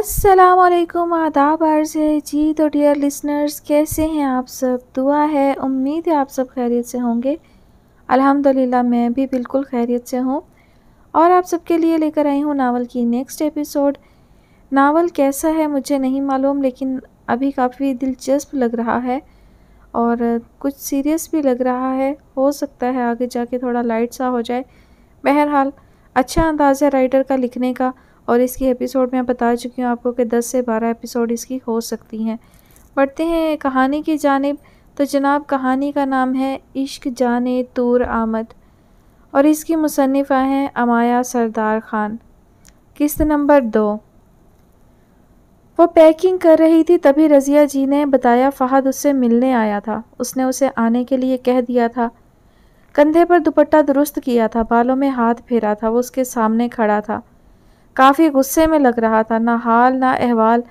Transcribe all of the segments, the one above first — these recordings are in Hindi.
असलकुम आदाब, अर्ज़ है। जी तो डियर लिसनर्स कैसे हैं आप सब? दुआ है, उम्मीद है आप सब खैरियत से होंगे। अल्हम्दुलिल्लाह, मैं भी बिल्कुल खैरियत से हूँ। और आप सबके लिए लेकर आई हूँ नावल की नेक्स्ट एपिसोड नावल कैसा है, मुझे नहीं मालूम, लेकिन अभी काफ़ी दिलचस्प लग रहा है। और कुछ सीरियस भी लग रहा है। हो सकता है आगे जाके थोड़ा लाइट सा हो जाए। बहरहाल अच्छा अंदाज़ है राइटर का लिखने का। और इसकी एपिसोड मैं बता चुकी हूँ आपको कि 10 से 12 एपिसोड इसकी हो सकती हैं। बढ़ते हैं कहानी की जानब। तो जनाब, कहानी का नाम है इश्क जाने तूर आमद और इसकी मुसनफ़ा हैं अमाया सरदार ख़ान। किस्त नंबर दो। वो पैकिंग कर रही थी तभी रज़िया जी ने बताया फ़हद उससे मिलने आया था। उसने उसे आने के लिए कह दिया था। कंधे पर दुपट्टा दुरुस्त किया था। बालों में हाथ फेरा था। वो उसके सामने खड़ा था। काफ़ी गुस्से में लग रहा था, ना हाल, ना अहवाल।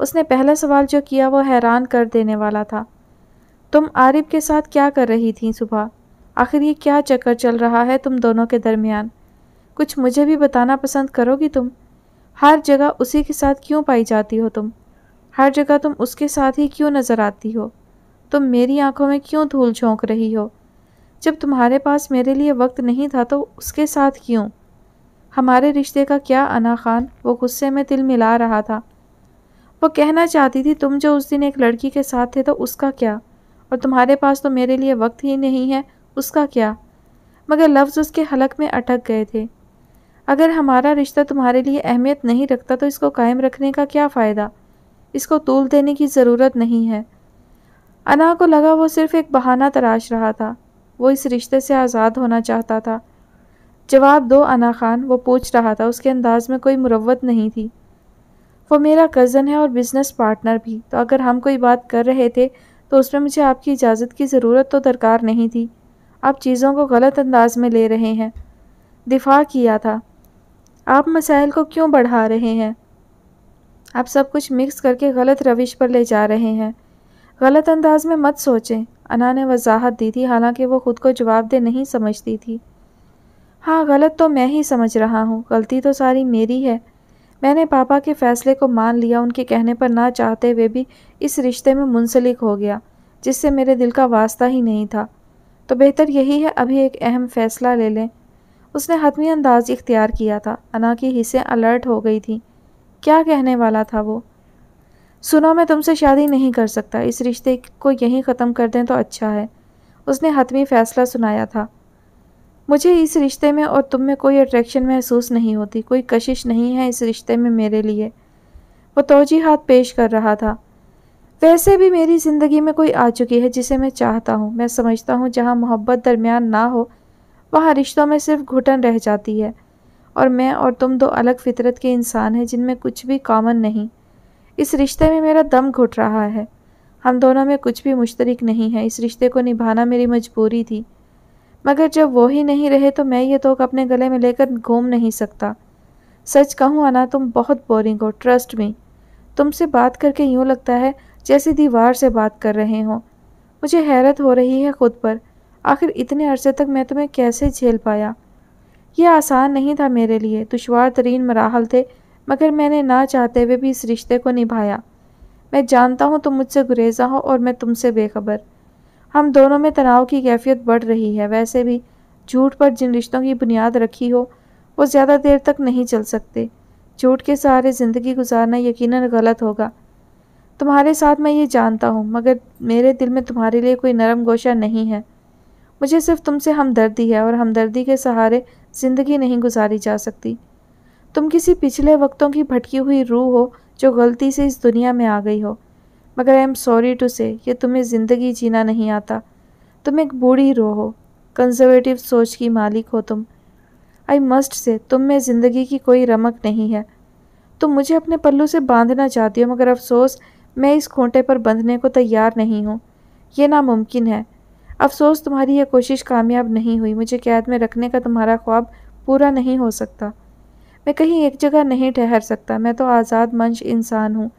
उसने पहला सवाल जो किया वो हैरान कर देने वाला था। तुम आरिफ के साथ क्या कर रही थी सुबह आखिर ये क्या चक्कर चल रहा है तुम दोनों के दरमियान? कुछ मुझे भी बताना पसंद करोगी तुम? हर जगह उसी के साथ क्यों पाई जाती हो तुम? हर जगह तुम उसके साथ ही क्यों नज़र आती हो? तुम मेरी आँखों में क्यों धूल झोंक रही हो? जब तुम्हारे पास मेरे लिए वक्त नहीं था तो उसके साथ क्यों? हमारे रिश्ते का क्या अना खान? वो गुस्से में तिल मिला रहा था। वो कहना चाहती थी, तुम जो उस दिन एक लड़की के साथ थे तो उसका क्या? और तुम्हारे पास तो मेरे लिए वक्त ही नहीं है, उसका क्या? मगर लफ्ज़ उसके हलक में अटक गए थे। अगर हमारा रिश्ता तुम्हारे लिए अहमियत नहीं रखता तो इसको कायम रखने का क्या फ़ायदा? इसको तूल देने की ज़रूरत नहीं है। अना को लगा वो सिर्फ़ एक बहाना तराश रहा था। वो इस रिश्ते से आज़ाद होना चाहता था। जवाब दो, अना खान। वो पूछ रहा था, उसके अंदाज में कोई मुरवत नहीं थी। वो मेरा कज़न है और बिज़नेस पार्टनर भी। तो अगर हम कोई बात कर रहे थे तो उसमें मुझे आपकी इजाज़त की ज़रूरत तो दरकार नहीं थी। आप चीज़ों को गलत अंदाज में ले रहे हैं। दिफा किया था। आप मसाइल को क्यों बढ़ा रहे हैं? आप सब कुछ मिक्स करके गलत रविश पर ले जा रहे हैं। गलत अंदाज में मत सोचें। अना ने वजाहत दी थी, हालाँकि वो खुद को जवाब दे नहीं समझती थी। हाँ गलत तो मैं ही समझ रहा हूँ। गलती तो सारी मेरी है। मैंने पापा के फ़ैसले को मान लिया, उनके कहने पर ना चाहते हुए भी इस रिश्ते में मुंसलिक हो गया, जिससे मेरे दिल का वास्ता ही नहीं था। तो बेहतर यही है, अभी एक अहम फ़ैसला ले लें। उसने हतमी अंदाज इख्तियार किया था। अना की हिस्से अलर्ट हो गई थी। क्या कहने वाला था वो? सुनो, मैं तुमसे शादी नहीं कर सकता। इस रिश्ते को यहीं ख़त्म कर दें तो अच्छा है। उसने हतमी फ़ैसला सुनाया था। मुझे इस रिश्ते में और तुम में कोई अट्रैक्शन महसूस नहीं होती, कोई कशिश नहीं है इस रिश्ते में मेरे लिए। वो तोजी हाथ पेश कर रहा था। वैसे भी मेरी ज़िंदगी में कोई आ चुकी है जिसे मैं चाहता हूँ। मैं समझता हूँ जहाँ मोहब्बत दरमियान ना हो, वहाँ रिश्तों में सिर्फ़ घुटन रह जाती है। और मैं और तुम दो अलग फितरत के इंसान हैं जिनमें कुछ भी कॉमन नहीं। इस रिश्ते में मेरा दम घुट रहा है। हम दोनों में कुछ भी मुश्तरक नहीं है। इस रिश्ते को निभाना मेरी मजबूरी थी। मगर जब वो ही नहीं रहे तो मैं ये तो अपने गले में लेकर घूम नहीं सकता। सच कहूँ आना तुम बहुत बोरिंग हो ट्रस्ट मी तुमसे बात करके यूँ लगता है जैसे दीवार से बात कर रहे हो। मुझे हैरत हो रही है खुद पर। आखिर इतने अरसे तक मैं तुम्हें कैसे झेल पाया? यह आसान नहीं था मेरे लिए। दुशवार तरीन मराहल थे, मगर मैंने ना चाहते हुए भी इस रिश्ते को निभाया। मैं जानता हूँ तुम मुझसे गुरेजा हो और मैं तुमसे बेखबर। हम दोनों में तनाव की कैफियत बढ़ रही है। वैसे भी झूठ पर जिन रिश्तों की बुनियाद रखी हो, वो ज़्यादा देर तक नहीं चल सकते। झूठ के सहारे ज़िंदगी गुजारना यकीनन गलत होगा। तुम्हारे साथ मैं ये जानता हूँ, मगर मेरे दिल में तुम्हारे लिए कोई नरम गोशा नहीं है। मुझे सिर्फ़ तुमसे हमदर्दी है और हमदर्दी के सहारे ज़िंदगी नहीं गुजारी जा सकती। तुम किसी पिछले वक्तों की भटकी हुई रूह हो, जो गलती से इस दुनिया में आ गई हो। मगर आई एम सॉरी टू से ये तुम्हें ज़िंदगी जीना नहीं आता। तुम एक बूढ़ी रो हो कंजर्वेटिव सोच की मालिक हो तुम। आई मस्ट से तुम में ज़िंदगी की कोई रमक नहीं है। तुम मुझे अपने पल्लू से बांधना चाहती हो, मगर अफसोस, मैं इस खोटे पर बंधने को तैयार नहीं हूँ। ये नामुमकिन है। अफसोस, तुम्हारी यह कोशिश कामयाब नहीं हुई। मुझे कैद में रखने का तुम्हारा ख्वाब पूरा नहीं हो सकता। मैं कहीं एक जगह नहीं ठहर सकता। मैं तो आज़ाद मंच इंसान हूँ।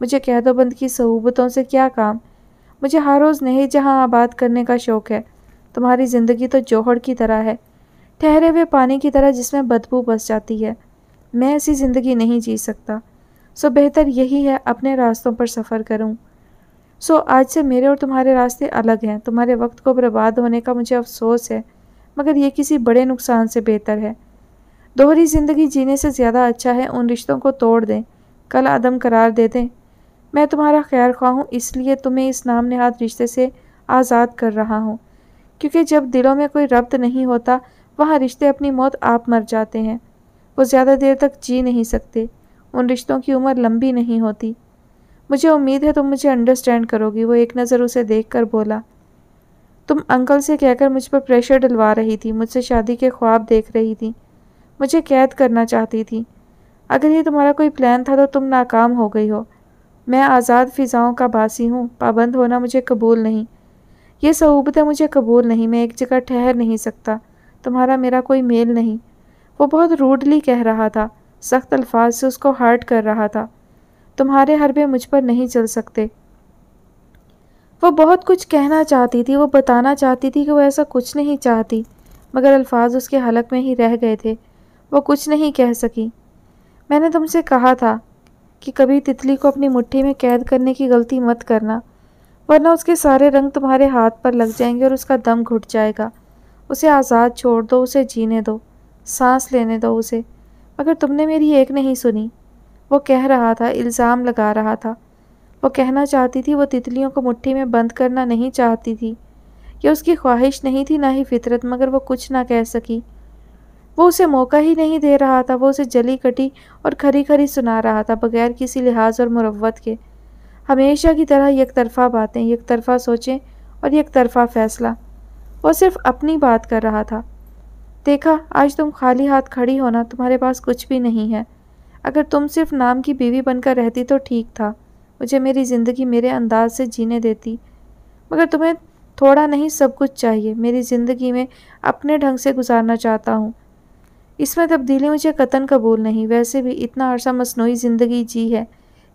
मुझे कैदोबंद की सहूबतों से क्या काम? मुझे हर रोज़ नहीं जहाँ आबाद करने का शौक़ है। तुम्हारी ज़िंदगी तो जोहड़ की तरह है। ठहरे हुए पानी की तरह जिसमें बदबू बस जाती है। मैं ऐसी ज़िंदगी नहीं जी सकता। सो बेहतर यही है अपने रास्तों पर सफ़र करूँ। सो आज से मेरे और तुम्हारे रास्ते अलग हैं। तुम्हारे वक्त को बर्बाद होने का मुझे अफसोस है, मगर ये किसी बड़े नुकसान से बेहतर है। दोहरी ज़िंदगी जीने से ज़्यादा अच्छा है उन रिश्तों को तोड़ दें। कल आदम करार दे दें। मैं तुम्हारा खैर ख्वाह हूँ इसलिए तुम्हें इस नाम नहाद रिश्ते से आज़ाद कर रहा हूँ। क्योंकि जब दिलों में कोई रब्त नहीं होता, वहाँ रिश्ते अपनी मौत आप मर जाते हैं। वो ज़्यादा देर तक जी नहीं सकते। उन रिश्तों की उम्र लंबी नहीं होती। मुझे उम्मीद है तुम मुझे अंडरस्टैंड करोगी, वो एक नज़र उसे देख कर बोला। तुम अंकल से कहकर मुझ पर प्रेशर डलवा रही थी, मुझसे शादी के ख्वाब देख रही थी। मुझे कैद करना चाहती थी। अगर ये तुम्हारा कोई प्लान था तो तुम नाकाम हो गई हो। मैं आज़ाद फ़िज़ाओं का बासी हूँ, पाबंद होना मुझे कबूल नहीं। ये सहूबतें मुझे कबूल नहीं, मैं एक जगह ठहर नहीं सकता, तुम्हारा मेरा कोई मेल नहीं। वो बहुत रूडली कह रहा था, सख्त अल्फाज से उसको हर्ट कर रहा था। तुम्हारे हरबे मुझ पर नहीं चल सकते। वो बहुत कुछ कहना चाहती थी, वो बताना चाहती थी कि वो ऐसा कुछ नहीं चाहती, मगर अल्फाज उसके हलक में ही रह गए थे। वो कुछ नहीं कह सकी। मैंने तुमसे कहा था कि कभी तितली को अपनी मुट्ठी में कैद करने की गलती मत करना, वरना उसके सारे रंग तुम्हारे हाथ पर लग जाएँगे और उसका दम घुट जाएगा। उसे आज़ाद छोड़ दो, उसे जीने दो, सांस लेने दो उसे। मगर तुमने मेरी एक नहीं सुनी। वो कह रहा था, इल्ज़ाम लगा रहा था। वो कहना चाहती थी, वो तितलियों को मुट्ठी में बंद करना नहीं चाहती थी। यह उसकी ख्वाहिश नहीं थी, ना ही फितरत, मगर वो कुछ ना कह सकी। वो उसे मौका ही नहीं दे रहा था, वो उसे जली कटी और खरी खरी सुना रहा था, बगैर किसी लिहाज और मुरवत के। हमेशा की तरह एक तरफा बातें एक तरफा सोचें और एक तरफा फैसला। वो सिर्फ़ अपनी बात कर रहा था। देखा, आज तुम खाली हाथ खड़ी होना तुम्हारे पास कुछ भी नहीं है। अगर तुम सिर्फ़ नाम की बीवी बनकर रहती तो ठीक था। मुझे मेरी ज़िंदगी मेरे अंदाज से जीने देती। मगर तुम्हें थोड़ा नहीं सब कुछ चाहिए। मेरी ज़िंदगी में अपने ढंग से गुजारना चाहता हूँ। इसमें तब्दीली मुझे कतन कबूल नहीं। वैसे भी इतना अरसा मसनू ज़िंदगी जी है।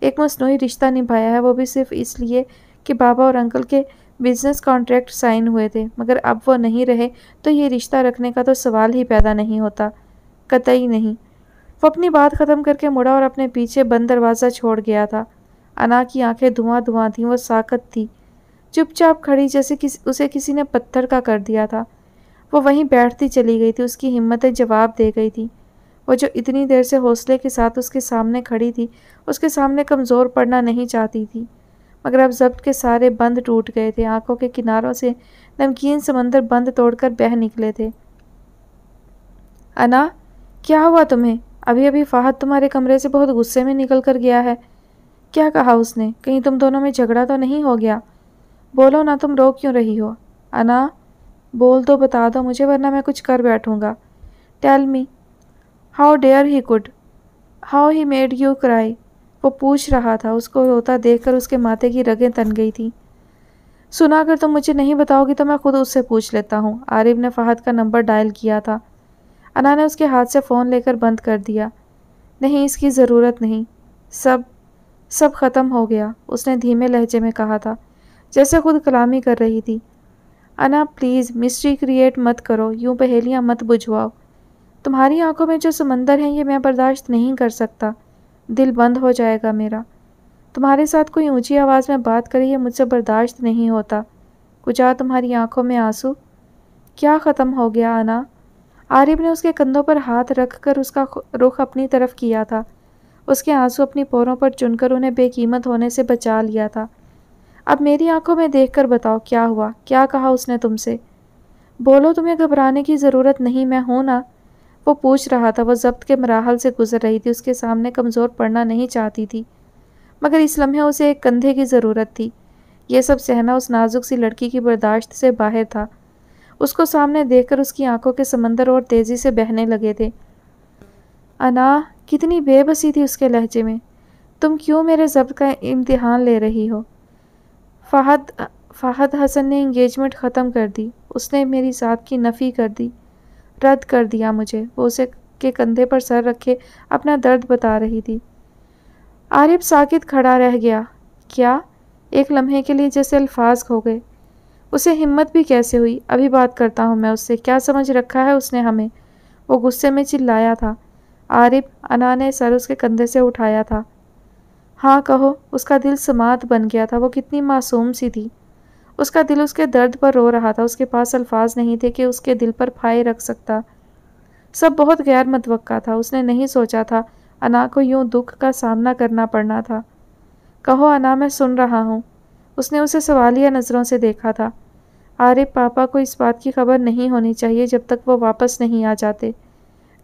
एक मसनू रिश्ता निभाया है, वो भी सिर्फ़ इसलिए कि बाबा और अंकल के बिज़नेस कॉन्ट्रैक्ट साइन हुए थे। मगर अब वो नहीं रहे तो ये रिश्ता रखने का तो सवाल ही पैदा नहीं होता। कतई नहीं। वो अपनी बात ख़त्म करके मुड़ा और अपने पीछे बंद दरवाज़ा छोड़ गया था। अना की आँखें धुआँ धुआँ थीं, वो साकत थी। चुपचाप खड़ी जैसे किसी, उसे किसी ने पत्थर का कर दिया था। वो वहीं बैठती चली गई थी, उसकी हिम्मतें जवाब दे गई थी। वो जो इतनी देर से हौसले के साथ उसके सामने खड़ी थी, उसके सामने कमज़ोर पड़ना नहीं चाहती थी। मगर अब जब्त के सारे बंद टूट गए थे, आँखों के किनारों से नमकीन समंदर बंद तोड़कर बह निकले थे। अना, क्या हुआ तुम्हें? अभी अभी फाहद तुम्हारे कमरे से बहुत गुस्से में निकल कर गया है। क्या कहा उसने? कहीं तुम दोनों में झगड़ा तो नहीं हो गया? बोलो ना तुम रो क्यों रही हो? अना बोल तो बता दो मुझे, वरना मैं कुछ कर बैठूँगा। Tell me how dare he could how he made you cry वो पूछ रहा था, उसको रोता देखकर उसके माथे की रगें तन गई थी। सुना, अगर तुम मुझे नहीं बताओगी तो मैं खुद उससे पूछ लेता हूँ। आरिफ ने फ़हद का नंबर डायल किया था। अना ने उसके हाथ से फ़ोन लेकर बंद कर दिया। नहीं, इसकी ज़रूरत नहीं। सब सब ख़त्म हो गया, उसने धीमे लहजे में कहा था। जैसे खुद कलामी कर रही थी। अना प्लीज़ मिस्ट्री क्रिएट मत करो। यूँ पहेलियाँ मत बुझवाओ। तुम्हारी आँखों में जो समंदर है, ये मैं बर्दाश्त नहीं कर सकता। दिल बंद हो जाएगा मेरा। तुम्हारे साथ कोई ऊँची आवाज़ में बात करे, ये मुझसे बर्दाश्त नहीं होता। कुछ तुम्हारी आँखों में आँसू। क्या ख़त्म हो गया आना आरिफ ने उसके कंधों पर हाथ रख कर उसका रुख अपनी तरफ़ किया था। उसके आँसू अपनी पोरों पर चुनकर उन्हें बेकीमत होने से बचा लिया था। अब मेरी आँखों में देखकर बताओ क्या हुआ? क्या कहा उसने तुमसे? बोलो, तुम्हें घबराने की ज़रूरत नहीं, मैं हूँ ना? वो पूछ रहा था, वो जब्त के मराहल से गुजर रही थी, उसके सामने कमज़ोर पड़ना नहीं चाहती थी। मगर इस लम्हे उसे एक कंधे की ज़रूरत थी। ये सब सहना उस नाजुक सी लड़की की बर्दाश्त से बाहर था। उसको सामने देखकर उसकी आँखों के समंदर और तेज़ी से बहने लगे थे। अना, कितनी बेबसी थी उसके लहजे में। तुम क्यों मेरे जब्त का इम्तिहान ले रही हो? फ़हद फ़हद हसन ने इंगेजमेंट ख़त्म कर दी। उसने मेरी साथ की नफ़ी कर दी, रद्द कर दिया मुझे। वो उसे के कंधे पर सर रखे अपना दर्द बता रही थी। आरिफ साकित खड़ा रह गया। क्या? एक लम्हे के लिए जैसे अल्फाज खो गए। उसे हिम्मत भी कैसे हुई? अभी बात करता हूँ मैं उससे। क्या समझ रखा है उसने हमें? वो गुस्से में चिल्लाया था। आरिफ, अना ने सर उसके कंधे से उठाया था। हाँ कहो, उसका दिल समात बन गया था, वो कितनी मासूम सी थी। उसका दिल उसके दर्द पर रो रहा था, उसके पास अल्फाज नहीं थे कि उसके दिल पर फाये रख सकता। सब बहुत गैर मतवक्का था, उसने नहीं सोचा था, अना को यूँ दुख का सामना करना पड़ना था। कहो, अना, मैं सुन रहा हूँ। उसने उसे सवालिया नज़रों से देखा था। आरिफ पापा को इस बात की खबर नहीं होनी चाहिए जब तक वो वापस नहीं आ जाते।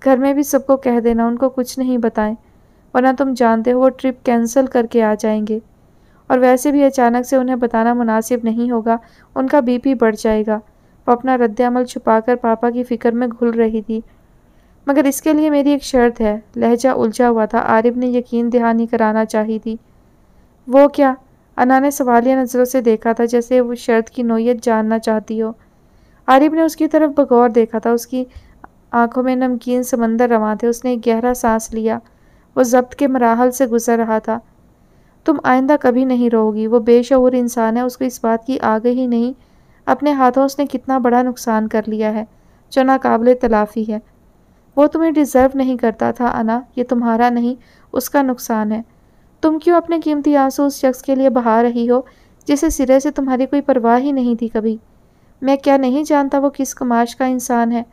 घर में भी सबको कह देना, उनको कुछ नहीं बताएँ। वरना तुम जानते हो वो ट्रिप कैंसिल करके आ जाएँगे। और वैसे भी अचानक से उन्हें बताना मुनासिब नहीं होगा, उनका बीपी बढ़ जाएगा। वो अपना रद्दमल छुपाकर पापा की फ़िक्र में घुल रही थी। मगर इसके लिए मेरी एक शर्त है, लहजा उलझा हुआ था, आरिफ ने यकीन दहानी कराना चाही थी। वो क्या? अना ने सवालिया नज़रों से देखा था, जैसे वो शर्त की नोयत जानना चाहती हो। आरिफ ने उसकी तरफ़ बगौर देखा था, उसकी आँखों में नमकीन समंदर रवा थे उसने गहरा सांस लिया। वो जब्त के मराहल से गुजर रहा था। तुम आइंदा कभी नहीं रहोगी वो बेशूर इंसान है। उसको इस बात की आगे ही नहीं। अपने हाथों उसने कितना बड़ा नुकसान कर लिया है। जो नाकबले तलाफ़ी है। वो तुम्हें डिज़र्व नहीं करता था, अना। ये तुम्हारा नहीं, उसका नुकसान है। तुम क्यों अपने कीमती आँसू उस शख्स के लिए बहा रही हो, जिसे सिरे से तुम्हारी कोई परवाह ही नहीं थी कभी? मैं क्या नहीं जानता वो किस कमाश का इंसान है?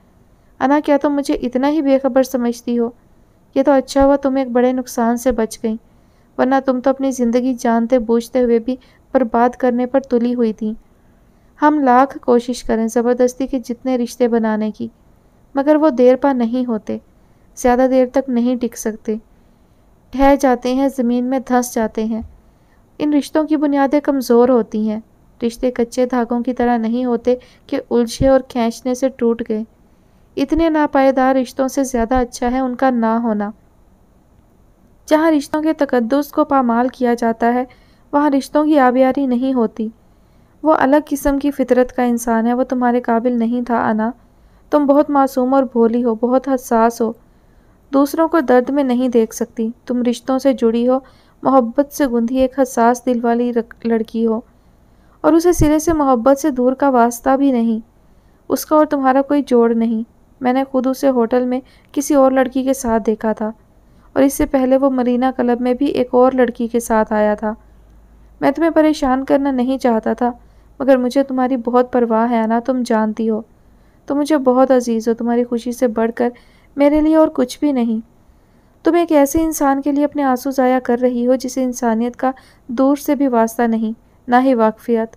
अना, क्या तुम मुझे इतना ही बेखबर समझती हो? ये तो अच्छा हुआ तुम एक बड़े नुकसान से बच गई। वरना तुम तो अपनी ज़िंदगी जानते बूझते हुए भी बर्बाद करने पर तुली हुई थी। हम लाख कोशिश करें ज़बरदस्ती के जितने रिश्ते बनाने की, मगर वो देर पा नहीं होते, ज़्यादा देर तक नहीं टिक सकते। ठह जाते हैं, ज़मीन में धंस जाते हैं। इन रिश्तों की बुनियादें कमज़ोर होती हैं। रिश्ते कच्चे धागों की तरह नहीं होते कि उलझे और खींचने से टूट गए। इतने नापायदार रिश्तों से ज़्यादा अच्छा है उनका ना होना। जहाँ रिश्तों के तकदस को पामाल किया जाता है, वहाँ रिश्तों की आबियारी नहीं होती। वो अलग किस्म की फितरत का इंसान है, वो तुम्हारे काबिल नहीं था आना। तुम बहुत मासूम और भोली हो, बहुत हसास हो। दूसरों को दर्द में नहीं देख सकती। तुम रिश्तों से जुड़ी हो, मोहब्बत से गुंधी एक हसास दिल वाली लड़की हो। और उसे सिरे से मोहब्बत से दूर का वास्ता भी नहीं। उसका और तुम्हारा कोई जोड़ नहीं। मैंने खुद उसे होटल में किसी और लड़की के साथ देखा था, और इससे पहले वो मरीना क्लब में भी एक और लड़की के साथ आया था। मैं तुम्हें परेशान करना नहीं चाहता था, मगर मुझे तुम्हारी बहुत परवाह है, ना तुम जानती हो। तुम मुझे बहुत अज़ीज़ हो, तुम्हारी खुशी से बढ़कर मेरे लिए और कुछ भी नहीं। तुम एक ऐसे इंसान के लिए अपने आँसू ज़ाया कर रही हो, जिसे इंसानियत का दूर से भी वास्ता नहीं, ना ही वाकफियत।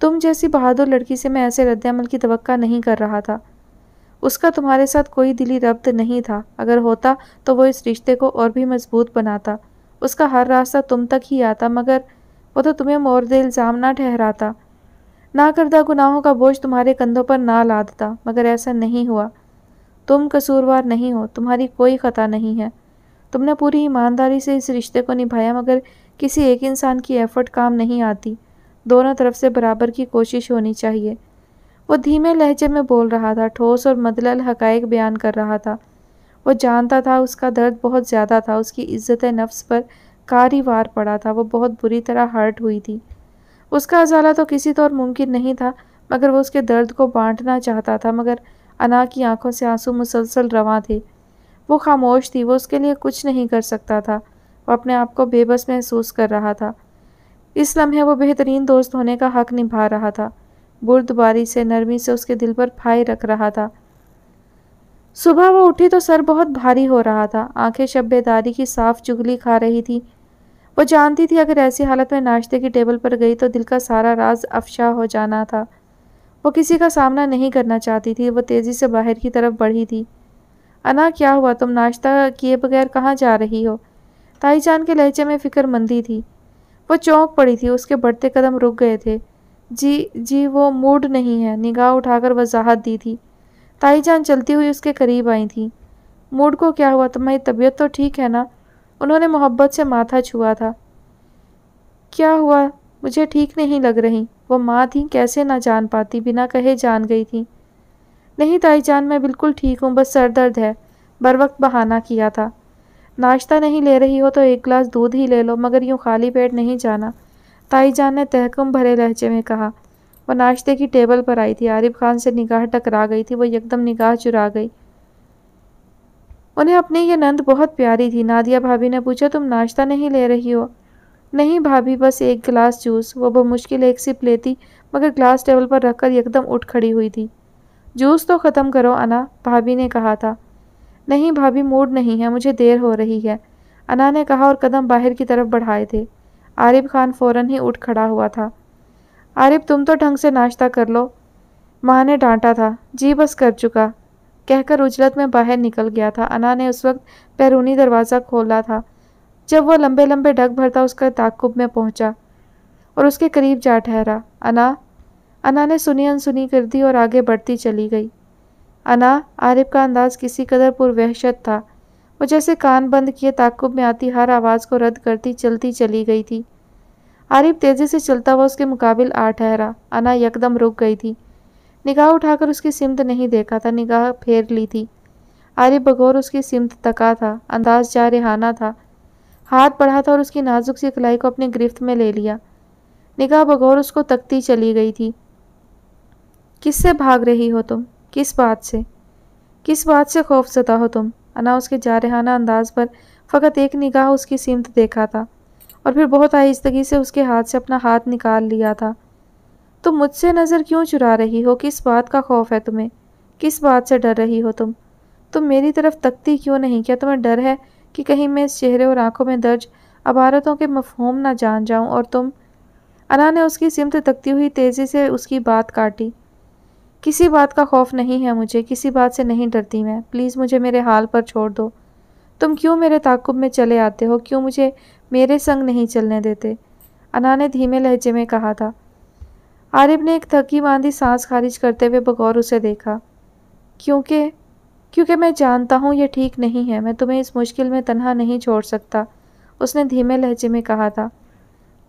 तुम जैसी बहादुर लड़की से मैं ऐसे रद्दमल की तवक्का नहीं कर रहा था। उसका तुम्हारे साथ कोई दिली रब्त नहीं था। अगर होता तो वो इस रिश्ते को और भी मज़बूत बनाता। उसका हर रास्ता तुम तक ही आता, मगर वो तो तुम्हें मोर्द इल्ज़ाम ना ठहराता। ना करदा गुनाहों का बोझ तुम्हारे कंधों पर ना लादता, मगर ऐसा नहीं हुआ। तुम कसूरवार नहीं हो, तुम्हारी कोई ख़ता नहीं है। तुमने पूरी ईमानदारी से इस रिश्ते को निभाया, मगर किसी एक इंसान की एफर्ट काम नहीं आती। दोनों तरफ़ से बराबर की कोशिश होनी चाहिए। वो धीमे लहजे में बोल रहा था, ठोस और मदलल हकाइक बयान कर रहा था। वो जानता था उसका दर्द बहुत ज़्यादा था, उसकी इज़्ज़त नफ्स पर कारी वार पड़ा था, वो बहुत बुरी तरह हर्ट हुई थी। उसका अजाला तो किसी तौर मुमकिन नहीं था, मगर वो उसके दर्द को बांटना चाहता था, मगर अना की आँखों से आँसू मुसलसल रवा थे। वो खामोश थी, वो उसके लिए कुछ नहीं कर सकता था, वो अपने आप को बेबस महसूस कर रहा था। इस लम्हे वो बेहतरीन दोस्त होने का हक निभा रहा था। बुर्दबारी से नरमी से उसके दिल पर फाई रख रहा था। सुबह वो उठी तो सर बहुत भारी हो रहा था। आँखें शब्बेदारी की साफ़ चुगली खा रही थी। वो जानती थी अगर ऐसी हालत में नाश्ते की टेबल पर गई तो दिल का सारा राज अफशा हो जाना था। वो किसी का सामना नहीं करना चाहती थी। वो तेज़ी से बाहर की तरफ़ बढ़ी थी। अना, क्या हुआ? तुम नाश्ता किए बगैर कहाँ जा रही हो? ताईजान के लहजे में फिक्रमंदी थी। वो चौंक पड़ी थी। उसके बढ़ते कदम रुक गए थे। जी जी, वो मूड नहीं है। निगाह उठाकर वजाहत दी थी। ताई जान चलती हुई उसके करीब आई थी। मूड को क्या हुआ? तुम्हारी तबीयत तो ठीक है ना? उन्होंने मोहब्बत से माथा छुआ था। क्या हुआ? मुझे ठीक नहीं लग रही। वो माँ थी, कैसे ना जान पाती, बिना कहे जान गई थी। नहीं ताई जान, मैं बिल्कुल ठीक हूँ, बस सर दर्द है। बर वक्त बहाना किया था। नाश्ता नहीं ले रही हो तो एक गिलास दूध ही ले लो, मगर यूँ खाली पेट नहीं जाना। ताई जान ने तहकुम भरे लहजे में कहा। वह नाश्ते की टेबल पर आई थी। आरिफ खान से निगाह टकरा गई थी। वो एकदम निगाह चुरा गई। उन्हें अपनी ये नंद बहुत प्यारी थी। नादिया भाभी ने पूछा, तुम नाश्ता नहीं ले रही हो? नहीं भाभी, बस एक गिलास जूस। वो मुश्किल एक सिप लेती, मगर ग्लास टेबल पर रखकर एकदम उठ खड़ी हुई थी। जूस तो ख़त्म करो, अना, भाभी ने कहा था। नहीं भाभी, मूड नहीं है। मुझे देर हो रही है। अना ने कहा और कदम बाहर की तरफ़ बढ़ाए थे। आरिफ खान फ़ौरन ही उठ खड़ा हुआ था। आरिफ, तुम तो ढंग से नाश्ता कर लो। माँ ने डांटा था। जी बस कर चुका। कहकर उजलत में बाहर निकल गया था। अना ने उस वक्त पैरूनी दरवाज़ा खोला था। जब वह लंबे लंबे डग भरता उसका ताकुब में पहुँचा और उसके करीब जा ठहरा। अना अना ने सुनी अनसुनी कर दी और आगे बढ़ती चली गई। अना, आरिफ का अंदाज किसी कदर पुरवहशत था। वो जैसे कान बंद किए ताकुब में आती हर आवाज़ को रद्द करती चलती चली गई थी। आरिफ तेज़ी से चलता हुआ उसके मुकाबिल आ ठहरा। अना यकदम रुक गई थी। निगाह उठाकर उसकी सिमत नहीं देखा था, निगाह फेर ली थी। आरिफ बगौर उसकी सिमत तका था, अंदाज जा रिहाना था। हाथ बढ़ा था और उसकी नाजुक सी कलाई को अपनी गिरफ्त में ले लिया। निगाह बगौर उसको तकती चली गई थी। किससे भाग रही हो तुम? किस बात से? किस बात से खौफ सता हो तुम? अना उसके जारहाना अंदाज पर, फ़कत एक निगाह उसकी सीमत देखा था, और फिर बहुत आहिस्तगी से उसके हाथ से अपना हाथ निकाल लिया था। तुम मुझसे नज़र क्यों चुरा रही हो? किस बात का खौफ है तुम्हें? किस बात से डर रही हो तुम? तुम मेरी तरफ़ तकती क्यों नहीं? क्या तुम्हें डर है कि कहीं मैं इस चेहरे और आँखों में दर्ज अबारतों के मफहूम ना जान जाऊँ और तुम? अना ने उसकी सिमत तकती हुई तेज़ी से उसकी बात काटी। किसी बात का खौफ नहीं है मुझे, किसी बात से नहीं डरती मैं। प्लीज़ मुझे मेरे हाल पर छोड़ दो। तुम क्यों मेरे ताकुब में चले आते हो? क्यों मुझे मेरे संग नहीं चलने देते? अना ने धीमे लहजे में कहा था। आरिफ ने एक थकी बांधी सांस खारिज करते हुए बगौर उसे देखा। क्योंकि क्योंकि मैं जानता हूँ ये ठीक नहीं है, मैं तुम्हें इस मुश्किल में तनहा नहीं छोड़ सकता, उसने धीमे लहजे में कहा था।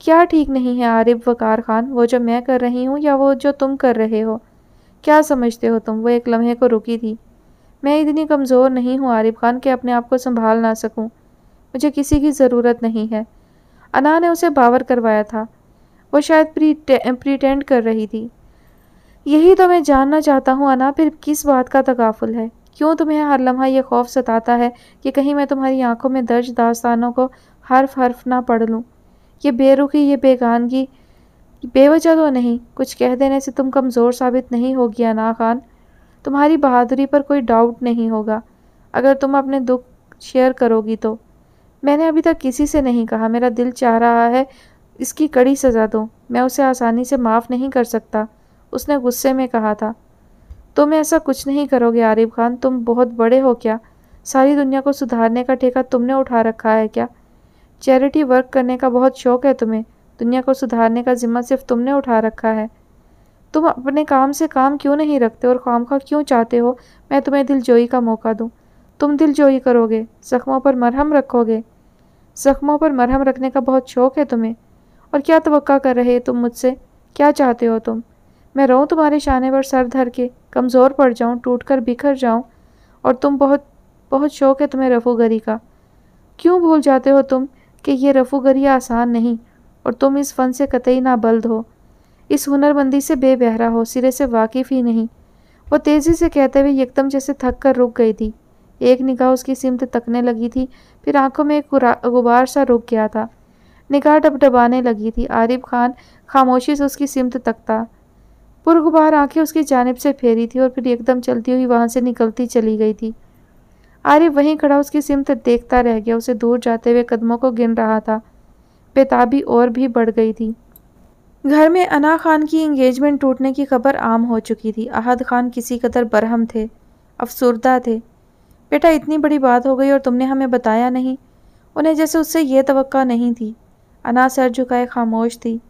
क्या ठीक नहीं है आरिफ वकार खान? वो जो मैं कर रही हूँ या वो जो तुम कर रहे हो? क्या समझते हो तुम? वो एक लम्हे को रुकी थी। मैं इतनी कमज़ोर नहीं हूँ आरिफ खान कि अपने आप को संभाल ना सकूँ। मुझे किसी की ज़रूरत नहीं है। अना ने उसे बावर करवाया था। वो शायद प्रीटेंड कर रही थी। यही तो मैं जानना चाहता हूँ अना फिर किस बात का तकाफुल है? क्यों तुम्हें हर लम्हा ये खौफ सताता है कि कहीं मैं तुम्हारी आँखों में दर्ज दास्तानों को हर्फ हर्फ ना पढ़ लूँ? ये बेरुखी, ये बेगानगी बेवजह तो नहीं, कुछ कह देने से तुम कमज़ोर साबित नहीं होगी अना खान। तुम्हारी बहादुरी पर कोई डाउट नहीं होगा। अगर तुम अपने दुख शेयर करोगी तो। मैंने अभी तक किसी से नहीं कहा, मेरा दिल चाह रहा है इसकी कड़ी सज़ा दो। मैं उसे आसानी से माफ़ नहीं कर सकता, उसने गुस्से में कहा था। तुम ऐसा कुछ नहीं करोगे आरिफ खान, तुम बहुत बड़े हो क्या? सारी दुनिया को सुधारने का ठेका तुमने उठा रखा है क्या? चैरिटी वर्क करने का बहुत शौक है तुम्हें। दुनिया को सुधारने का जिम्मा सिर्फ़ तुमने उठा रखा है। तुम अपने काम से काम क्यों नहीं रखते और काम का क्यों चाहते हो? मैं तुम्हें दिल जोई का मौका दूँ। तुम दिल जोई करोगे, जख्मों पर मरहम रखोगे। जख्मों पर मरहम रखने का बहुत शौक है तुम्हें। और क्या तवक्का कर रहे तुम मुझसे? क्या चाहते हो तुम? मैं रहूँ तुम्हारे शाने पर सर धर के, कमज़ोर पड़ जाऊँ टूट कर बिखर जाऊँ, और तुम बहुत बहुत शौक है तुम्हें रफूगरी का। क्यों भूल जाते हो तुम कि ये रफूगरी आसान नहीं? और तुम इस फ़न से कतई ना बल्द हो इस हुनरमंदी से बेबहरा हो, सिरे से वाकिफ़ ही नहीं। वो तेज़ी से कहते हुए एकदम जैसे थक कर रुक गई थी। एक निगाह उसकी सिमत तकने लगी थी, फिर आँखों में एक गुबार सा रुक गया था। निगाह डबडबाने लगी थी। आरिफ खान खामोशी से उसकी सिमत तकता। पुरगुबार आँखें उसकी जानब से फेरी थी और फिर एकदम चलती हुई वहाँ से निकलती चली गई थी। आरिफ वहीं खड़ा, उसकी सिमत देखता रह गया। उसे दूर जाते हुए कदमों को गिन रहा था। बेताबी और भी बढ़ गई थी। घर में अना खान की इंगेजमेंट टूटने की खबर आम हो चुकी थी। अहद खान किसी कदर बरहम थे, अफसरदा थे। बेटा, इतनी बड़ी बात हो गई और तुमने हमें बताया नहीं। उन्हें जैसे उससे यह तवक्का नहीं थी। अना सर झुकाए खामोश थी।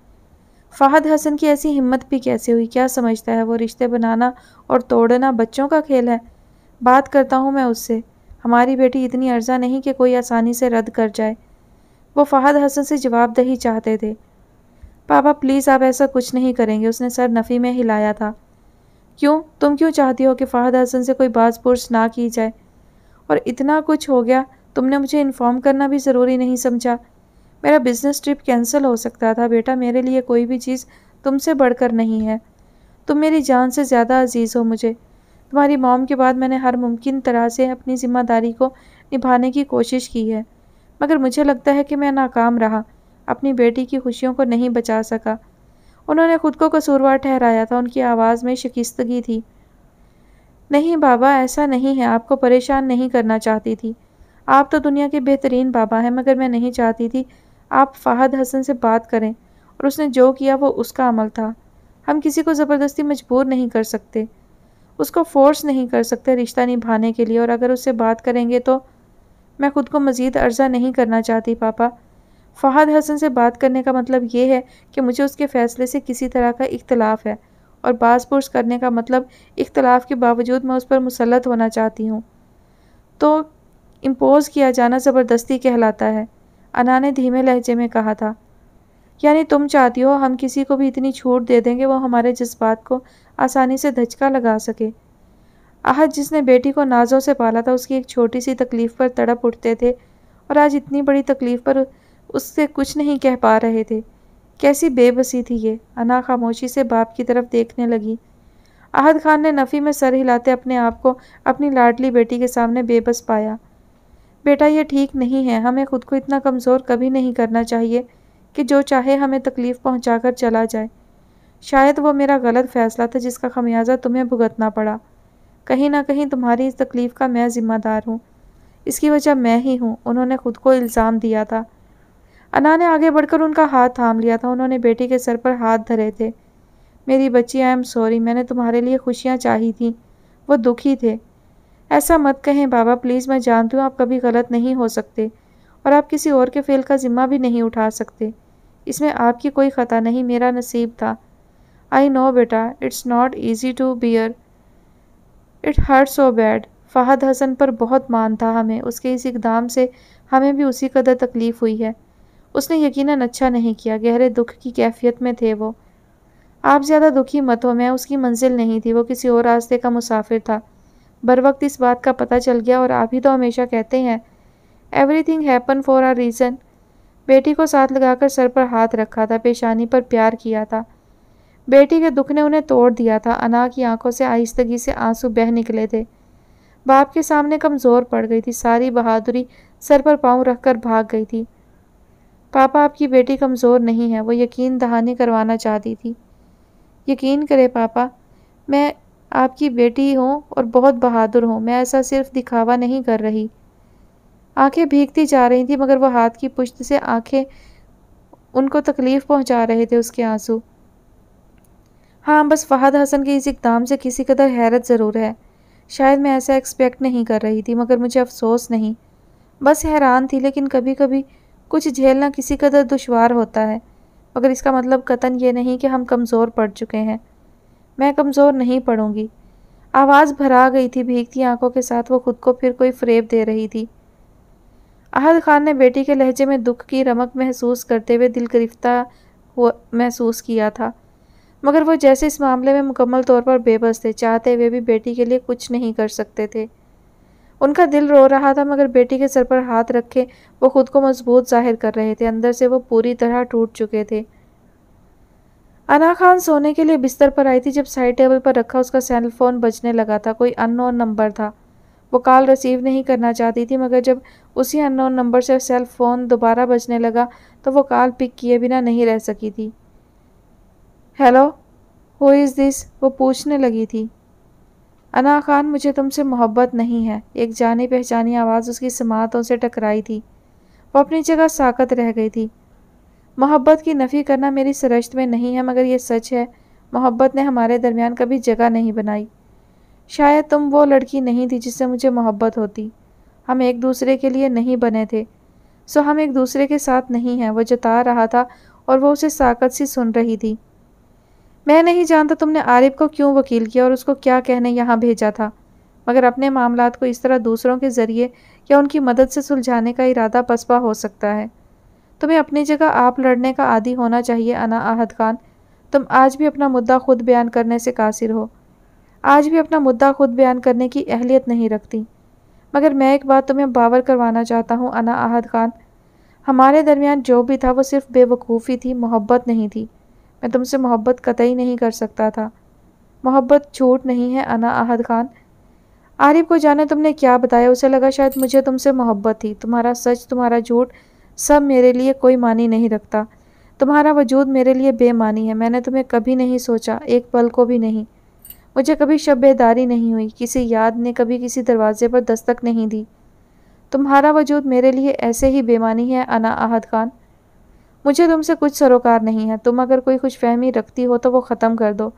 फ़ाहद हसन की ऐसी हिम्मत भी कैसे हुई? क्या समझता है वो रिश्ते बनाना और तोड़ना बच्चों का खेल है? बात करता हूँ मैं उससे। हमारी बेटी इतनी अर्जा नहीं कि कोई आसानी से रद्द कर जाए। वो फ़ाहद हसन से जवाबदही चाहते थे। पापा, प्लीज़ आप ऐसा कुछ नहीं करेंगे, उसने सर नफ़ी में हिलाया था। क्यों? तुम क्यों चाहती हो कि फ़ाहद हसन से कोई बाज पुरस ना की जाए? और इतना कुछ हो गया, तुमने मुझे इन्फॉर्म करना भी ज़रूरी नहीं समझा। मेरा बिज़नेस ट्रिप कैंसिल हो सकता था, बेटा, मेरे लिए कोई भी चीज़ तुमसे बढ़कर नहीं है। तुम मेरी जान से ज़्यादा अज़ीज़ हो मुझे। तुम्हारी मॉम के बाद मैंने हर मुमकिन तरह से अपनी ज़िम्मेदारी को निभाने की कोशिश की है। मगर मुझे लगता है कि मैं नाकाम रहा। अपनी बेटी की खुशियों को नहीं बचा सका। उन्होंने खुद को कसूरवार ठहराया था। उनकी आवाज़ में शिकस्तगी थी। नहीं बाबा, ऐसा नहीं है। आपको परेशान नहीं करना चाहती थी। आप तो दुनिया के बेहतरीन बाबा हैं, मगर मैं नहीं चाहती थी। आप फ़ाहद हसन से बात करें। और उसने जो किया, वो उसका अमल था। हम किसी को ज़बरदस्ती मजबूर नहीं कर सकते। उसको फोर्स नहीं कर सकते रिश्ता निभाने के लिए। और अगर उससे बात करेंगे तो मैं खुद को मज़ीद अर्जा नहीं करना चाहती, पापा। फ़हद हसन से बात करने का मतलब ये है कि मुझे उसके फ़ैसले से किसी तरह का इख्तलाफ है और बास करने का मतलब इख्तलाफ के बावजूद मैं उस पर मुसलत होना चाहती हूँ। तो इम्पोज़ किया जाना ज़बरदस्ती कहलाता है अना ने धीमे लहजे में कहा था। यानी तुम चाहती हो हम किसी को भी इतनी छूट दे देंगे वो हमारे जज्बात को आसानी से धचका लगा सके। आहद जिसने बेटी को नाजों से पाला था, उसकी एक छोटी सी तकलीफ़ पर तड़प उठते थे और आज इतनी बड़ी तकलीफ़ पर उससे कुछ नहीं कह पा रहे थे। कैसी बेबसी थी ये अना खामोशी से बाप की तरफ़ देखने लगी। आहद खान ने नफ़ी में सर हिलाते अपने आप को अपनी लाडली बेटी के सामने बेबस पाया। बेटा, ये ठीक नहीं है, हमें खुद को इतना कमज़ोर कभी नहीं करना चाहिए कि जो चाहे हमें तकलीफ़ पहुंचाकर चला जाए। शायद वो मेरा गलत फ़ैसला था जिसका खमियाजा तुम्हें भुगतना पड़ा। कहीं ना कहीं तुम्हारी इस तकलीफ़ का मैं ज़िम्मेदार हूँ। इसकी वजह मैं ही हूँ, उन्होंने खुद को इल्ज़ाम दिया था। अना ने आगे बढ़कर उनका हाथ थाम लिया था, उन्होंने बेटी के सर पर हाथ धरे थे। मेरी बच्ची आई एम सॉरी मैंने तुम्हारे लिए खुशियाँ चाही थी, वो दुखी थे। ऐसा मत कहें, बाबा प्लीज़ मैं जानती हूँ आप कभी गलत नहीं हो सकते और आप किसी और के फेल का ज़िम्मा भी नहीं उठा सकते। इसमें आपकी कोई ख़ता नहीं, मेरा नसीब था। आई नो बेटा it's not easy to bear it hurt so bad Fahad Hasan पर बहुत मान था हमें। उसके इस इकदाम से हमें भी उसी कदर तकलीफ़ हुई है। उसने यकीनन अच्छा नहीं किया। गहरे दुख की कैफियत में थे वो। आप ज़्यादा दुखी मत हो। मैं उसकी मंजिल नहीं थी। वो किसी और रास्ते का मुसाफिर था। बर वक्त इस बात का पता चल गया और आप ही तो हमेशा कहते हैं everything happen for a reason बेटी को साथ लगाकर सर पर हाथ रखा था। पेशानी पर प्यार किया था। बेटी के दुख ने उन्हें तोड़ दिया था। अना की आँखों से आहिस्तगी से आँसू बह निकले थे। बाप के सामने कमज़ोर पड़ गई थी। सारी बहादुरी सर पर पाँव रखकर भाग गई थी। पापा आपकी बेटी कमज़ोर नहीं है। वो यकीन दहानी करवाना चाहती थी। यकीन करे पापा, मैं आपकी बेटी हूँ और बहुत बहादुर हूँ। मैं ऐसा सिर्फ़ दिखावा नहीं कर रही। आँखें भीगती जा रही थी, मगर वो हाथ की पुश्त से आँखें उनको तकलीफ़ पहुँचा रहे थे, उसके आँसू। हाँ बस फहद हसन के इस इकदाम से किसी कदर हैरत ज़रूर है। शायद मैं ऐसा एक्सपेक्ट नहीं कर रही थी, मगर मुझे अफसोस नहीं। बस हैरान थी, लेकिन कभी कभी कुछ झेलना किसी कदर दुशवार होता है। मगर इसका मतलब कतन ये नहीं कि हम कमज़ोर पड़ चुके हैं। मैं कमज़ोर नहीं पड़ूँगी। आवाज़ भरा गई थी भीगती आँखों के साथ, वो खुद को फिर कोई फ्रेब दे रही थी। अहद खान ने बेटी के लहजे में दुख की रमक महसूस करते हुए दिल गिरफ्ता हुआ महसूस किया था। मगर वो जैसे इस मामले में मुकम्मल तौर पर बेबस थे, चाहते हुए भी बेटी के लिए कुछ नहीं कर सकते थे। उनका दिल रो रहा था, मगर बेटी के सर पर हाथ रखे वो खुद को मज़बूत ज़ाहिर कर रहे थे। अंदर से वो पूरी तरह टूट चुके थे। अना खान सोने के लिए बिस्तर पर आई थी, जब साइड टेबल पर रखा उसका सेल फ़ोन बजने लगा था। कोई अननोन नंबर था। वो कॉल रिसीव नहीं करना चाहती थी, मगर जब उसी अननोन नंबर से सेल फ़ोन दोबारा बजने लगा तो वो कॉल पिक किए बिना नहीं रह सकी थी। हेलो हु इज़ दिस वो पूछने लगी थी। अना खान, मुझे तुमसे मोहब्बत नहीं है। एक जानी पहचानी आवाज़ उसकी समातों से टकराई थी। वो अपनी जगह साकत रह गई थी। मोहब्बत की नफ़ी करना मेरी सरश्त में नहीं है, मगर ये सच है। मोहब्बत ने हमारे दरमियान कभी जगह नहीं बनाई। शायद तुम वो लड़की नहीं थी जिससे मुझे मोहब्बत होती। हम एक दूसरे के लिए नहीं बने थे। सो हम एक दूसरे के साथ नहीं हैं। वो जता रहा था और वो उसे साकत सी सुन रही थी। मैं नहीं जानता तुमने आरिफ को क्यों वकील किया और उसको क्या कहने यहाँ भेजा था। मगर अपने मामला को इस तरह दूसरों के ज़रिए या उनकी मदद से सुलझाने का इरादा पसपा हो सकता है। तुम्हें अपनी जगह आप लड़ने का आदि होना चाहिए, अना आहद खान। तुम आज भी अपना मुद्दा खुद बयान करने से कासिर हो। आज भी अपना मुद्दा खुद बयान करने की अहलियत नहीं रखती। मगर मैं एक बात तुम्हें बावर करवाना चाहता हूँ, अना आहद खान। हमारे दरमियान जो भी था वो सिर्फ़ बेवकूफ़ी थी, मोहब्बत नहीं थी। मैं तुमसे मोहब्बत कतई नहीं कर सकता था। मोहब्बत झूठ नहीं है, अना आहद खान। आरिफ को जाने तुमने क्या बताया? उसे लगा शायद मुझे तुमसे मोहब्बत थी। तुम्हारा सच, तुम्हारा झूठ सब मेरे लिए कोई मानी नहीं रखता। तुम्हारा वजूद मेरे लिए बेमानी है। मैंने तुम्हें कभी नहीं सोचा, एक पल को भी नहीं। मुझे कभी शबेदारी नहीं हुई। किसी याद ने कभी किसी दरवाजे पर दस्तक नहीं दी। तुम्हारा वजूद मेरे लिए ऐसे ही बेमानी है, अना आहद खान। मुझे तुमसे कुछ सरोकार नहीं है। तुम अगर कोई खुश फहमी रखती हो तो वो ख़त्म कर दो।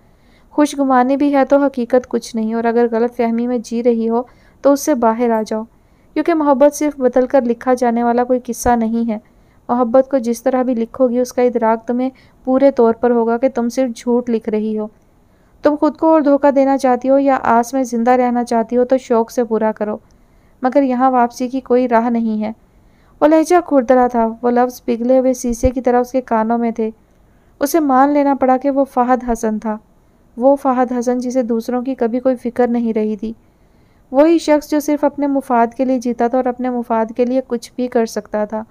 खुश गुमानी भी है तो हकीकत कुछ नहीं, और अगर गलत फहमी में जी रही हो तो उससे बाहर आ जाओ। क्योंकि मोहब्बत सिर्फ़ बदल कर लिखा जाने वाला कोई किस्सा नहीं है। मोहब्बत को जिस तरह भी लिखोगी, उसका इदराक तुम्हें पूरे तौर पर होगा कि तुम सिर्फ़ झूठ लिख रही हो। तुम खुद को और धोखा देना चाहती हो या आस में ज़िंदा रहना चाहती हो तो शौक़ से पूरा करो। मगर यहाँ वापसी की कोई राह नहीं है। वो लहजा खुरदरा था। वो लफ्ज़ पिघले हुए शीशे की तरह उसके कानों में थे। उसे मान लेना पड़ा कि वो फ़ाहद हसन था। वो फ़ाहद हसन जिसे दूसरों की कभी कोई फ़िक्र नहीं रही थी। वही शख्स जो सिर्फ़ अपने मुफाद के लिए जीता था और अपने मुफाद के लिए कुछ भी कर सकता था।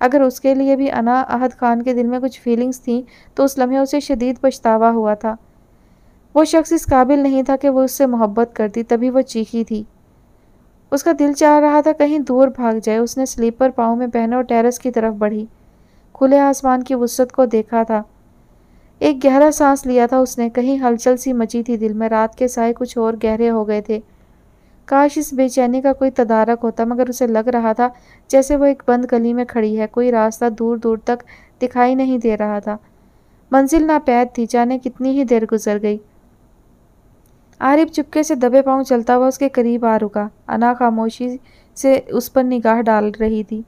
अगर उसके लिए भी अना अहद खान के दिल में कुछ फीलिंग्स थी तो उस लम्हे उसे शदीद पछतावा हुआ था। वो शख्स इस काबिल नहीं था कि वो उससे मोहब्बत करती, तभी वो चीखी थी। उसका दिल चाह रहा था कहीं दूर भाग जाए। उसने स्लीपर पाँव में पहने और टेरेस की तरफ़ बढ़ी। खुले आसमान की वसत को देखा था। एक गहरा सांस लिया था उसने। कहीं हलचल सी मची थी दिल में। रात के साय कुछ और गहरे हो गए थे। काश इस बेचैनी का कोई तदारक होता, मगर उसे लग रहा था जैसे वो एक बंद गली में खड़ी है। कोई रास्ता दूर दूर तक दिखाई नहीं दे रहा था। मंजिल नापैद थी। जाने कितनी ही देर गुजर गई। आरिफ चुपके से दबे पाँव चलता हुआ उसके करीब आ रुका। अना खामोशी से उस पर निगाह डाल रही थी।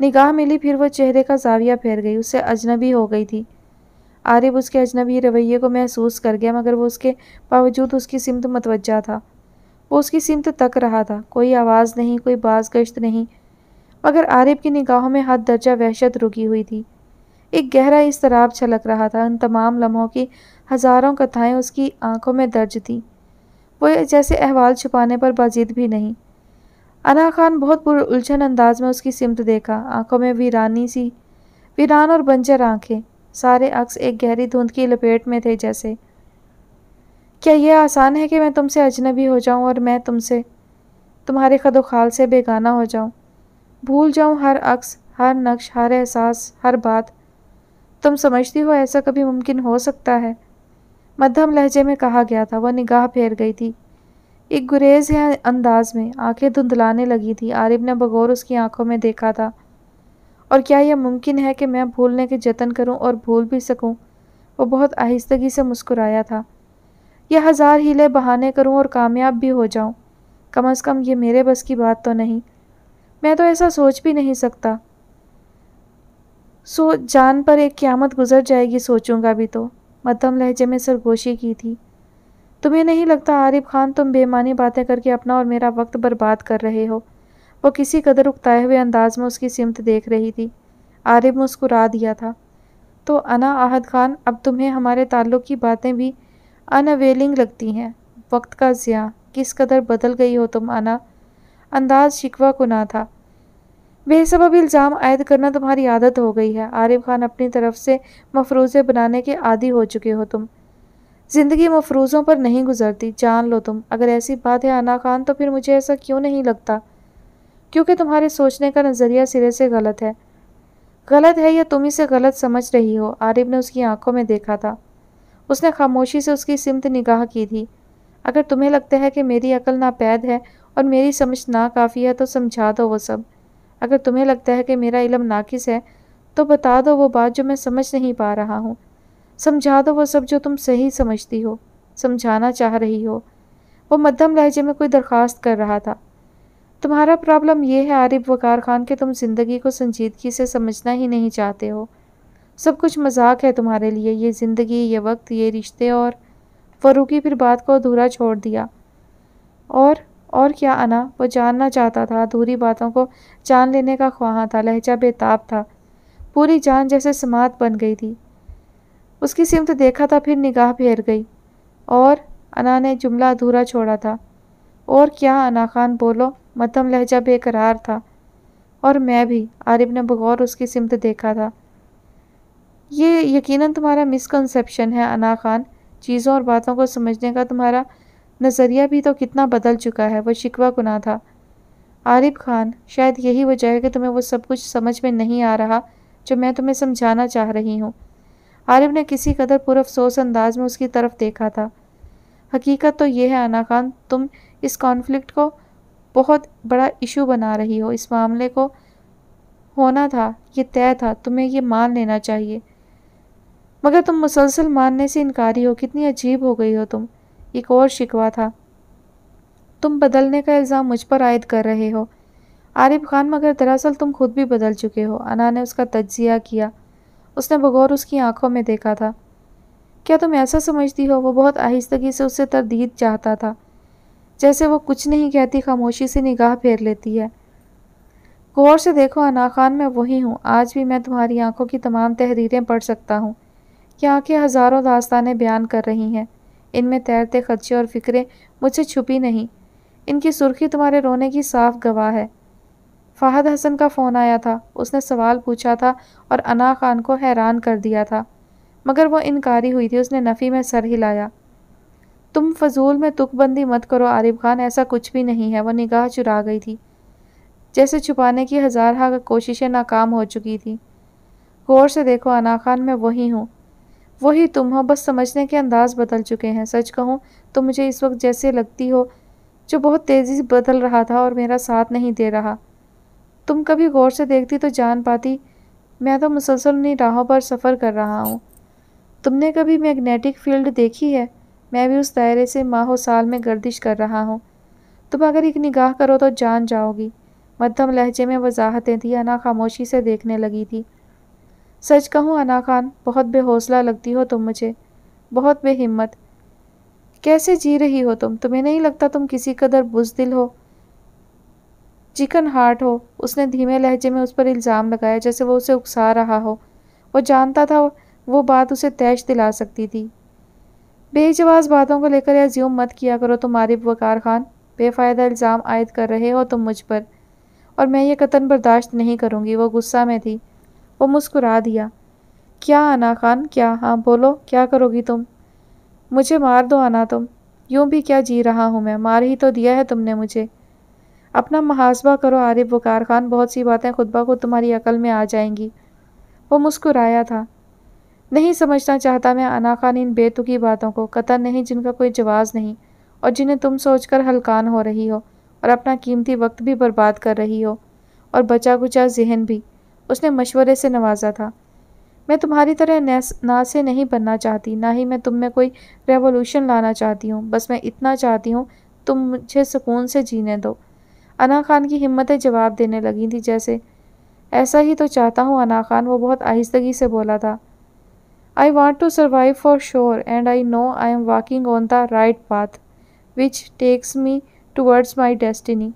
निगाह मिली, फिर वो चेहरे का जाविया फेर गई। उससे अजनबी हो गई थी। आरिफ उसके अजनबी रवैये को महसूस कर गया, मगर वो उसके बावजूद उसकी सिमत मतवजा था। वो उसकी सिमत तक रहा था। कोई आवाज़ नहीं, कोई बाज गश्त नहीं, मगर आरिफ की निगाहों में हद दर्जा वहशत रुकी हुई थी। एक गहरा इसतराब छलक रहा था। उन तमाम लम्हों की हज़ारों कथाएँ उसकी आँखों में दर्ज थीं। वो जैसे अहवाल छुपाने पर बाजिद भी नहीं। अना खान बहुत उलझन अंदाज में उसकी सिमत देखा। आँखों में वीरानी सी, वीरान और बंजर आँखें, सारे अक्स एक गहरी धुंध की लपेट में थे जैसे। क्या यह आसान है कि मैं तुमसे अजनबी हो जाऊँ और मैं तुमसे, तुम्हारे खदो खाल से बेगाना हो जाऊँ? भूल जाऊँ हर अक्स, हर नक्श, हर एहसास, हर बात। तुम समझती हो ऐसा कभी मुमकिन हो सकता है? मध्यम लहजे में कहा गया था। वह निगाह फेर गई थी। एक गुरेज है अंदाज में। आँखें धुंधलाने लगी थी। आरिफ ने बगौर उसकी आँखों में देखा था। और क्या यह मुमकिन है कि मैं भूलने के जतन करूँ और भूल भी सकूँ? वो बहुत आहिस्तगी से मुस्कुराया था। यह हज़ार हीले बहाने करूँ और कामयाब भी हो जाऊँ? कम अज़ कम ये मेरे बस की बात तो नहीं। मैं तो ऐसा सोच भी नहीं सकता। सो जान पर एक क्यामत गुजर जाएगी सोचूँगा भी तो। मध्यम लहजे में सरगोशी की थी। तुम्हें नहीं लगता आरिफ खान तुम बेमानी बातें करके अपना और मेरा वक्त बर्बाद कर रहे हो? वो किसी कदर उकताए हुए अंदाज में उसकी सिमत देख रही थी। आरिफ मुस्कुरा दिया था। तो अना आहद खान, अब तुम्हें हमारे ताल्लुक़ की बातें भी अनअवेलिंग लगती हैं। वक्त का ज़िया, किस कदर बदल गई हो तुम अना? अंदाज शिकवा कुना था। बेसबब इल्ज़ाम आयद करना तुम्हारी आदत हो गई है। आरिफ खान अपनी तरफ़ से मफरूज़े बनाने के आदि हो चुके हो तुम। ज़िंदगी मफरूज़ों पर नहीं गुजरती, जान लो तुम। अगर ऐसी बात है आना खान तो फिर मुझे ऐसा क्यों नहीं लगता? क्योंकि तुम्हारे सोचने का नज़रिया सिरे से गलत है। गलत है या तुम इसे गलत समझ रही हो, आरिफ ने उसकी आँखों में देखा था। उसने खामोशी से उसकी सिमत निगाह की थी। अगर तुम्हें लगता है कि मेरी अकल नापैद है और मेरी समझ ना काफ़ी है तो समझा दो वो सब। अगर तुम्हें लगता है कि मेरा इलम नाकिस है तो बता दो वो बात जो मैं समझ नहीं पा रहा हूँ। समझा दो वो सब जो तुम सही समझती हो, समझाना चाह रही हो। वो मध्यम लहजे में कोई दरख्वास्त कर रहा था। तुम्हारा प्रॉब्लम ये है आरिफ वकार खान कि तुम ज़िंदगी को संजीदगी से समझना ही नहीं चाहते हो। सब कुछ मज़ाक है तुम्हारे लिए, ये ज़िंदगी, ये वक्त, ये रिश्ते और फ़रूकी फिर बात को अधूरा छोड़ दिया। और और क्या अना वो जानना चाहता था, अधूरी बातों को जान लेने का ख्वाह था, लहजा बेताब था। पूरी जान जैसे समात बन गई थी। उसकी सिमत देखा था, फिर निगाह फेर गई। और अना ने जुमला अधूरा छोड़ा था। और क्या अना खान, बोलो मतम लहजा बेकरार था। और मैं भी, आरिफ ने बगौर उसकी सिमत देखा था। ये यकीनन तुम्हारा मिसकंसेप्शन है, अना खान। चीज़ों और बातों को समझने का तुम्हारा नज़रिया भी तो कितना बदल चुका है वह शिकवा गुना था। आरिफ खान, शायद यही वजह है कि तुम्हें वो सब कुछ समझ में नहीं आ रहा, जो मैं तुम्हें समझाना चाह रही हूँ। आरिफ ने किसी कदर पूरा अफसोस अंदाज में उसकी तरफ़ देखा था। हकीकत तो ये है, आना खान, तुम इस कॉन्फ्लिक्ट को बहुत बड़ा इशू बना रही हो। इस मामले को होना था, ये तय था, तुम्हें ये मान लेना चाहिए। मगर तुम मुसलसल मानने से इनकारी हो, कितनी अजीब हो गई हो तुम। एक और शिकवा था। तुम बदलने का इल्ज़ाम मुझ पर आयद कर रहे हो। आरिफ खान, मगर दरअसल तुम खुद भी बदल चुके हो। अना ने उसका तजिया किया। उसने बगौर उसकी आँखों में देखा था। क्या तुम ऐसा समझती हो? वो बहुत आहिस्तगी से उससे तरदीद चाहता था। जैसे वो कुछ नहीं कहती, खामोशी से निगाह फेर लेती है। गौर से देखो, अना खान, मैं वही हूँ। आज भी मैं तुम्हारी आँखों की तमाम तहरीरें पढ़ सकता हूँ। ये आँखें हज़ारों दास्तानें बयान कर रही हैं? इनमें तैरते खदशे और फिक्रें मुझसे छुपी नहीं। इनकी सुर्खी तुम्हारे रोने की साफ़ गवाह है। फ़ाहद हसन का फ़ोन आया था। उसने सवाल पूछा था और अना खान को हैरान कर दिया था। मगर वो इनकारी हुई थी। उसने नफ़ी में सर हिलाया। तुम फजूल में तुकबंदी मत करो, आरिफ खान, ऐसा कुछ भी नहीं है। वह निगाह चुरा गई थी। जैसे छुपाने की हज़ारहा कोशिशें नाकाम हो चुकी थी। गौर से देखो, अना खान, मैं वही हूँ। वही तुम हो, बस समझने के अंदाज बदल चुके हैं। सच कहूँ तो मुझे इस वक्त जैसे लगती हो, जो बहुत तेज़ी से बदल रहा था और मेरा साथ नहीं दे रहा। तुम कभी गौर से देखती तो जान पाती, मैं तो मुसलसल उन्हीं राहों पर सफ़र कर रहा हूँ। तुमने कभी मैग्नेटिक फ़ील्ड देखी है? मैं भी उस दायरे से माहो साल में गर्दिश कर रहा हूँ। तुम अगर एक निगाह करो तो जान जाओगी। मध्यम लहजे में वजाहतें थी अना खामोशी से देखने लगी थी। सच कहूँ, अना खान, बहुत बेहौसला लगती हो तुम मुझे। बहुत बेहिम्मत। कैसे जी रही हो तुम? तुम्हें नहीं लगता तुम किसी कदर बुजदिल हो? चिकन हार्ट हो। उसने धीमे लहजे में उस पर इल्ज़ाम लगाया जैसे वो उसे उकसा रहा हो। वो जानता था वो बात उसे तैश दिला सकती थी। बेजवाज बातों को लेकर यह ज्यूम मत किया करो तुम आरिफ वकार खान। बेफ़ायदा इल्ज़ाम आयद कर रहे हो तुम मुझ पर। और मैं ये कतन बर्दाश्त नहीं करूँगी। वो गुस्सा में थी। वो मुस्कुरा दिया। क्या आना खान? क्या? हाँ बोलो, क्या करोगी तुम? मुझे मार दो आना तुम। यूँ भी क्या जी रहा हूँ मैं? मार ही तो दिया है तुमने मुझे। अपना मुहासबा करो, आरिफ वकार खान। बहुत सी बातें खुदबा खुद तुम्हारी अकल में आ जाएँगी। वो मुस्कुराया था। नहीं समझना चाहता मैं अना खान इन बेतुकी बातों को। कतर नहीं, जिनका कोई जवाब नहीं, और जिन्हें तुम सोचकर हलकान हो रही हो, और अपना कीमती वक्त भी बर्बाद कर रही हो, और बचा कुचा जहन भी। उसने मशवरे से नवाजा था। मैं तुम्हारी तरह ना से नहीं बनना चाहती, ना ही मैं तुम में कोई रेवोल्यूशन लाना चाहती हूँ। बस मैं इतना चाहती हूँ, तुम मुझे सुकून से जीने दो। अना खान की हिम्मतें जवाब देने लगी थी, जैसे, ऐसा ही तो चाहता हूँ अना खान, वो बहुत आहिस्तगी से बोला था। I want to survive for sure and I know I am walking on the right path which takes me towards my destiny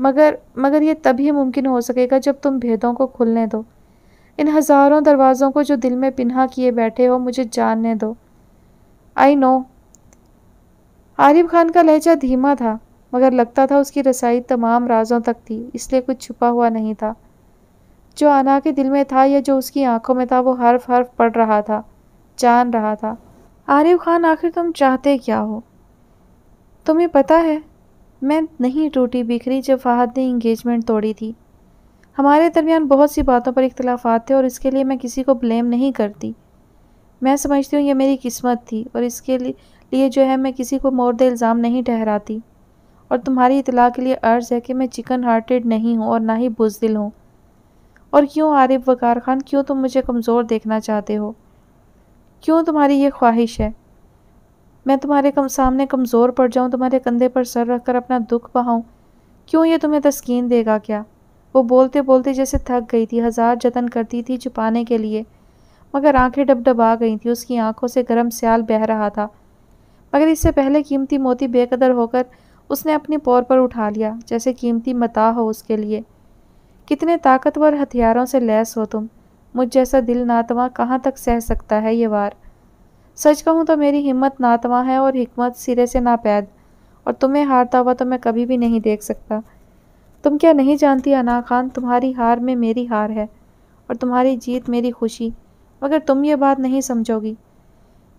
मगर मगर ये तभी मुमकिन हो सकेगा जब तुम भेदों को खुलने दो। इन हज़ारों दरवाज़ों को जो दिल में पिन्हा किए बैठे हो, मुझे जानने दो। आई नो आरिफ खान का लहजा धीमा था, मगर लगता था उसकी रसाई तमाम राजों तक थी, इसलिए कुछ छुपा हुआ नहीं था। जो आना के दिल में था या जो उसकी आँखों में था, वो हर्फ हर्फ पढ़ रहा था, जान रहा था। आरिफ खान, आखिर तुम चाहते क्या हो? तुम्हें पता है मैं नहीं टूटी बिखरी जब फाहद ने इंगेजमेंट तोड़ी थी। हमारे दरमियान बहुत सी बातों पर इख्तलाफात थे और इसके लिए मैं किसी को ब्लेम नहीं करती। मैं समझती हूँ यह मेरी किस्मत थी और इसके लिए जो है मैं किसी को मोरद इल्ज़ाम नहीं ठहराती। और तुम्हारी इतला के लिए अर्ज़ है कि मैं चिकन हार्टेड नहीं हूँ और ना ही बुजदिल हूँ। और क्यों आरिफ वकार खान, क्यों तुम मुझे कमज़ोर देखना चाहते हो? क्यों तुम्हारी ये ख्वाहिश है? मैं तुम्हारे कम, सामने कमज़ोर पड़ जाऊँ, तुम्हारे कंधे पर सर रख कर अपना दुख बहाऊँ। क्यों ये तुम्हें तस्कीन देगा क्या? वो बोलते बोलते जैसे थक गई थी, हज़ार जतन करती थी छुपाने के लिए। मगर आँखें डबडबा गई थी, उसकी आँखों से गर्म स्याल बह रहा था। मगर इससे पहले कीमती मोती बेकदर होकर उसने अपनी पौर पर उठा लिया, जैसे कीमती मता हो उसके लिए। कितने ताकतवर हथियारों से लैस हो तुम। मुझ जैसा दिल नातवा कहाँ तक सह सकता है ये वार? सच कहूँ तो मेरी हिम्मत नातवा है और हिकमत सिरे से नापैद और तुम्हें हारता हुआ तो मैं कभी भी नहीं देख सकता। तुम क्या नहीं जानती अना खान, तुम्हारी हार में मेरी हार है और तुम्हारी जीत मेरी खुशी। मगर तुम ये बात नहीं समझोगी।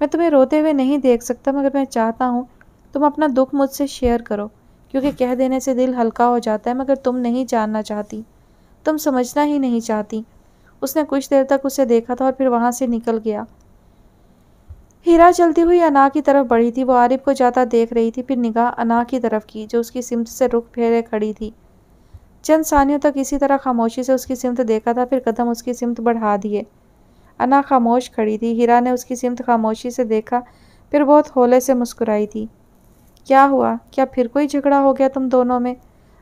मैं तुम्हें रोते हुए नहीं देख सकता, मगर मैं चाहता हूँ तुम अपना दुख मुझसे शेयर करो, क्योंकि कह देने से दिल हल्का हो जाता है, मगर तुम नहीं जानना चाहती। तुम समझना ही नहीं चाहती। उसने कुछ देर तक उसे देखा था और फिर वहाँ से निकल गया। हीरा चलती हुई अना की तरफ़ बढ़ी थी। वो आरिफ को जाता देख रही थी, फिर निगाह अना की तरफ़ की, जो उसकी सिमत से रुख फेरे खड़ी थी। चंद सानियों तक इसी तरह खामोशी से उसकी सिमत देखा था, फिर कदम उसकी सिमत बढ़ा दिए। अना खामोश खड़ी थी। हीरा ने उसकी सिमत खामोशी से देखा, फिर बहुत होले से मुस्कुराई थी। क्या हुआ? क्या फिर कोई झगड़ा हो गया तुम दोनों में?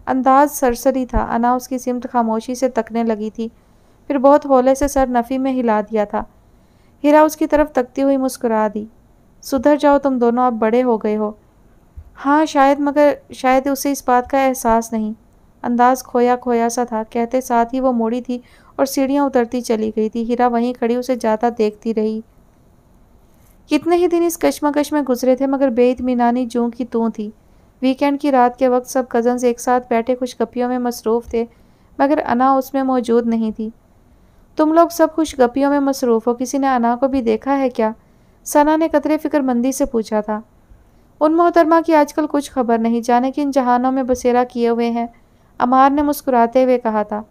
अंदाज सरसरी था। अना उसकी सिमत खामोशी से तकने लगी थी। फिर बहुत होले से सर नफ़ी में हिला दिया था। हीरा उसकी तरफ़ तकती हुई मुस्कुरा दी। सुधर जाओ, तुम दोनों अब बड़े हो गए हो। हाँ शायद, मगर शायद उसे इस बात का एहसास नहीं। अंदाज खोया खोया सा था। कहते साथ ही वो मोड़ी थी और सीढ़ियाँ उतरती चली गई थी। हीरा वहीं खड़ी उसे जाता देखती रही। कितने ही दिन इस कश्मकश में गुजरे थे, मगर बेइतमीनानी जू की तू थी। वीकेंड की रात के वक्त सब कज़न्स एक साथ बैठे खुशगपियों में मसरूफ़ थे, मगर अना उसमें मौजूद नहीं थी। तुम लोग सब खुश गपियों में मसरूफ़ हो, किसी ने अना को भी देखा है क्या? सना ने कतरे फिक्रमंदी से पूछा था। उन मोहतरमा की आजकल कुछ खबर नहीं, जाने कि इन जहानों में बसेरा किए हुए हैं, अमार ने मुस्कुराते हुए कहा था।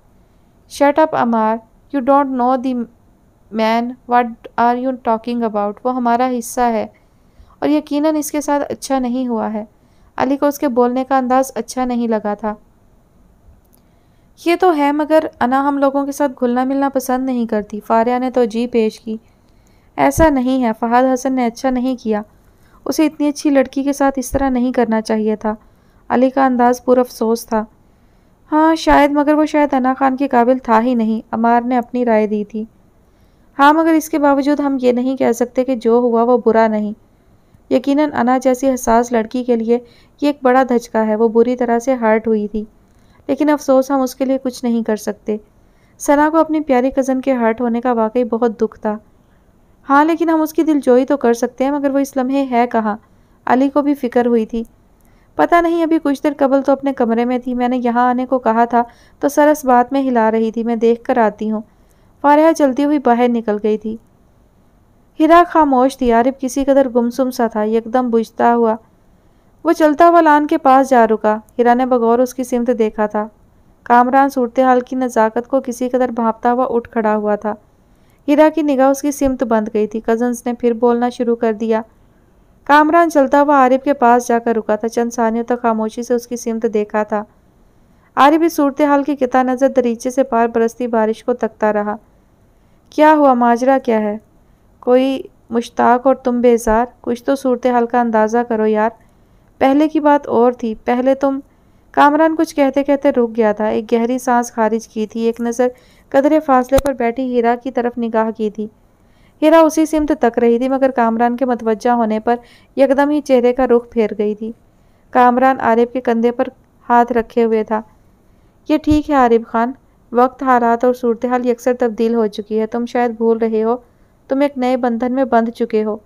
Shut up Amar. You don't know the man what are you talking about वो हमारा हिस्सा है। और यकीनन इसके साथ अच्छा नहीं हुआ है। अली को उसके बोलने का अंदाज अच्छा नहीं लगा था। ये तो है, मगर अना हम लोगों के साथ घुलना मिलना पसंद नहीं करती। फारिया ने तो जी पेश की। ऐसा नहीं है, फ़हद हसन ने अच्छा नहीं किया। उसे इतनी अच्छी लड़की के साथ इस तरह नहीं करना चाहिए था। अली का अंदाज पूरा अफसोस था। हाँ शायद, मगर वो शायद अना खान के काबिल था ही नहीं। अमार ने अपनी राय दी थी। हाँ मगर इसके बावजूद हम ये नहीं कह सकते कि जो हुआ वो बुरा नहीं। यकीनन, अना जैसी हसास लड़की के लिए ये एक बड़ा धचका है। वो बुरी तरह से हर्ट हुई थी। लेकिन अफसोस हम उसके लिए कुछ नहीं कर सकते। सना को अपनी प्यारी कज़न के हर्ट होने का वाकई बहुत दुख था। हाँ लेकिन हम उसकी दिलजोई तो कर सकते हैं, मगर वो इस लम्हे है कहाँ? अली को भी फ़िक्र हुई थी। पता नहीं, अभी कुछ देर कबल तो अपने कमरे में थी। मैंने यहाँ आने को कहा था तो सरस बात में हिला रही थी। मैं देख कर आती हूँ। फारिया चलती हुई बाहर निकल गई थी। हिरा खामोश थी। आरिफ किसी कदर गुमसुम सा था। एकदम बुझता हुआ वो चलता हुआ लान के पास जा रुका। हिरा ने बगौर उसकी सिमत देखा था। कामरान सूरत हाल की नज़ाकत को किसी कदर भापता हुआ उठ खड़ा हुआ था। हीरा की निगाह उसकी सिमत बंद गई थी। कजन्स ने फिर बोलना शुरू कर दिया। कामरान चलता हुआ आरिफ के पास जाकर रुका था। चंद सानियों तक तो खामोशी से उसकी सिमत देखा था। आरिफ इस सूरत हाल की किता नज़र दरीचे से पार बरसती बारिश को तकता रहा। क्या हुआ? माजरा क्या है? कोई मुश्ताक और तुम बेजार? कुछ तो सूरत हाल का अंदाज़ा करो यार। पहले की बात और थी। पहले तुम। कामरान कुछ कहते कहते रुक गया था। एक गहरी सांस खारिज की थी। एक नज़र कदरे फासले पर बैठी हीरा की तरफ़ निगाह की थी। हीरा उसी सिमत तक रही थी, मगर कामरान के मतवजा होने पर यकदम ही चेहरे का रुख फेर गई थी। कामरान आरिफ के कंधे पर हाथ रखे हुए था। ये ठीक है आरिफ खान। वक्त, हालात और सूरत हाल यकसर तब्दील हो चुकी है। तुम शायद भूल रहे हो। तुम एक नए बंधन में बंध चुके हो।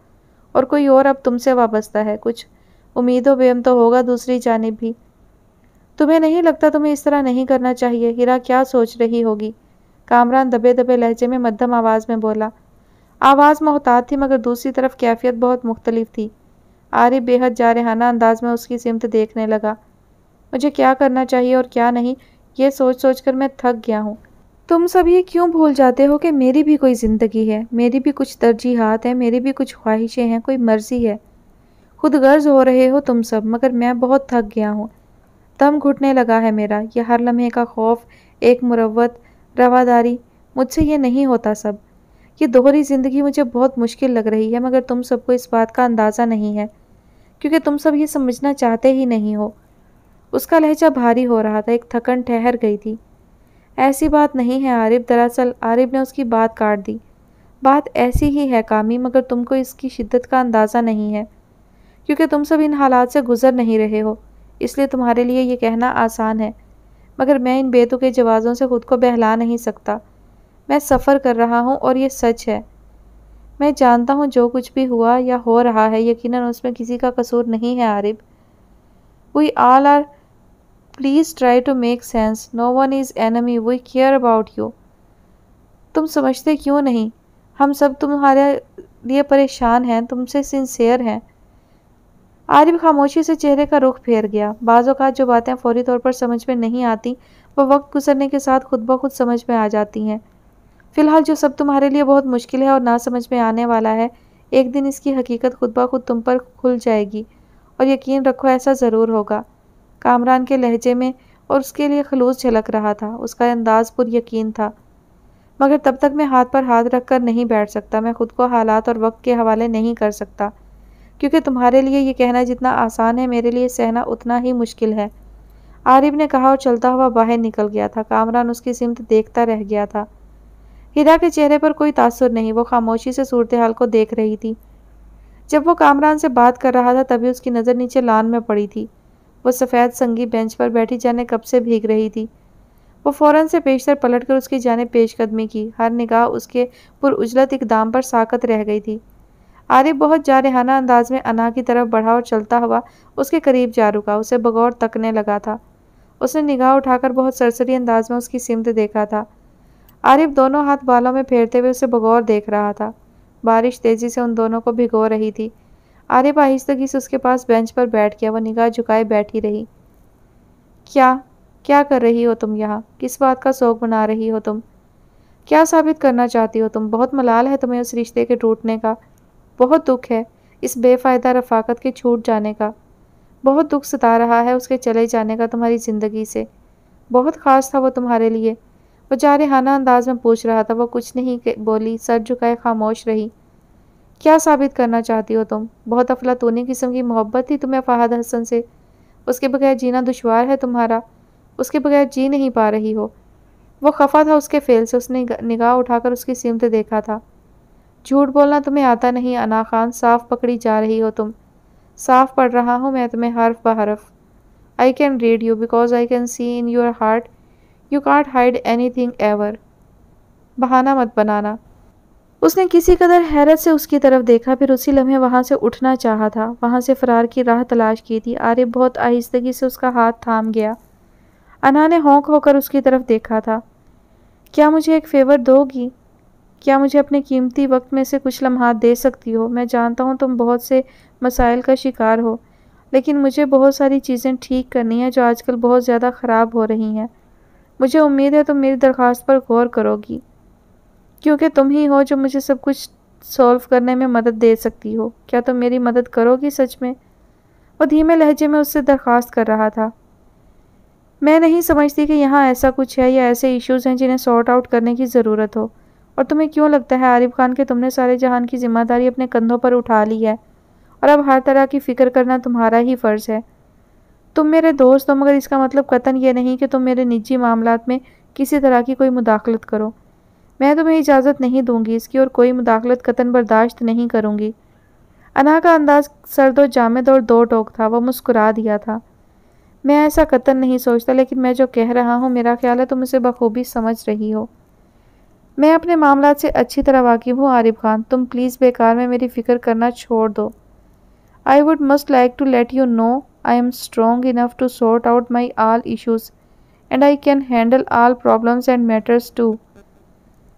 और कोई और अब तुमसे वाबस्ता है। कुछ उम्मीद बेम तो होगा दूसरी जानब भी। तुम्हें नहीं लगता तुम्हें इस तरह नहीं करना चाहिए? हीरा क्या सोच रही होगी? कामरान दबे दबे लहजे में मध्यम आवाज़ में बोला, आवाज़ मोहतात थी, मगर दूसरी तरफ़ कैफियत बहुत मुख्तलिफ़ थी। आरिफ बेहद जारहाना अंदाज में उसकी सिमत देखने लगा। मुझे क्या करना चाहिए और क्या नहीं, ये सोच सोच कर मैं थक गया हूँ। तुम सब ये क्यों भूल जाते हो कि मेरी भी कोई ज़िंदगी है? मेरी भी कुछ तरजीहत हैं, मेरी भी कुछ ख्वाहिशें हैं, कोई मर्ज़ी है। खुद गर्ज हो रहे हो तुम सब, मगर मैं बहुत थक गया हूँ। दम घुटने लगा है मेरा, यह हर लम्हे का खौफ, एक मुरवत रवादारी, मुझसे ये नहीं होता सब। ये दोहरी ज़िंदगी मुझे बहुत मुश्किल लग रही है, मगर तुम सबको इस बात का अंदाज़ा नहीं है, क्योंकि तुम सब ये समझना चाहते ही नहीं हो। उसका लहजा भारी हो रहा था, एक थकन ठहर गई थी। ऐसी बात नहीं है, आरिफ, दरअसल आरिफ ने उसकी बात काट दी। बात ऐसी ही है कामी, मगर तुमको इसकी शिद्दत का अंदाज़ा नहीं है। क्योंकि तुम सब इन हालात से गुज़र नहीं रहे हो। इसलिए तुम्हारे लिए ये कहना आसान है। मगर मैं इन बेतुके जवाज़ों से ख़ुद को बहला नहीं सकता। मैं सफ़र कर रहा हूँ और ये सच है। मैं जानता हूँ जो कुछ भी हुआ या हो रहा है, यकीनन उसमें किसी का कसूर नहीं है, Arif. We all are please try to make sense no one is enemy we care about you तुम समझते क्यों नहीं? हम सब तुम्हारे लिए परेशान हैं, तुमसे सिंसेयर हैं। आरिफ खामोशी से चेहरे का रुख फेर गया। बाज़ जो बातें फौरी तौर पर समझ में नहीं आती वह वक्त गुजरने के साथ खुद ब खुद समझ में आ जाती हैं। फ़िलहाल जो सब तुम्हारे लिए बहुत मुश्किल है और ना समझ में आने वाला है, एक दिन इसकी हकीकत खुद ब खुद तुम पर खुल जाएगी और यकीन रखो ऐसा ज़रूर होगा। कामरान के लहजे में और उसके लिए खलूस झलक रहा था, उसका अंदाज पुर यकीन था। मगर तब तक मैं हाथ पर हाथ रख कर नहीं बैठ सकता, मैं खुद को हालात और वक्त के हवाले नहीं कर सकता। क्योंकि तुम्हारे लिए ये कहना जितना आसान है, मेरे लिए सहना उतना ही मुश्किल है। आरिफ ने कहा और चलता हुआ बाहर निकल गया था। कामरान उसकी सिमत देखता रह गया था। हिरा के चेहरे पर कोई तासुर नहीं, वो खामोशी से सूरत हाल को देख रही थी। जब वो कामरान से बात कर रहा था, तभी उसकी नज़र नीचे लान में पड़ी थी। वो सफ़ेद संगी बेंच पर बैठी जाने कब से भीग रही थी। वो फ़ौरन से पेशतर पलट कर उसकी जाने पेशकदमी की। हर निगाह उसके पुर उजलत इकदाम पर साकत रह गई थी। आरिफ बहुत जारहाना अंदाज में अना की तरफ़ बढ़ा और चलता हुआ उसके करीब जा रुका। उसे बगौर तकने लगा था। उसने निगाह उठाकर बहुत सरसरी अंदाज में उसकी सिमत देखा था। आरिफ दोनों हाथ बालों में फेरते हुए उसे बगौर देख रहा था। बारिश तेज़ी से उन दोनों को भिगो रही थी। आरिफ आहिस्तगी से उसके पास बेंच पर बैठ गया। वह निगाह झुकाए बैठी रही। क्या? क्या कर रही हो तुम यहाँ? किस बात का शौक बना रही हो तुम? क्या साबित करना चाहती हो तुम? बहुत मलाल है तुम्हें उस रिश्ते के टूटने का। बहुत दुख है इस बेफ़ायदा रफाकत के छूट जाने का। बहुत दुख सता रहा है उसके चले जाने का तुम्हारी ज़िंदगी से। बहुत ख़ास था वो तुम्हारे लिए। वो जारहाना अंदाज में पूछ रहा था, वो कुछ नहीं बोली, सर झुकाए खामोश रही। क्या साबित करना चाहती हो तुम? बहुत अफलातूनी किस्म की मोहब्बत थी तुम्हें फ़ाहद हसन से। उसके बगैर जीना दुशवार है तुम्हारा। उसके बगैर जी नहीं पा रही हो। वो खफा था उसके फेल से, उसने निगाह उठाकर उसकी सीमत देखा था। झूठ बोलना तुम्हें आता नहीं, अना खान, साफ़ पकड़ी जा रही हो तुम। साफ़ पढ़ रहा हूँ मैं तुम्हें हर्फ बहरफ I can read you because I can see in your heart you can't hide anything ever बहाना मत बनाना। उसने किसी कदर हैरत से उसकी तरफ़ देखा, फिर उसी लम्हे वहाँ से उठना चाहा था। वहाँ से फरार की राह तलाश की थी। आरिफ बहुत आहिस्तगी से उसका हाथ थाम गया। अना ने होंक होकर उसकी तरफ़ देखा था। क्या मुझे एक फेवर दोगी? क्या मुझे अपने कीमती वक्त में से कुछ लम्हात दे सकती हो? मैं जानता हूँ तुम बहुत से मसाइल का शिकार हो, लेकिन मुझे बहुत सारी चीज़ें ठीक करनी है जो आजकल बहुत ज़्यादा ख़राब हो रही हैं। मुझे उम्मीद है तुम मेरी दरख्वास्त पर गौर करोगी, क्योंकि तुम ही हो जो मुझे सब कुछ सॉल्व करने में मदद दे सकती हो। क्या तुम मेरी मदद करोगी सच में? वो धीमे लहजे में उससे दरख्वास्त कर रहा था। मैं नहीं समझती कि यहाँ ऐसा कुछ है या ऐसे इश्यूज़ हैं जिन्हें सॉर्ट आउट करने की ज़रूरत हो। और तुम्हें क्यों लगता है आरिफ खान के तुमने सारे जहान की ज़िम्मेदारी अपने कंधों पर उठा ली है? और अब हर तरह की फ़िक्र करना तुम्हारा ही फ़र्ज़ है। तुम मेरे दोस्त हो, मगर इसका मतलब कतन ये नहीं कि तुम मेरे निजी मामला में किसी तरह की कोई मुदाखलत करो। मैं तुम्हें इजाज़त नहीं दूँगी इसकी और कोई मुदाखलत कतन बर्दाश्त नहीं करूँगी। अना का अंदाज सर्द जामद और दो टोक था, वह मुस्कुरा दिया था। मैं ऐसा कतन नहीं सोचता, लेकिन मैं जो कह रहा हूँ, मेरा ख्याल है तुम उसे बखूबी समझ रही हो। मैं अपने मामला से अच्छी तरह वाकिफ़ हूँ, आरिफ खान। तुम प्लीज़ बेकार में मेरी फ़िक्र करना छोड़ दो। I would must like to let you know I am strong enough to sort out my all issues and I can handle all problems and matters too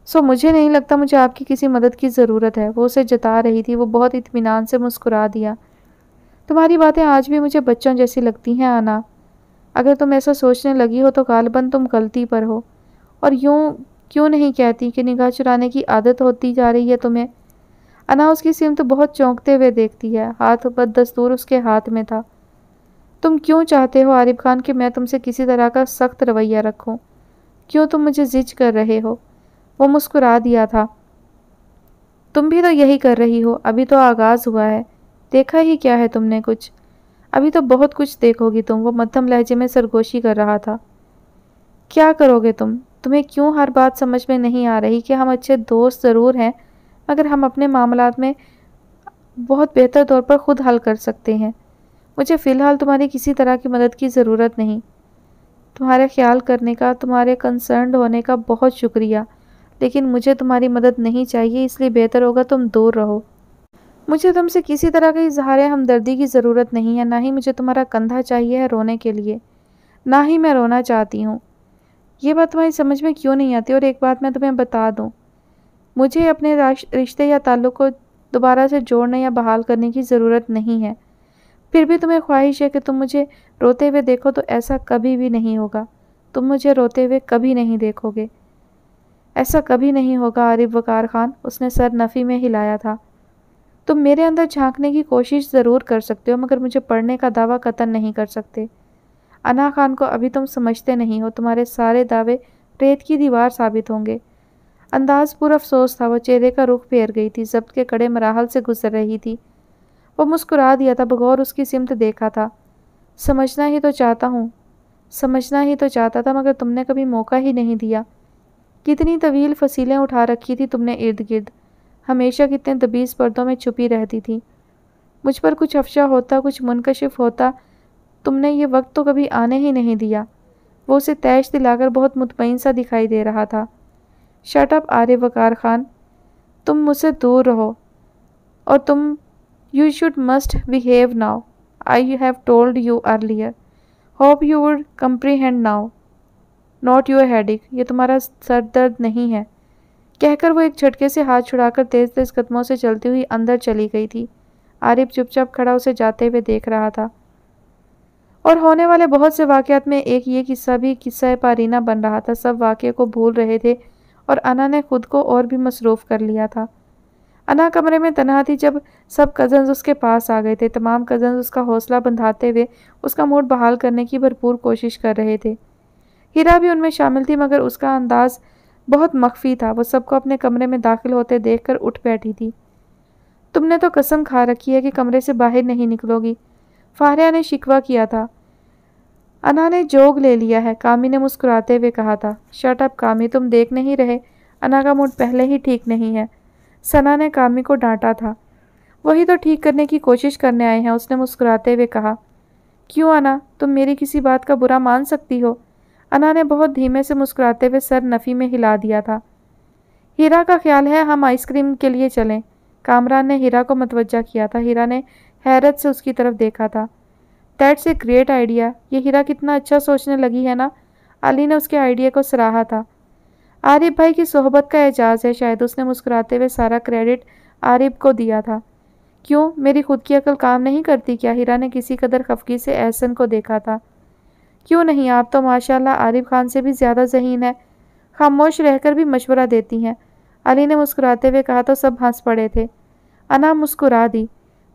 so मुझे नहीं लगता मुझे आपकी किसी मदद की ज़रूरत है। वो उसे जता रही थी, वो बहुत इतमान से मुस्कुरा दिया। तुम्हारी बातें आज भी मुझे बच्चों जैसी लगती हैं, आना। अगर तुम ऐसा सोचने लगी हो तो गालबन तुम गलती पर हो। और यूँ क्यों नहीं कहती कि निगाह चुराने की आदत होती जा रही है तुम्हें? अना उसकी सिम तो बहुत चौंकते हुए देखती है। हाथ बद दस्तूर उसके हाथ में था। तुम क्यों चाहते हो आरिफ खान कि मैं तुमसे किसी तरह का सख्त रवैया रखूँ? क्यों तुम मुझे जिज कर रहे हो? वो मुस्कुरा दिया था। तुम भी तो यही कर रही हो। अभी तो आगाज़ हुआ है। देखा ही क्या है तुमने कुछ? अभी तो बहुत कुछ देखोगी तुम। वो मध्यम लहजे में सरगोशी कर रहा था। क्या करोगे तुम? तुम्हें क्यों हर बात समझ में नहीं आ रही कि हम अच्छे दोस्त ज़रूर हैं, मगर हम अपने मामला में बहुत बेहतर तौर पर खुद हल कर सकते हैं। मुझे फ़िलहाल तुम्हारी किसी तरह की मदद की ज़रूरत नहीं। तुम्हारे ख्याल करने का, तुम्हारे कंसर्न होने का बहुत शुक्रिया, लेकिन मुझे तुम्हारी मदद नहीं चाहिए, इसलिए बेहतर होगा तुम दूर रहो। मुझे तुमसे किसी तरह का इजहार हमदर्दी की ज़रूरत नहीं है, ना ही मुझे तुम्हारा कंधा चाहिए है रोने के लिए। ना ही मैं रोना चाहती हूँ। ये बात तुम्हारी समझ में क्यों नहीं आती? और एक बात मैं तुम्हें बता दूँ। मुझे अपने रिश्ते या ताल्लुक़ को दोबारा से जोड़ने या बहाल करने की ज़रूरत नहीं है। फिर भी तुम्हें ख्वाहिश है कि तुम मुझे रोते हुए देखो तो ऐसा कभी भी नहीं होगा। तुम मुझे रोते हुए कभी नहीं देखोगे। ऐसा कभी नहीं होगा, आरिफ वकार खान, उसने सर नफ़ी में हिलाया था। तुम मेरे अंदर झांकने की कोशिश ज़रूर कर सकते हो, मगर मुझे पढ़ने का दावा कतन नहीं कर सकते। अना खान को अभी तुम समझते नहीं हो, तुम्हारे सारे दावे रेत की दीवार साबित होंगे। अंदाज पूरा अफसोस था, वो चेहरे का रुख फेर गई थी, जब्त के कड़े मराहल से गुजर रही थी। वो मुस्कुरा दिया था, बगौर उसकी सिमत देखा था। समझना ही तो चाहता हूँ, समझना ही तो चाहता था, मगर तुमने कभी मौका ही नहीं दिया। कितनी तवील फसीलें उठा रखी थी तुमने इर्द गिर्द। हमेशा कितने दबीस पर्दों में छुपी रहती थी। मुझ पर कुछ अफशा होता, कुछ मुनकशिफ होता तुमने ये वक्त तो कभी आने ही नहीं दिया। वो उसे तैश दिलाकर बहुत मुतमिन सा दिखाई दे रहा था। Shut up Arya Waqar Khan. तुम मुझसे दूर रहो। और तुम you should must behave now I you have told you earlier hope you would comprehend now not your headache ये तुम्हारा सर दर्द नहीं है। कहकर वो एक झटके से हाथ छुड़ाकर तेज तेज कदमों से चलती हुई अंदर चली गई थी। आरिफ चुपचाप खड़ा उसे जाते हुए देख रहा था। और होने वाले बहुत से वाक़ात में एक ये किस्सा भी किस्सा पारीना बन रहा था। सब वाक़े को भूल रहे थे और अना ने खुद को और भी मसरूफ़ कर लिया था। अना कमरे में तनहा थी जब सब कज़न्स उसके पास आ गए थे। तमाम कज़न्स उसका हौसला बंधाते हुए उसका मूड बहाल करने की भरपूर कोशिश कर रहे थे। हीरा भी उनमें शामिल थी, मगर उसका अंदाज़ बहुत मख्फी था। वो सबको अपने कमरे में दाखिल होते देखकर उठ बैठी थी। तुमने तो कसम खा रखी है कि कमरे से बाहर नहीं निकलोगी। फारिया ने शिकवा किया था। अना ने जोग ले लिया है, कामी ने मुस्कुराते हुए कहा था। शट अप कामी, तुम देख नहीं रहे, अना का मूड पहले ही ठीक नहीं है। सना ने कामी को डांटा था। वही तो ठीक करने की कोशिश करने आए हैं, उसने मुस्कुराते हुए कहा, क्यों अना, तुम मेरी किसी बात का बुरा मान सकती हो? अना ने बहुत धीमे से मुस्कुराते हुए सर नफ़ी में हिला दिया था। हीरा का ख्याल है, हम आइसक्रीम के लिए चलें। कामरान ने हीरा को मतवजा किया था। हीरा ने हैरत से उसकी तरफ़ देखा था। दैट्स ए ग्रेट आइडिया ये हीरा कितना अच्छा सोचने लगी है ना? अली ने उसके आइडिया को सराहा था। आरिफ भाई की सोहबत का एजाज़ है, शायद उसने मुस्कुराते हुए सारा क्रेडिट आरिफ को दिया था। क्यों? मेरी खुद की अकल काम नहीं करती क्या? हीरा ने किसी कदर खफकी से एहसन को देखा था। क्यों नहीं? आप तो माशाल्लाह आरिफ खान से भी ज़्यादा जहीन है। खामोश रहकर भी मशवरा देती हैं। अली ने मुस्कुराते हुए कहा तो सब हंस पड़े थे। अना मुस्कुरा दी।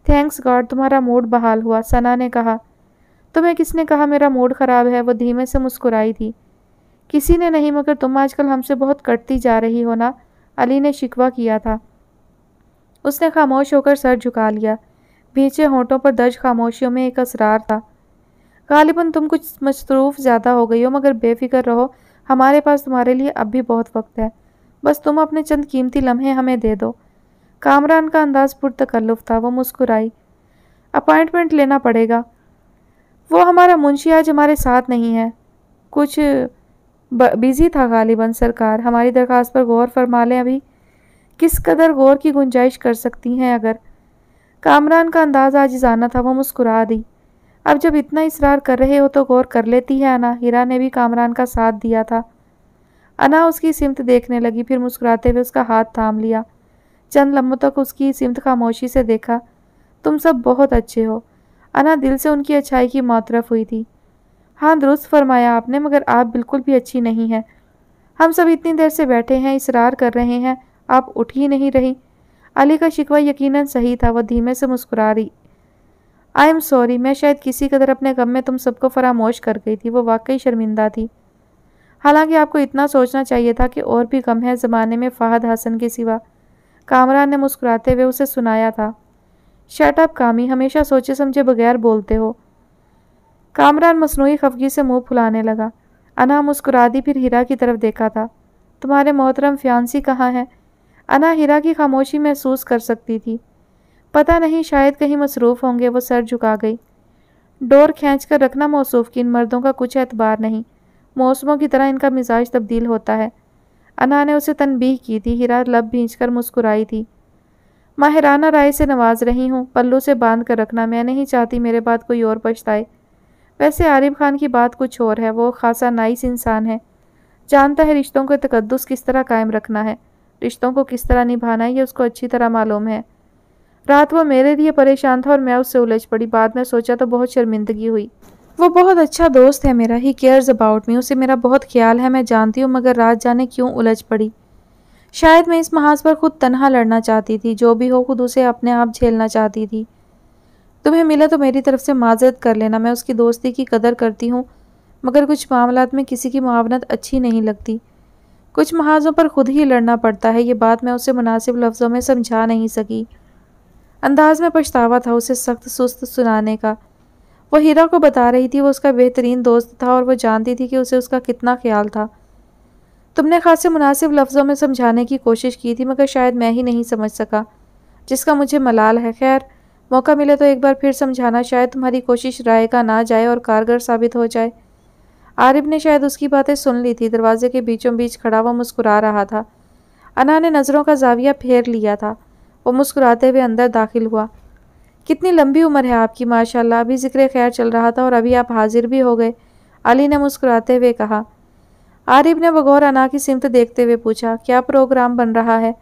थैंक्स गॉड तुम्हारा मूड बहाल हुआ, सना ने कहा। तुम्हें किसने कहा मेरा मूड ख़राब है? वो धीमे से मुस्कुराई थी। किसी ने नहीं, मगर तुम आजकल हमसे बहुत कटती जा रही हो ना? अली ने शिकवा किया था। उसने खामोश होकर सर झुका लिया। पीछे होठों पर दर्ज खामोशियों में एक असरार था। गालिबन, तुम कुछ मसरूफ़ ज़्यादा हो गई हो, मगर बेफिक्र रहो। हमारे पास तुम्हारे लिए अब भी बहुत वक्त है। बस तुम अपने चंद कीमती लम्हे हमें दे दो। कामरान का अंदाज पुरतकल्लुफ़ था, वो मुस्कुराई। अपॉइंटमेंट लेना पड़ेगा। वो हमारा मुंशी आज हमारे साथ नहीं है। कुछ बिज़ी था गालिबन सरकार, हमारी दरख्वास्त पर गौर फरमा लें अभी। किस कदर गौर की गुंजाइश कर सकती हैं अगर? कामरान का अंदाज आज जाना था, वो मुस्कुरा दी। अब जब इतना इसरार कर रहे हो तो गौर कर लेती है अना। हीरा ने भी कामरान का साथ दिया था। अना उसकी सिमत देखने लगी, फिर मुस्कुराते हुए उसका हाथ थाम लिया। चंद लम्बों तक उसकी सिमत खामोशी से देखा, तुम सब बहुत अच्छे हो। अना दिल से उनकी अच्छाई की मातरफ हुई थी। हाँ दुरुस्त फरमाया आपने, मगर आप बिल्कुल भी अच्छी नहीं हैं। हम सब इतनी देर से बैठे हैं, इसरार कर रहे हैं, आप उठ ही नहीं रही। अली का शिकवा यकीनन सही था, वह धीमे से मुस्कुरा रही। आई एम सॉरी मैं शायद किसी कदर अपने गम में तुम सबको फरामोश कर गई थी, वो वाकई शर्मिंदा थी। हालाँकि आपको इतना सोचना चाहिए था कि और भी गम है ज़माने में फ़ाहद हसन के सिवा। कामरान ने मुस्कुराते हुए उसे सुनाया था। शट अप, कामी, हमेशा सोचे समझे बगैर बोलते हो। कामरान मसनू खफगी से मुँह फुलाने लगा। अना मुस्कुरा दी, फिर हीरा की तरफ़ देखा था। तुम्हारे मोहतरम फ्यांसी कहाँ है? अना हीरा की खामोशी महसूस कर सकती थी। पता नहीं, शायद कहीं मसरूफ़ होंगे, वो सर झुका गई। डोर खींच कर रखना मौसूफ, की इन मर्दों का कुछ एतबार नहीं। मौसमों की तरह इनका मिजाज तब्दील होता है। अना ने उसे तनबीह की थी, हीरा लब भींच कर मुस्कुराई थी। माहिराना राय से नवाज़ रही हूँ, पल्लू से बाँध कर रखना, मैं नहीं चाहती मेरे बाद कोई और पछताए। वैसे आरिफ खान की बात कुछ और है, वो खासा नाइस इंसान है। जानता है रिश्तों को तकदस किस तरह कायम रखना है, रिश्तों को किस तरह निभाना है, ये उसको अच्छी तरह मालूम है। रात वो मेरे लिए परेशान था और मैं उससे उलझ पड़ी, बाद में सोचा तो बहुत शर्मिंदगी हुई। वो बहुत अच्छा दोस्त है मेरा ही केयर्स अबाउट मी उसे मेरा बहुत ख्याल है, मैं जानती हूँ, मगर रात जाने क्यों उलझ पड़ी। शायद मैं इस महाज पर खुद तनहा लड़ना चाहती थी, जो भी हो खुद उसे अपने आप झेलना चाहती थी। तुम्हें मिला तो मेरी तरफ़ से माजरत कर लेना, मैं उसकी दोस्ती की कदर करती हूँ, मगर कुछ मामला में किसी की मुआवनत अच्छी नहीं लगती। कुछ महाजों पर खुद ही लड़ना पड़ता है, ये बात मैं उसे मुनासिब लफ्ज़ों में समझा नहीं सकी। अंदाज में पछतावा था उसे सख्त सुस्त सुनाने का वो हीरा को बता रही थी, वो उसका बेहतरीन दोस्त था और वो जानती थी कि उसे उसका कितना ख्याल था। तुमने खासे मुनासिब लफ्ज़ों में समझाने की कोशिश की थी, मगर शायद मैं ही नहीं समझ सका, जिसका मुझे मलाल है। खैर, मौका मिले तो एक बार फिर समझाना, शायद तुम्हारी कोशिश राय का ना जाए और कारगर साबित हो जाए। आरिफ ने शायद उसकी बातें सुन ली थी, दरवाजे के बीचों बीच खड़ा हुआ मुस्कुरा रहा था। अना ने नज़रों का जाविया फेर लिया था, वो मुस्कुराते हुए अंदर दाखिल हुआ। कितनी लंबी उम्र है आपकी, माशाल्लाह। अभी ज़िक्र खैर चल रहा था और अभी आप हाजिर भी हो गए। अली ने मुस्कुराते हुए कहा, आरिफ ने बगौर अना की सिमत देखते हुए पूछा, क्या प्रोग्राम बन रहा है?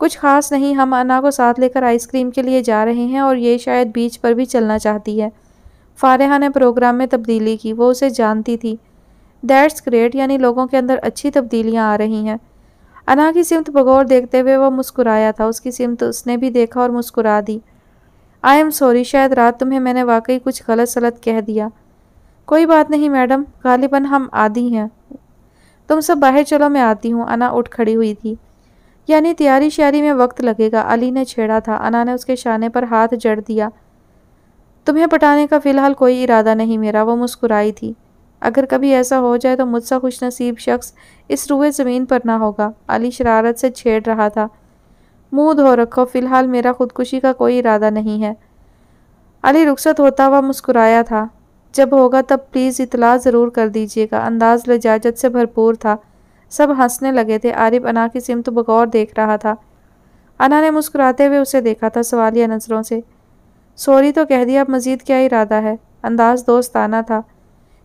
कुछ खास नहीं, हम अना को साथ लेकर आइसक्रीम के लिए जा रहे हैं और ये शायद बीच पर भी चलना चाहती है। फारहा ने प्रोग्राम में तब्दीली की, वो उसे जानती थी। दैट्स ग्रेट यानी लोगों के अंदर अच्छी तब्दीलियाँ आ रही हैं। अना की सिमत बगौर देखते हुए वह मुस्कुराया था, उसकी सिमत उसने भी देखा और मुस्कुरा दी। आई एम सॉरी शायद रात तुम्हें मैंने वाकई कुछ गलत सलत कह दिया। कोई बात नहीं, मैडम, गालिबन हम आदि हैं। तुम सब बाहर चलो, मैं आती हूँ, अना उठ खड़ी हुई थी। यानी तैयारी श्यारी में वक्त लगेगा, अली ने छेड़ा था, अना ने उसके शाने पर हाथ जड़ दिया। तुम्हें पटाने का फ़िलहाल कोई इरादा नहीं मेरा, वो मुस्कुराई थी। अगर कभी ऐसा हो जाए तो मुझसे खुश नसीब शख्स इस रुए ज़मीन पर ना होगा, अली शरारत से छेड़ रहा था। मुँह धो रखो, फ़िलहाल मेरा खुदकुशी का कोई इरादा नहीं है। अली रुखसत होता हुआ मुस्कुराया था। जब होगा तब प्लीज़ इतला ज़रूर कर दीजिएगा। अंदाज लजाजत से भरपूर था। सब हंसने लगे थे। आरिफ अना की सिमत बगौर देख रहा था। अना ने मुस्कुराते हुए उसे देखा था सवालिया नज़रों से। सॉरी तो कह दिया, अब मज़ीद क्या इरादा है? अंदाज दोस्ताना था।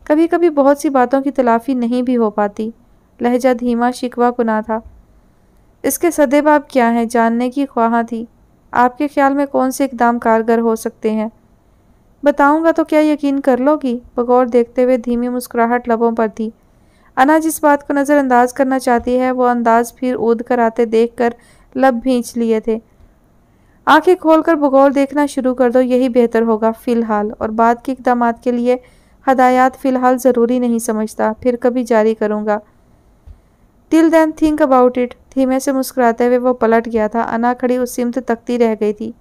कभी कभी बहुत सी बातों की तलाफ़ी नहीं भी हो पाती। लहजा धीमा, शिकवा कुना था। इसके सदेबाब क्या हैं, जानने की ख्वाह थी। आपके ख्याल में कौन से इकदाम कारगर हो सकते हैं? बताऊँगा तो क्या यकीन कर लोगी? बगौर देखते हुए धीमी मुस्कुराहट लबों पर थी। अना जिस बात को नज़रअंदाज करना चाहती है, वो अंदाज फिर ऊद कर आते देख कर लब भींच लिए थे। आँखें खोलकर भूगोल देखना शुरू कर दो, यही बेहतर होगा फ़िलहाल। और बाद के इकदाम के लिए हदायत फ़िलहाल ज़रूरी नहीं समझता। फिर कभी जारी करूँगा। Till then think about it धीमे से मुस्कुराते हुए वो पलट गया था। अना खड़ी उस सिमत तकती रह गई थी।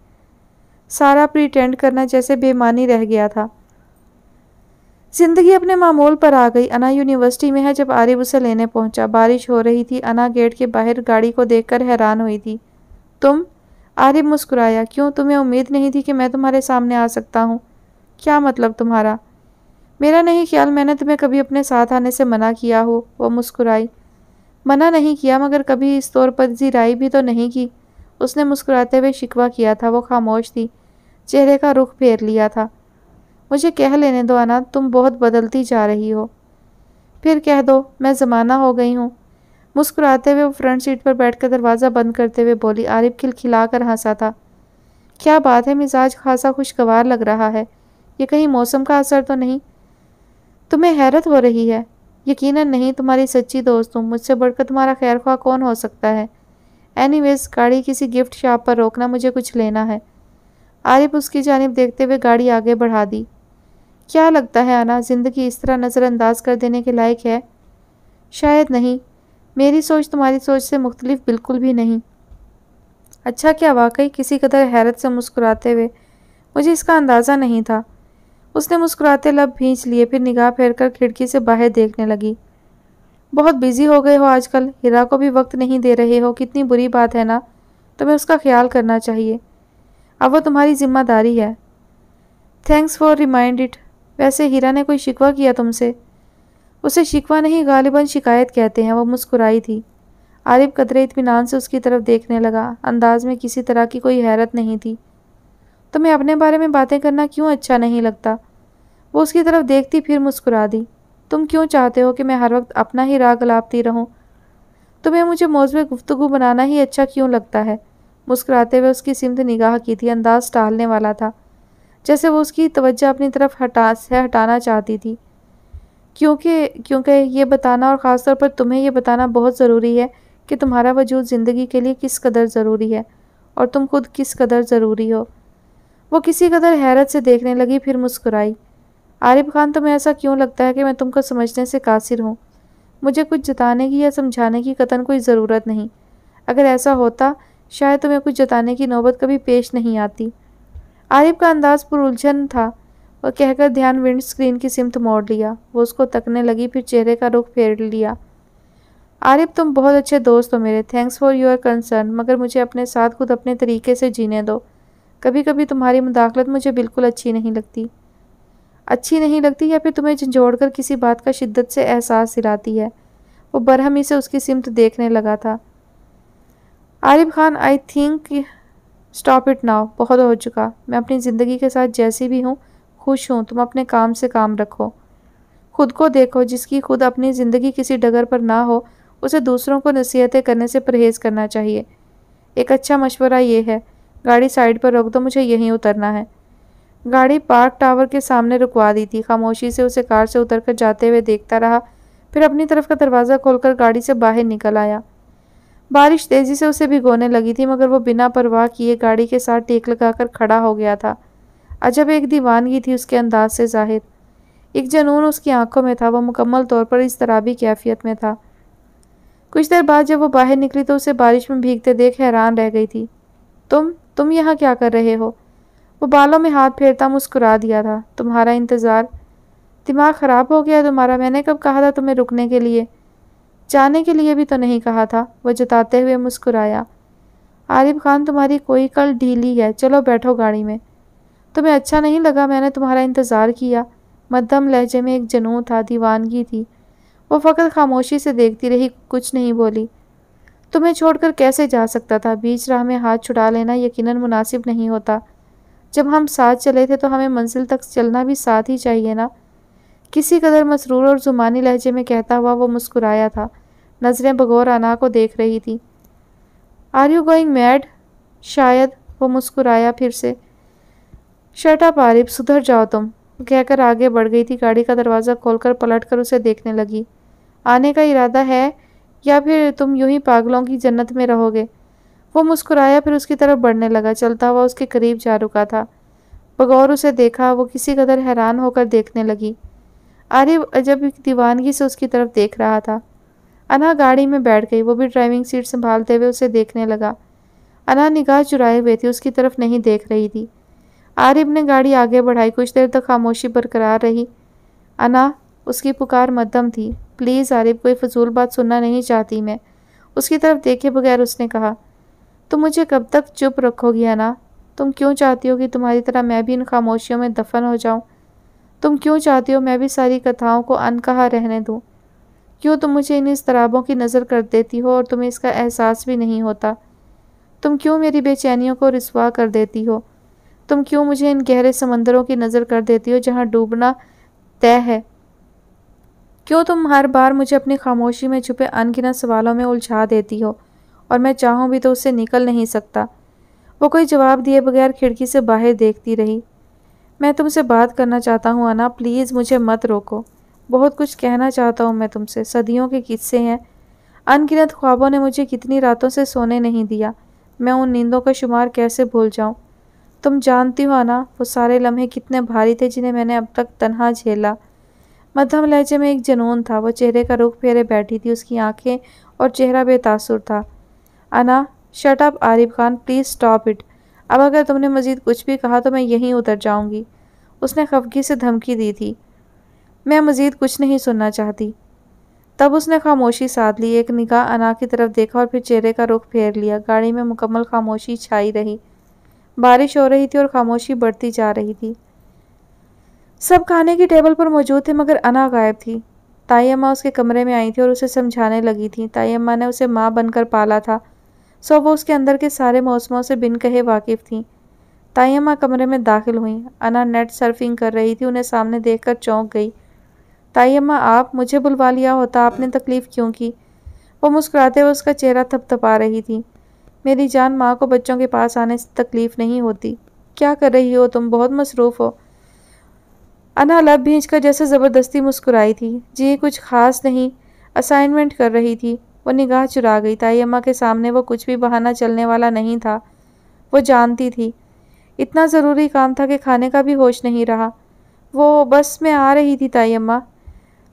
सारा प्रीटेंड करना जैसे बेमानी रह गया था। ज़िंदगी अपने मामूल पर आ गई। अना यूनिवर्सिटी में है जब आरिफ उसे लेने पहुँचा। बारिश हो रही थी। अना गेट के बाहर गाड़ी को देखकर हैरान हुई थी। तुम? आरिफ मुस्कुराया। क्यों? तुम्हें उम्मीद नहीं थी कि मैं तुम्हारे सामने आ सकता हूँ। क्या मतलब तुम्हारा? मेरा नहीं ख्याल। मैंने तुम्हें कभी अपने साथ आने से मना किया हो। वो मुस्कुराई। मना नहीं किया, मगर कभी इस तौर पर जिराई भी तो नहीं की। उसने मुस्कुराते हुए शिकवा किया था, वो खामोश थी। चेहरे का रुख फेर लिया था। मुझे कह लेने दो आना तुम बहुत बदलती जा रही हो। फिर कह दो, मैं ज़माना हो गई हूँ। मुस्कुराते हुए वो फ्रंट सीट पर बैठकर दरवाज़ा बंद करते हुए बोली, आरिफ खिलखिला कर हंसा था। क्या बात है, मिजाज खासा खुशगवार लग रहा है। ये कहीं मौसम का असर तो नहीं। तुम्हें हैरत हो रही है। यकीनन नहीं, तुम्हारी सच्ची दोस्त हूँ। मुझसे बढ़कर तुम्हारा खैर ख्वाह कौन हो सकता है? एनीवेज गाड़ी किसी गिफ्ट शॉप पर रोकना मुझे कुछ लेना है। आरिफ उसकी जानब देखते हुए गाड़ी आगे बढ़ा दी। क्या लगता है आना, ज़िंदगी इस तरह नज़रअंदाज कर देने के लायक है? शायद नहीं। मेरी सोच तुम्हारी सोच से मुख्तलिफ़ बिल्कुल भी नहीं। अच्छा क्या वाकई किसी कदर हैरत से मुस्कुराते हुए? मुझे इसका अंदाज़ा नहीं था। उसने मुस्कुराते लब भींच लिए, फिर निगाह फेर कर खिड़की से बाहर देखने लगी। बहुत बिज़ी हो गए हो आजकल। हीरा को भी वक्त नहीं दे रहे हो। कितनी बुरी बात है ना? तुम्हें उसका ख्याल करना चाहिए। अब वो तुम्हारी ज़िम्मेदारी है। थैंक्स फॉर रिमाइंड इट वैसे हीरा ने कोई शिकवा किया तुमसे? उसे शिकवा नहीं, गालिबन शिकायत कहते हैं, वो मुस्कुराई थी। आरिफ कदरे इतमान से उसकी तरफ़ देखने लगा। अंदाज में किसी तरह की कोई हैरत नहीं थी। तुम्हें अपने बारे में बातें करना क्यों अच्छा नहीं लगता? वो उसकी तरफ़ देखती फिर मुस्कुरा दी। तुम क्यों चाहते हो कि मैं हर वक्त अपना ही राग लापती रहूँ? तुम्हें मुझे मौजूद गुफ्तगु बनाना ही अच्छा क्यों लगता है? मुस्कुराते हुए उसकी सिमत निगाह की थी, अंदाज टालने वाला था। जैसे वो उसकी तवज्जो अपनी तरफ़ हटा, से हटाना चाहती थी। क्योंकि क्योंकि ये बताना और ख़ास तौर पर तुम्हें यह बताना बहुत ज़रूरी है कि तुम्हारा वजूद ज़िंदगी के लिए किस कदर ज़रूरी है और तुम खुद किस कदर ज़रूरी हो। वो किसी कदर हैरत से देखने लगी, फिर मुस्कुराई। आरिफ खान, तुम्हें ऐसा क्यों लगता है कि मैं तुमको समझने से कासिर हूँ? मुझे कुछ जताने की या समझाने की कतन कोई ज़रूरत नहीं। अगर ऐसा होता, शायद तुम्हें कुछ जताने की नौबत कभी पेश नहीं आती। आरिफ का अंदाज पुरुलझन था। और कहकर ध्यान विंड स्क्रीन की सिमत मोड़ लिया। वो उसको तकने लगी, फिर चेहरे का रुख फेर लिया। आरिफ, तुम बहुत अच्छे दोस्त हो मेरे। थैंक्स फॉर योर कंसर्न मगर मुझे अपने साथ खुद अपने तरीके से जीने दो। कभी कभी तुम्हारी मुदाखलत मुझे बिल्कुल अच्छी नहीं लगती। अच्छी नहीं लगती या फिर तुम्हें झंझोड़ कर किसी बात का शिद्दत से एहसास दिलाती है। वो बरहमी से उसकी सिमत देखने लगा था। Arif Khan I think stop it now बहुत हो चुका। मैं अपनी ज़िंदगी के साथ जैसी भी हूँ, खुश हूँ। तुम अपने काम से काम रखो। खुद को देखो, जिसकी खुद अपनी ज़िंदगी किसी डगर पर ना हो, उसे दूसरों को नसीहतें करने से परहेज़ करना चाहिए। एक अच्छा मशवरा ये है गाड़ी साइड पर रोक दो, मुझे यहीं उतरना है। गाड़ी पार्क टावर के सामने रुकवा दी थी। खामोशी से उसे कार से उतरकर जाते हुए देखता रहा, फिर अपनी तरफ़ का दरवाज़ा खोलकर गाड़ी से बाहर निकल आया। बारिश तेज़ी से उसे भिगोने लगी थी, मगर वो बिना परवाह किए गाड़ी के साथ टेक लगाकर खड़ा हो गया था। अजब एक दीवानगी थी उसके अंदाज से ज़ाहिर। एक जनून उसकी आँखों में था वह मुकम्मल तौर पर इस तरह कैफियत में था। कुछ देर बाद जब वो बाहर निकली तो उसे बारिश में भीगते देख हैरान रह गई थी। तुम तुम यहाँ क्या कर रहे हो? वो बालों में हाथ फेरता मुस्कुरा दिया था। तुम्हारा इंतज़ार? दिमाग ख़राब हो गया तुम्हारा। मैंने कब कहा था तुम्हें रुकने के लिए? जाने के लिए भी तो नहीं कहा था। वह जताते हुए मुस्कुराया। आरिफ खान, तुम्हारी कोई कल ढीली है। चलो बैठो गाड़ी में। तुम्हें अच्छा नहीं लगा? मैंने तुम्हारा इंतज़ार किया। मध्यम लहजे में एक जनू था, दीवानगी थी। वो फ़कत खामोशी से देखती रही, कुछ नहीं बोली। तुम्हें छोड़कर कैसे जा सकता था? बीच राह में हाथ छुड़ा लेना यकीनन मुनासिब नहीं होता। जब हम साथ चले थे तो हमें मंजिल तक चलना भी साथ ही चाहिए ना? किसी कदर मसरूर और जुमानी लहजे में कहता हुआ वो मुस्कुराया था। नज़रें बगौर अना को देख रही थी। आर यू गोइंग मैड शायद, वो मुस्कुराया फिर से। शर्ट अप आरिफ, सुधर जाओ तुम। कहकर आगे बढ़ गई थी। गाड़ी का दरवाज़ा खोलकर पलटकर उसे देखने लगी। आने का इरादा है या फिर तुम यूँ ही पागलों की जन्नत में रहोगे। वो मुस्कुराया, फिर उसकी तरफ़ बढ़ने लगा। चलता हुआ उसके करीब जा रुका था। बगौर उसे देखा, वो किसी कदर हैरान होकर देखने लगी। आरिफ अजब दीवानगी से उसकी तरफ़ देख रहा था। अना गाड़ी में बैठ गई। वो भी ड्राइविंग सीट संभालते हुए उसे देखने लगा। अना निगाह चुराए हुए थी, उसकी तरफ़ नहीं देख रही थी। आरिफ ने गाड़ी आगे बढ़ाई। कुछ देर तक खामोशी बरकरार रही। अना, उसकी पुकार मध्यम थी। प्लीज़ आरिफ, कोई फजूल बात सुनना नहीं चाहती मैं। उसकी तरफ़ देखे बगैर उसने कहा, तुम मुझे कब तक चुप रखोगी अना? तुम क्यों चाहती हो कि तुम्हारी तरह मैं भी इन खामोशियों में दफन हो जाऊँ? तुम क्यों चाहती हो मैं भी सारी कथाओं को अनकहा रहने दूँ? क्यों तुम मुझे इन इस तराबों की नज़र कर देती हो और तुम्हें इसका एहसास भी नहीं होता? तुम क्यों मेरी बेचैनियों को रिसवा कर देती हो? तुम क्यों मुझे इन गहरे समंदरों की नज़र कर देती हो जहाँ डूबना तय है? क्यों तुम हर बार मुझे अपनी खामोशी में छुपे अनगिनत सवालों में उलझा देती हो? और मैं चाहूँ भी तो उससे निकल नहीं सकता। वो कोई जवाब दिए बगैर खिड़की से बाहर देखती रही। मैं तुमसे बात करना चाहता हूँ, अना, प्लीज़ मुझे मत रोको। बहुत कुछ कहना चाहता हूँ मैं तुमसे। सदियों के किस्से हैं। अनगिनत ख्वाबों ने मुझे कितनी रातों से सोने नहीं दिया। मैं उन नींदों का शुमार कैसे भूल जाऊँ? तुम जानती हो ना वो सारे लम्हे कितने भारी थे जिन्हें मैंने अब तक तनहा झेला। मध्यम लहजे में एक जनून था। वो चेहरे का रुख फेरे बैठी थी, उसकी आँखें और चेहरा बेतासुर था। Ana shut up Arif Khan please stop it अब अगर तुमने मज़ीद कुछ भी कहा तो मैं यहीं उतर जाऊँगी। उसने खफगी से धमकी दी थी। मैं मज़ीद कुछ नहीं सुनना चाहती। तब उसने खामोशी साध ली, एक निगाह अना की तरफ़ देखा और फिर चेहरे का रुख फेर लिया। गाड़ी में मुकम्मल खामोशी छाई रही। बारिश हो रही थी और खामोशी बढ़ती जा रही थी। सब खाने की टेबल पर मौजूद थे, मगर अना गायब थी। ताई अम्मा उसके कमरे में आई थी और उसे समझाने लगी थी। ताई अम्मा ने उसे माँ बनकर पाला था। सो वो उसके अंदर के सारे मौसमों से बिन कहे वाकिफ़ थी। ताई अम्मा कमरे में दाखिल हुई। अना नेट सर्फिंग कर रही थी, उन्हें सामने देखकर चौंक गई। ताई अम्मा, आप मुझे बुलवा लिया होता, आपने तकलीफ़ क्यों की? वो मुस्कुराते हुए उसका चेहरा थपथपा रही थी। मेरी जान माँ को बच्चों के पास आने से तकलीफ़ नहीं होती। क्या कर रही हो तुम? बहुत मसरूफ़ हो। अना लब भींच जैसे ज़बरदस्ती मुस्कुराई थी। जी कुछ ख़ास नहीं असाइनमेंट कर रही थी। वो निगाह चुरा गई। ताई अम्मा के सामने वो कुछ भी बहाना चलने वाला नहीं था। वो जानती थी। इतना ज़रूरी काम था कि खाने का भी होश नहीं रहा। वो बस में आ रही थी ताई अम्मा।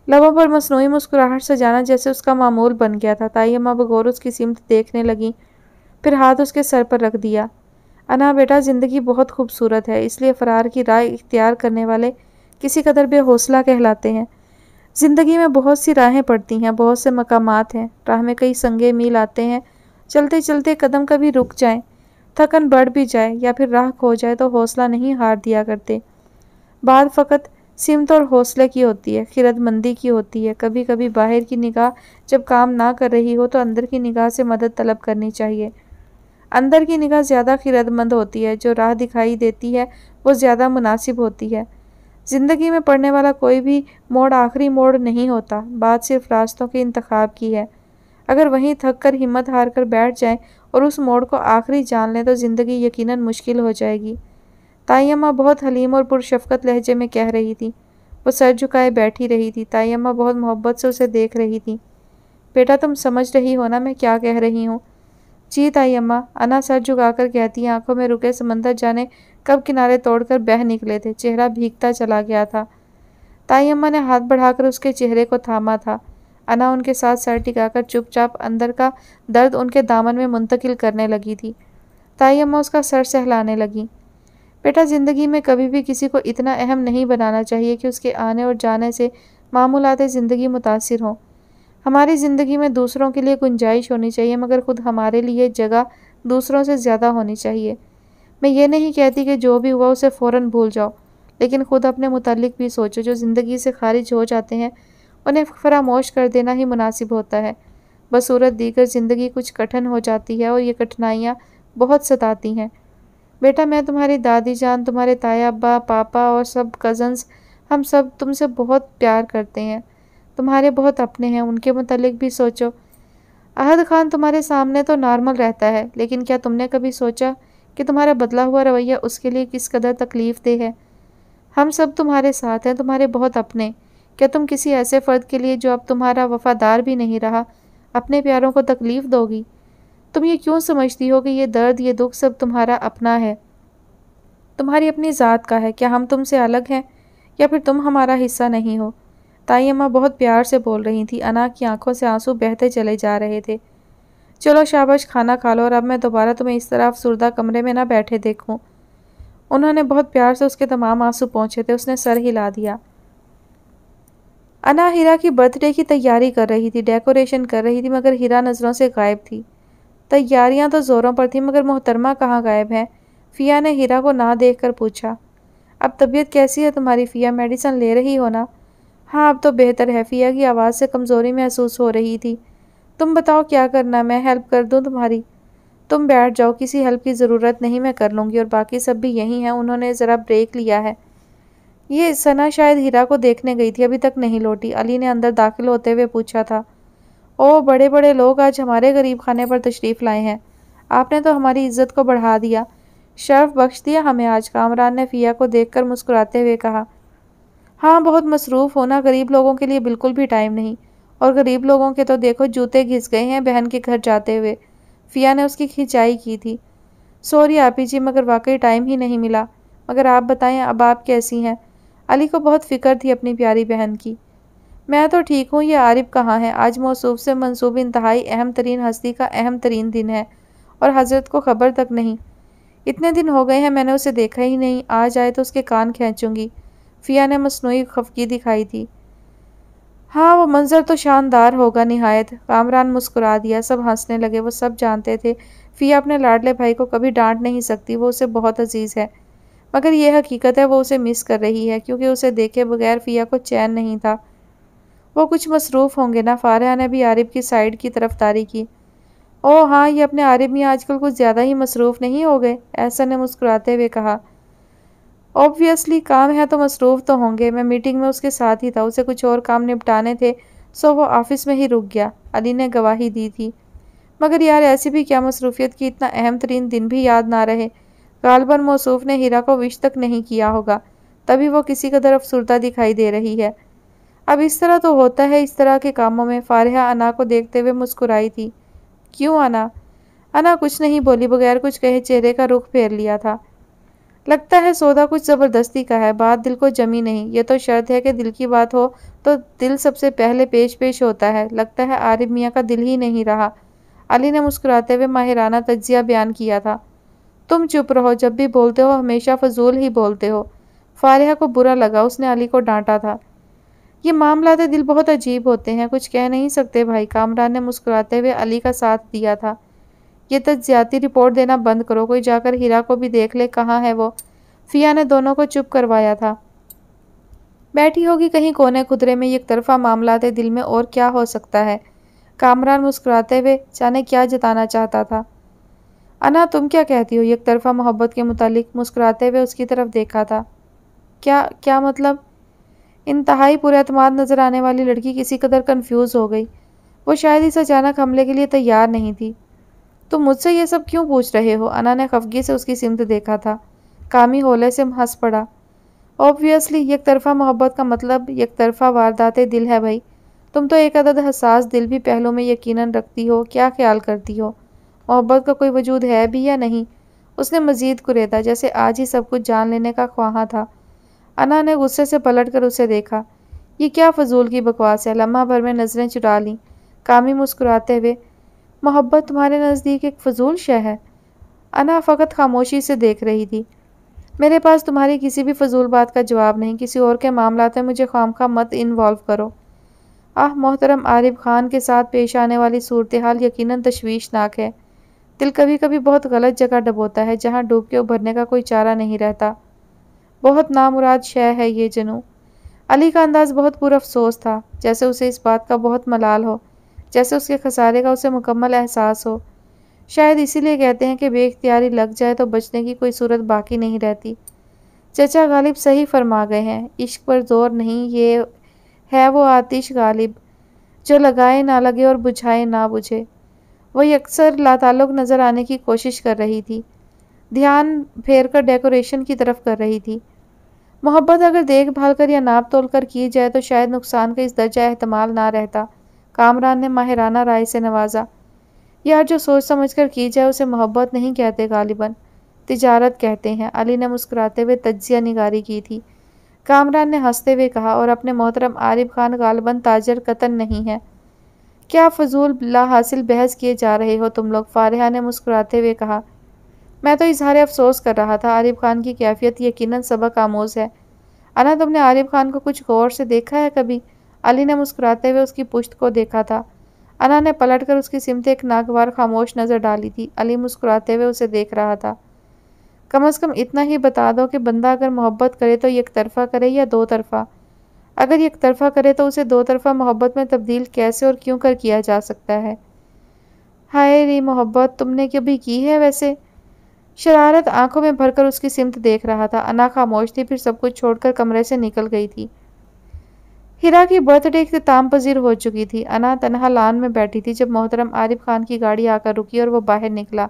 लबों पर मसनू मुस्कुराहट से जाना जैसे उसका मामूल बन गया था। ताई अम्मा बगौर उसकी सिमत देखने लगी। फिर हाथ उसके सर पर रख दिया। अना बेटा, ज़िंदगी बहुत खूबसूरत है। इसलिए फ़रार की राय इख्तियार करने वाले किसी कदर बेहौसला कहलाते हैं। ज़िंदगी में बहुत सी राहें पड़ती हैं, बहुत से मकामात हैं। राह में कई संगे मील आते हैं। चलते चलते कदम कभी रुक जाएँ, थकन बढ़ भी जाए या फिर राह खो जाए तो हौसला नहीं हार दिया करते। बात फ़कत सिमत और हौसले की होती है खिरदमंदी की होती है। कभी कभी बाहर की निगाह जब काम ना कर रही हो तो अंदर की निगाह से मदद तलब करनी चाहिए। अंदर की निगाह ज़्यादा खिरदमंद होती है, जो राह दिखाई देती है, वो ज़्यादा मुनासिब होती है। ज़िंदगी में पड़ने वाला कोई भी मोड़ आखिरी मोड़ नहीं होता। बात सिर्फ़ रास्तों के इंतखाब की है। अगर वहीं थक कर हिम्मत हार कर बैठ जाएँ और उस मोड़ को आखिरी जान लें तो ज़िंदगी यकीनन मुश्किल हो जाएगी। ताई अम्मा बहुत हलीम और पुरशफ़क़त लहजे में कह रही थी। वो सर झुकाए बैठी रही थी। ताई अम्मा बहुत मोहब्बत से उसे देख रही थी। बेटा, तुम समझ रही हो ना मैं क्या कह रही हूँ? जी ताई अम्मा अना सर झुकाकर कहती, आँखों में रुके समंदर जाने कब किनारे तोड़कर बह निकले थे। चेहरा भीगता चला गया था। ताई अम्मा ने हाथ बढ़ाकर उसके चेहरे को थामा था। अना उनके साथ सर टिकाकर चुपचाप अंदर का दर्द उनके दामन में मुंतकिल करने लगी थी। ताई अम्मा उसका सर सहलाने लगी। बेटा, ज़िंदगी में कभी भी किसी को इतना अहम नहीं बनाना चाहिए कि उसके आने और जाने से मामूलात ज़िंदगी मुतासर हों। हमारी ज़िंदगी में दूसरों के लिए गुंजाइश होनी चाहिए, मगर खुद हमारे लिए जगह दूसरों से ज़्यादा होनी चाहिए। मैं ये नहीं कहती कि जो भी हुआ उसे फ़ौर भूल जाओ, लेकिन खुद अपने मुतलिक भी सोचो, जो ज़िंदगी से खारिज हो जाते हैं, उन्हें फरामोश कर देना ही मुनासिब होता है। बसूरत दीगर ज़िंदगी कुछ कठिन हो जाती है और ये कठिनाइयाँ बहुत सताती हैं। बेटा, मैं तुम्हारी दादी जान, तुम्हारे ताया अब्बा, पापा और सब कज़न्स हम सब तुमसे बहुत प्यार करते हैं। तुम्हारे बहुत अपने हैं, उनके मतलब भी सोचो। अहद खान तुम्हारे सामने तो नॉर्मल रहता है, लेकिन क्या तुमने कभी सोचा कि तुम्हारा बदला हुआ रवैया उसके लिए किस कदर तकलीफ़ दे है? हम सब तुम्हारे साथ हैं, तुम्हारे बहुत अपने। क्या तुम किसी ऐसे फ़र्द के लिए जो अब तुम्हारा वफ़ादार भी नहीं रहा, अपने प्यारों को तकलीफ़ दोगी? तुम ये क्यों समझती हो कि ये दर्द, ये दुख सब तुम्हारा अपना है? तुम्हारी अपनी ज़ात का है। क्या हम तुमसे अलग हैं? या फिर तुम हमारा हिस्सा नहीं हो? ताई अम्मा बहुत प्यार से बोल रही थी। अना की आँखों से आँसू बहते चले जा रहे थे। चलो शाबाश, खाना खा लो और अब मैं दोबारा तुम्हें इस तरह अफसरदा कमरे में ना बैठे देखूँ। उन्होंने बहुत प्यार से उसके तमाम आँसू पहुँचे थे, उसने सर हिला दिया। अना हीरा की बर्थडे की तैयारी कर रही थी, डेकोरेशन कर रही थी, मगर हीरा नज़रों से गायब थी। तैयारियाँ तो ज़ोरों पर थी, मगर मोहतरमा कहाँ गायब है? फ़िया ने हीरा को ना देख कर पूछा, अब तबीयत कैसी है तुम्हारी फ़िया? मेडिसन ले रही हो ना? हाँ अब तो बेहतर है। फ़िया की आवाज़ से कमज़ोरी महसूस हो रही थी। तुम बताओ क्या करना मैं हेल्प कर दूँ तुम्हारी? तुम बैठ जाओ, किसी हेल्प की ज़रूरत नहीं मैं कर लूँगी और बाकी सब भी यहीं हैं, उन्होंने ज़रा ब्रेक लिया है। ये सना शायद हीरा को देखने गई थी, अभी तक नहीं लौटी। अली ने अंदर दाखिल होते हुए पूछा था, ओ बड़े बड़े लोग आज हमारे गरीब खाने पर तशरीफ़ लाए हैं। आपने तो हमारी इज़्ज़त को बढ़ा दिया। शर्फ बख्श दिया हमें आज कामरान ने फ़िया को देखकर मुस्कुराते हुए कहा हाँ बहुत मसरूफ़ होना गरीब लोगों के लिए बिल्कुल भी टाइम नहीं। और गरीब लोगों के तो देखो जूते घिस गए हैं बहन के घर जाते हुए। फ़िया ने उसकी खिंचाई की थी। सॉरी आपी जी, मगर वाकई टाइम ही नहीं मिला। मगर आप बताएँ, अब आप कैसी हैं? अली को बहुत फ़िक्र थी अपनी प्यारी बहन की। मैं तो ठीक हूँ, ये आरिफ कहाँ है? आज मौसूफ से मनसूब इंतहाई अहम तरीन हस्ती का अहम तरीन दिन है, और हज़रत को खबर तक नहीं। इतने दिन हो गए हैं, मैंने उसे देखा ही नहीं। आज आए तो उसके कान खींचूँगी। फ़िया ने मसनू खफकी दिखाई थी। हाँ वो मंज़र तो शानदार होगा नहायत। कामरान मुस्कुरा दिया। सब हंसने लगे। वो सब जानते थे। फ़िया अपने लाडले भाई को कभी डांट नहीं सकती। वो उसे बहुत अज़ीज़ है। मगर यह हकीकत है, वो उसे मिस कर रही है, क्योंकि उसे देखे बगैर फ़िया को चैन नहीं था। वो कुछ मसरूफ़ होंगे ना? फ़ारहा ने भी आरिफ की साइड की तरफ़ तारी की। ओह हाँ ये अपने आरिफ में आजकल कुछ ज़्यादा ही मसरूफ़ नहीं हो गए? ऐसा ने मुस्कुराते हुए कहा। ऑब्वियसली काम है तो मसरूफ़ तो होंगे। मैं मीटिंग में उसके साथ ही था, उसे कुछ और काम निपटाने थे सो वो ऑफ़िस में ही रुक गया। अली ने गवाही दी थी। मगर यार, ऐसी भी क्या मसरूफियत की इतना अहम तरीन दिन भी याद ना रहे? गालबन मौसूफ ने हीरा को विश तक नहीं किया होगा। तभी वो किसी कदर अफसरदा दिखाई दे रही है। अब इस तरह तो होता है, इस तरह के कामों में फारहा अना को देखते हुए मुस्कुराई थी। क्यों आना अना कुछ नहीं बोली, बगैर कुछ कहे चेहरे का रुख फेर लिया था। लगता है सौदा कुछ ज़बरदस्ती का है, बात दिल को जमी नहीं। ये तो शर्त है कि दिल की बात हो तो दिल सबसे पहले पेश पेश होता है। लगता है आरिफ मियाँ का दिल ही नहीं रहा। अली ने मुस्कुराते हुए माहिराना तजिया बयान किया था। तुम चुप रहो, जब भी बोलते हो हमेशा फजूल ही बोलते हो। फारिहा को बुरा लगा, उसने अली को डांटा था। ये मामला दिल बहुत अजीब होते हैं, कुछ कह नहीं सकते भाई। कामरान ने मुस्कुराते हुए अली का साथ दिया था। ये तजियाती रिपोर्ट देना बंद करो। कोई जाकर हीरा को भी देख ले, कहाँ है वो? फिया ने दोनों को चुप करवाया था। बैठी होगी कहीं कोने खुदरे में, एक तरफा मामला थे दिल में, और क्या हो सकता है? कामरान मुस्कुराते हुए जाने क्या जताना चाहता था। अना, तुम क्या कहती हो? एक तरफा मोहब्बत के मुतालिक मुस्कुराते हुए उसकी तरफ़ देखा था। क्या क्या मतलब? इंतहाई पुरमाद नज़र आने वाली लड़की किसी कदर कंफ्यूज हो गई। वो शायद इस अचानक हमले के लिए तैयार नहीं थी। तुम मुझसे ये सब क्यों पूछ रहे हो? अना ने खफगी से उसकी सिमत देखा था। कामी होले से हंस पड़ा। ऑब्वियसली एक तरफा मोहब्बत का मतलब एक तरफा वारदात दिल है भाई। तुम तो एक अदद हसास दिल भी पहलों में यकीनन रखती हो, क्या ख्याल करती हो? मोहब्बत का कोई वजूद है भी या नहीं? उसने मजीद कुरेदा, जैसे आज ही सब कुछ जान लेने का ख्वाहा था। अना ने गुस्से से पलट कर उसे देखा। ये क्या फजूल की बकवास है? लम्हा भर में नज़रें चुरा लीं। कामी मुस्कुराते हुए मोहब्बत तुम्हारे नज़दीक एक फजूल शह है। अना फ़कत खामोशी से देख रही थी। मेरे पास तुम्हारी किसी भी फजूल बात का जवाब नहीं, किसी और के मामला में मुझे खाम खा मत इन्वॉल्व करो। आह, मोहतरम आरिफ खान के साथ पेश आने वाली सूरत हाल यकीन तशवीशनाक है। दिल कभी कभी बहुत गलत जगह डबोता है, जहाँ डूब के उभरने का कोई चारा नहीं रहता। बहुत नामुराद शय है ये, जनू। अली का अंदाज़ बहुत पुरअफसोस था, जैसे उसे इस बात का बहुत मलाल हो। जैसे उसके खसारे का उसे मुकम्मल एहसास हो। शायद इसीलिए कहते हैं कि बेख्तियारी लग जाए तो बचने की कोई सूरत बाकी नहीं रहती। चचा गालिब सही फरमा गए हैं। इश्क पर ज़ोर नहीं, ये है वो आतिश गालिब, जो लगाए ना लगे और बुझाए ना बुझे। वही अक्सर लाताल्लुक नज़र आने की कोशिश कर रही थी। ध्यान फेर कर डेकोरेशन की तरफ़ कर रही थी। मोहब्बत अगर देखभाल कर या नाप तोल कर की जाए तो शायद नुकसान का इस दर्जा एहतमाल ना रहता। कामरान ने माहिराना राय से नवाजा। यार, जो सोच समझ कर की जाए, उसे मोहब्बत नहीं कहते गालिबन। तिजारत कहते हैं। अली ने मुस्कुराते हुए तजिया निगारी की थी। कामरान ने हँसते हुए कहा, और अपने मोहतरम आरिफ खान गालबन ताजर कतन नहीं है। क्या फजूल ला हासिल बहस किए जा रहे हो तुम लोग? फारिहा ने मुस्कुराते हुए कहा, मैं तो इजहार अफसोस कर रहा था। आरिफ खान की कैफियत यकीनन सबक आमोज है। अना तुमने आरिफ खान को कुछ गौर से देखा है कभी? अली ने मुस्कुराते हुए उसकी पुश्त को देखा था। अना ने पलटकर उसकी सिमत एक नागवार खामोश नज़र डाली थी। अली मुस्कुराते हुए उसे देख रहा था। कम अज़ कम इतना ही बता दो कि बंदा अगर मोहब्बत करे तो एक तरफ़ा करे या दो तरफ़ा। अगर एक तरफ़ा करे तो उसे दो तरफ़ा मोहब्बत में तब्दील कैसे और क्यों कर किया जा सकता है? हाय री मोहब्बत, तुमने कभी की है वैसे? शरारत आँखों में भरकर उसकी सिमत देख रहा था। अना खामोश थी, फिर सब कुछ छोड़कर कमरे से निकल गई थी। हिरा की बर्थडे इख्ताम पजीर हो चुकी थी। अना तनहा लान में बैठी थी जब मोहतरम आरिफ खान की गाड़ी आकर रुकी और वो बाहर निकला।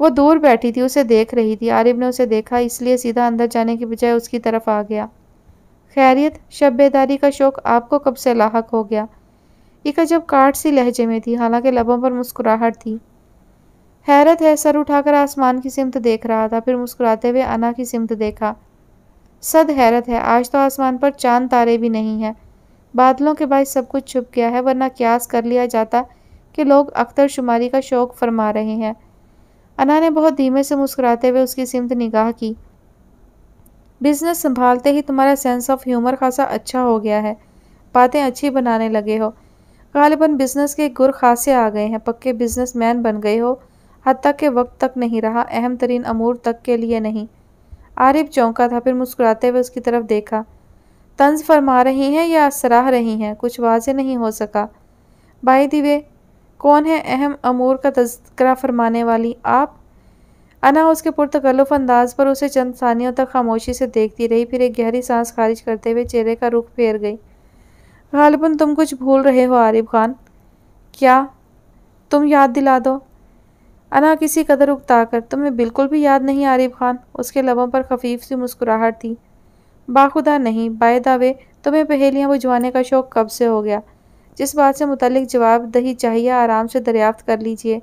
वो दूर बैठी थी, उसे देख रही थी। आरिफ ने उसे देखा, इसलिए सीधा अंदर जाने की बजाय उसकी तरफ़ आ गया। खैरियत, शब्बेदारी का शौक आपको कब से लाक हो गया? इका जब काट सी लहजे में थी, हालाँकि लबों पर मुस्कुराहट थी। हैरत है, सर उठाकर आसमान की सिमत देख रहा था, फिर मुस्कुराते हुए अना की सिमत देखा। सद हैरत है। आज तो आसमान पर चाँद तारे भी नहीं हैं। बादलों के बाद सब कुछ छुप गया है, वरना क्यास कर लिया जाता कि लोग अख्तर शुमारी का शौक फरमा रहे हैं। अना ने बहुत धीमे से मुस्कुराते हुए उसकी सिमत निगाह की। बिज़नेस संभालते ही तुम्हारा सेंस ऑफ़ ह्यूमर खासा अच्छा हो गया है। बातें अच्छी बनाने लगे हो। गालिबन बिज़नेस के गुर खासे आ गए हैं। पक्के बिजनेसमैन बन गए हो। हद तक के वक्त तक नहीं रहा। अहम तरीन अमूर तक के लिए नहीं। आरिफ चौंका था, फिर मुस्कुराते हुए उसकी तरफ़ देखा। तंज फरमा रही हैं या सराह रही हैं? कुछ वाजे नहीं हो सका। बाई दिवे कौन है अहम अमूर का तस्करा फरमाने वाली आप? अना उसके पुरतकल्लुफ़ अंदाज पर उसे चंद सानियों तक खामोशी से देखती रही, फिर एक गहरी सांस खारिज करते हुए चेहरे का रुख फेर गई। गालिबन, तुम कुछ भूल रहे हो आरिफ खान? क्या? तुम याद दिला दो। अना किसी कदर उकताकर, तुम्हें बिल्कुल भी याद नहीं आरिफ खान? उसके लबों पर खफीफ सी मुस्कुराहट थी। बाखुदा नहीं बाय दावे, तुम्हें पहेलियाँ बुझवाने का शौक कब से हो गया? जिस बात से मुतलिक जवाब दही चाहिए, आराम से दरियाफ्त कर लीजिए।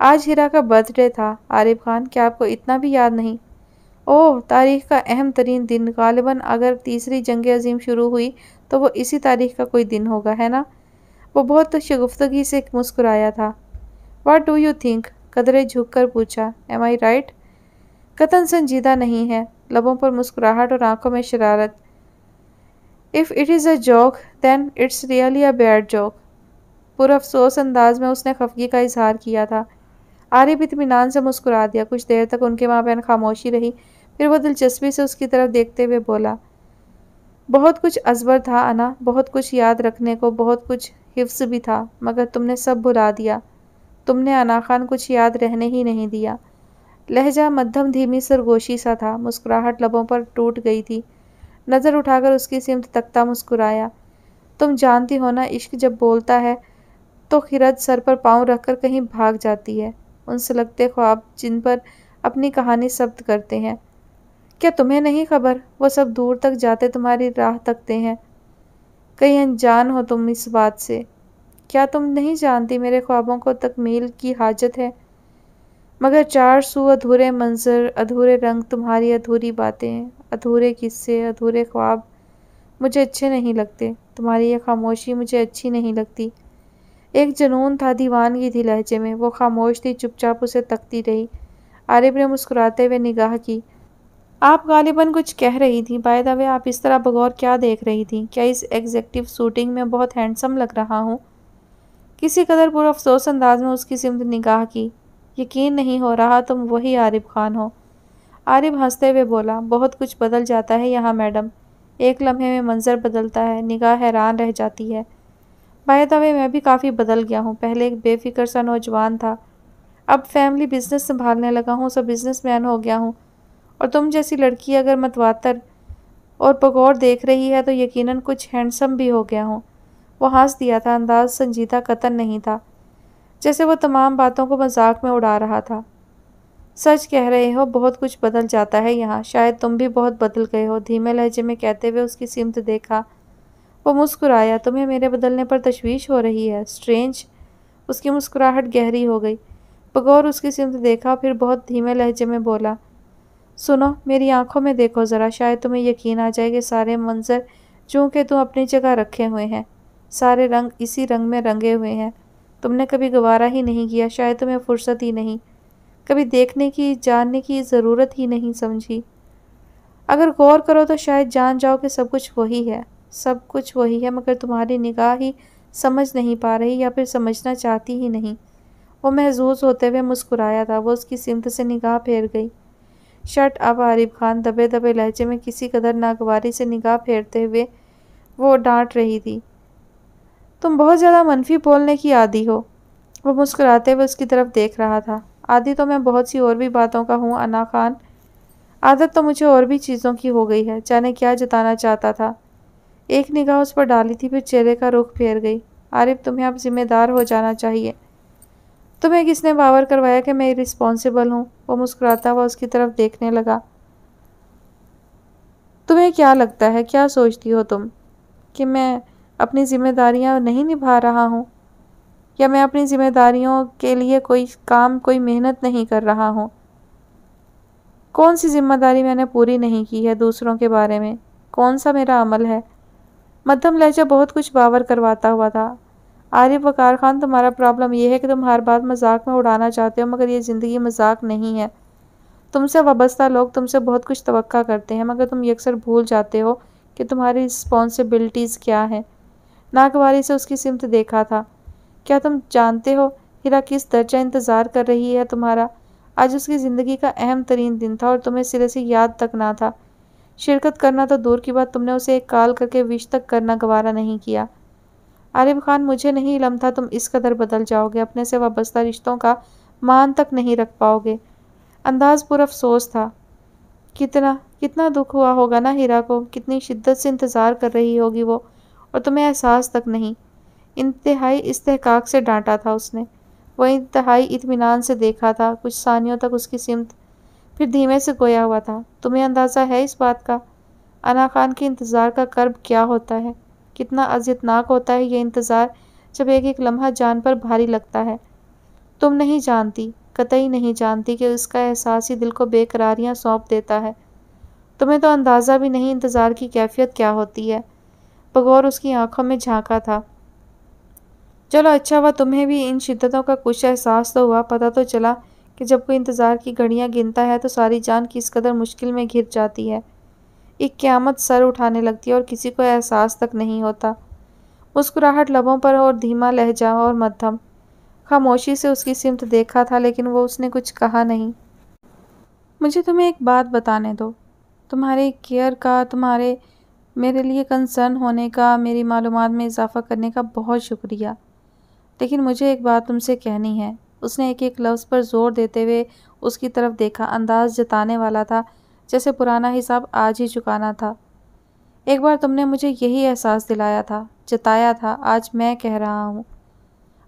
आज हीरा का बर्थडे था, आरिफ खान, क्या आपको इतना भी याद नहीं? ओह, तारीख का अहम तरीन दिन गालिबा अगर तीसरी जंग अजीम शुरू हुई तो वो इसी तारीख का कोई दिन होगा, है ना? वो बहुत शगुफ्तगी से मुस्कुराया था। वाट डू यू थिंक कदरे झुक कर पूछा एम आई राइट कतन संजीदा नहीं है। लबों पर मुस्कुराहट और आँखों में शरारत। If it is a joke then it's really a bad joke पुरअफसोस अंदाज में उसने खफगी का इजहार किया था। आरिफ इतमान से मुस्कुरा दिया। कुछ देर तक उनके माँ बहन खामोशी रही। फिर वो दिलचस्पी से उसकी तरफ़ देखते हुए बोला, बहुत कुछ अजबर था, अना। बहुत कुछ याद रखने को, बहुत कुछ हिफ्स भी था, मगर तुमने सब भुला दिया। तुमने अना खान कुछ याद रहने ही नहीं दिया। लहजा मध्यम धीमी सरगोशी सा था। मुस्कुराहट लबों पर टूट गई थी। नज़र उठाकर उसकी सिमत तख्ता मुस्कुराया। तुम जानती हो ना, इश्क जब बोलता है तो खिरद सर पर पाँव रखकर कहीं भाग जाती है। उनसे लगते ख्वाब जिन पर अपनी कहानी शब्द करते हैं। क्या तुम्हें नहीं खबर? वो सब दूर तक जाते तुम्हारी राह तकते हैं। कहीं अनजान हो तुम इस बात से। क्या तुम नहीं जानती मेरे ख्वाबों को तकमील की हाजत है? मगर चार सू अधूरे मंजर, अधूरे रंग तुम्हारी अधूरी बातें, अधूरे किस्से, अधूरे ख्वाब मुझे अच्छे नहीं लगते। तुम्हारी यह खामोशी मुझे अच्छी नहीं लगती। एक जुनून था दीवानगी थी लहजे में। वो खामोश थी, चुपचाप उसे तकती रही। आरिफ ने मुस्कुराते हुए निगाह की। आप गालिबन कुछ कह रही थी। बाय द वे, आप इस तरह बगौर क्या देख रही थी? क्या इस एग्जेक्टिव शूटिंग में बहुत हैंडसम लग रहा हूँ? किसी कदर पूरा अफसोस अंदाज में उसकी सिमत निगाह की, यकीन नहीं हो रहा तुम वही आरिफ खान हो। आरिफ हँसते हुए बोला, बहुत कुछ बदल जाता है यहाँ मैडम। एक लम्हे में मंज़र बदलता है, निगाह हैरान रह जाती है। बाय मैं भी काफ़ी बदल गया हूँ, पहले एक बेफिक्र सा नौजवान था। अब फैमिली बिज़नेस संभालने लगा हूँ, सब बिज़नेस मैन हो गया हूँ। और तुम जैसी लड़की अगर मतवातर और पकौड़ देख रही है तो यकीनन कुछ हैंडसम भी हो गया हूँ। वो हंस दिया था, अंदाज संजीदा कतन नहीं था, जैसे वो तमाम बातों को मज़ाक में उड़ा रहा था। सच कह रहे हो, बहुत कुछ बदल जाता है यहाँ। शायद तुम भी बहुत बदल गए हो। धीमे लहजे में कहते हुए उसकी सिमत देखा, वो मुस्कुराया, तुम्हें मेरे बदलने पर तशवीश हो रही है? स्ट्रेंज? उसकी मुस्कुराहट गहरी हो गई। बगौर उसकी सिमत देखा, फिर बहुत धीमे लहजे में बोला, सुनो, मेरी आँखों में देखो ज़रा, शायद तुम्हें यकीन आ जाए कि सारे मंजर चूँकि तुम अपनी जगह रखे हुए हैं सारे रंग इसी रंग में रंगे हुए हैं। तुमने कभी गवारा ही नहीं किया, शायद तुम्हें फुर्सत ही नहीं। कभी देखने की, जानने की ज़रूरत ही नहीं समझी। अगर गौर करो तो शायद जान जाओ कि सब कुछ वही है। सब कुछ वही है, मगर तुम्हारी निगाह ही समझ नहीं पा रही या फिर समझना चाहती ही नहीं। वो महजूज होते हुए मुस्कुराया था, वो उसकी सिमत से निगाह फेर गई। शर्ट अब आरिफ खान दबे दबे लहजे में किसी कदर नागवारी से निगाह फेरते हुए वो डांट रही थी। तुम बहुत ज़्यादा मनफी बोलने की आदि हो। वो मुस्कुराते हुए उसकी तरफ़ देख रहा था। आदि तो मैं बहुत सी और भी बातों का हूँ अना खान। आदत तो मुझे और भी चीज़ों की हो गई है, जाने क्या जताना चाहता था। एक निगाह उस पर डाली थी, फिर चेहरे का रुख फेर गई। आरिफ, तुम्हें अब जिम्मेदार हो जाना चाहिए। तुम्हें किसने बावर करवाया कि मैं रिस्पॉन्सिबल हूँ? वो मुस्कुराता हुआ उसकी तरफ़ देखने लगा। तुम्हें क्या लगता है, क्या सोचती हो तुम कि मैं अपनी जिम्मेदारियाँ नहीं निभा रहा हूँ? या मैं अपनी जिम्मेदारियों के लिए कोई काम, कोई मेहनत नहीं कर रहा हूँ? कौन सी ज़िम्मेदारी मैंने पूरी नहीं की है दूसरों के बारे में? कौन सा मेरा अमल है? मध्यम लहजा बहुत कुछ बावर करवाता हुआ था। आरिफ वकार खान, तुम्हारा प्रॉब्लम यह है कि तुम हर बात मज़ाक में उड़ाना चाहते हो, मगर ये ज़िंदगी मज़ाक नहीं है। तुमसे वाबस्ता लोग तुमसे बहुत कुछ तवक्का करते हैं, मगर तुम अक्सर भूल जाते हो कि तुम्हारी रिस्पॉन्सिबिलिटीज़ क्या हैं। नागवारी से उसकी सिमत देखा था। क्या तुम जानते हो हीरा किस दर्जा इंतज़ार कर रही है तुम्हारा? आज उसकी ज़िंदगी का अहम तरीन दिन था और तुम्हें सिरे से याद तक ना था। शिरकत करना तो दूर की बात, तुमने उसे एक कॉल करके विश तक करना गवारा नहीं किया। आरिफ खान, मुझे नहीं इलम था तुम इस कदर बदल जाओगे। अपने से वाबस्ता रिश्तों का मान तक नहीं रख पाओगे। अंदाज पर अफसोस था। कितना कितना दुख हुआ होगा ना हीरा को? कितनी शिद्दत से इंतज़ार कर रही होगी वो। और तुम्हें एहसास तक नहीं। इंतहाई इस्तेकाक से डांटा था उसने। वह इंतहाई इतमान से देखा था, कुछ सानियों तक उसकी सिमत फिर धीमे से गोया हुआ था। तुम्हें अंदाज़ा है इस बात का? अना खान के इंतज़ार का कर्ब क्या होता है? कितना अजियतनाक होता है ये इंतज़ार जब एक एक लम्हा जान पर भारी लगता है। तुम नहीं जानती, कतई नहीं जानती कि उसका एहसास ही दिल को बेकरारियाँ सौंप देता है। तुम्हें तो अंदाज़ा भी नहीं इंतज़ार की कैफियत क्या होती है। बगौर उसकी आँखों में झांका था। चलो अच्छा हुआ तुम्हें भी इन शिद्दतों का कुछ एहसास तो हुआ। पता तो चला कि जब कोई इंतज़ार की घड़ियाँ गिनता है तो सारी जान किस कदर मुश्किल में घिर जाती है। एक क्यामत सर उठाने लगती है और किसी को एहसास तक नहीं होता। मुस्कुराहट लबों पर और धीमा लहजा और मध्यम। खामोशी से उसकी सिमत देखा था, लेकिन वो उसने कुछ कहा नहीं। मुझे तुम्हें एक बात बताने दो। तुम्हारे केयर का, तुम्हारे मेरे लिए कंसर्न होने का, मेरी मालूम में इजाफ़ा करने का बहुत शुक्रिया। लेकिन मुझे एक बात तुमसे कहनी है। उसने एक एक लफ्ज़ पर ज़ोर देते हुए उसकी तरफ़ देखा। अंदाज जताने वाला था, जैसे पुराना हिसाब आज ही चुकाना था। एक बार तुमने मुझे यही एहसास दिलाया था, जताया था, आज मैं कह रहा हूँ।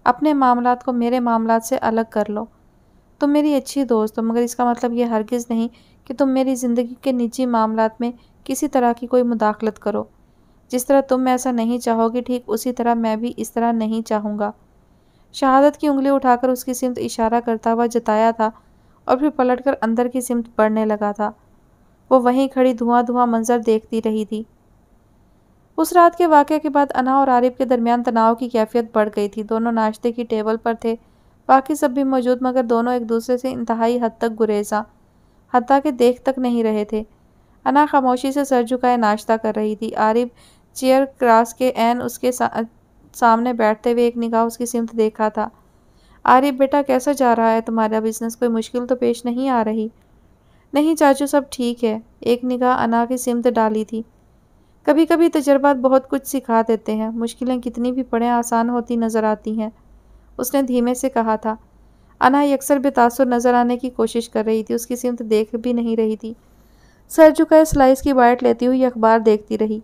अपने मामला को मेरे मामला से अलग कर लो। तुम मेरी अच्छी दोस्त हो, मगर इसका मतलब ये हरगिज़ नहीं कि तुम मेरी ज़िंदगी के निजी मामला में किसी तरह की कोई मुदाखलत करो। जिस तरह तुम ऐसा नहीं चाहोगी, ठीक उसी तरह मैं भी इस तरह नहीं चाहूँगा। शहादत की उंगली उठाकर उसकी सिमत इशारा करता हुआ जताया था और फिर पलटकर अंदर की सिमत बढ़ने लगा था। वो वहीं खड़ी धुआँ धुआँ मंजर देखती रही थी। उस रात के वाक़े के बाद अना और आरिफ के दरमियान तनाव की कैफियत बढ़ गई थी। दोनों नाश्ते की टेबल पर थे। बाकी सब भी मौजूद, मगर दोनों एक दूसरे से इंतहाई हद तक गुरेजा हती के देख तक नहीं रहे थे। अना खामोशी से सर झुकाए नाश्ता कर रही थी। आरिफ चेयर क्रास के एन उसके सा, सामने बैठते हुए एक निगाह उसकी सिमत देखा था। आरिफ बेटा कैसा जा रहा है तुम्हारा बिज़नेस कोई मुश्किल तो पेश नहीं आ रही। नहीं चाचू सब ठीक है। एक निगाह अना की सिमत डाली थी। कभी कभी तजर्बात बहुत कुछ सिखा देते हैं। मुश्किलें कितनी भी पड़े आसान होती नज़र आती हैं। उसने धीमे से कहा था। अना अक्सर बेतासुर नज़र आने की कोशिश कर रही थी। उसकी सिमत देख भी नहीं रही थी। सर झुकाए स्लाइस की बाइट लेती हुई अखबार देखती रही।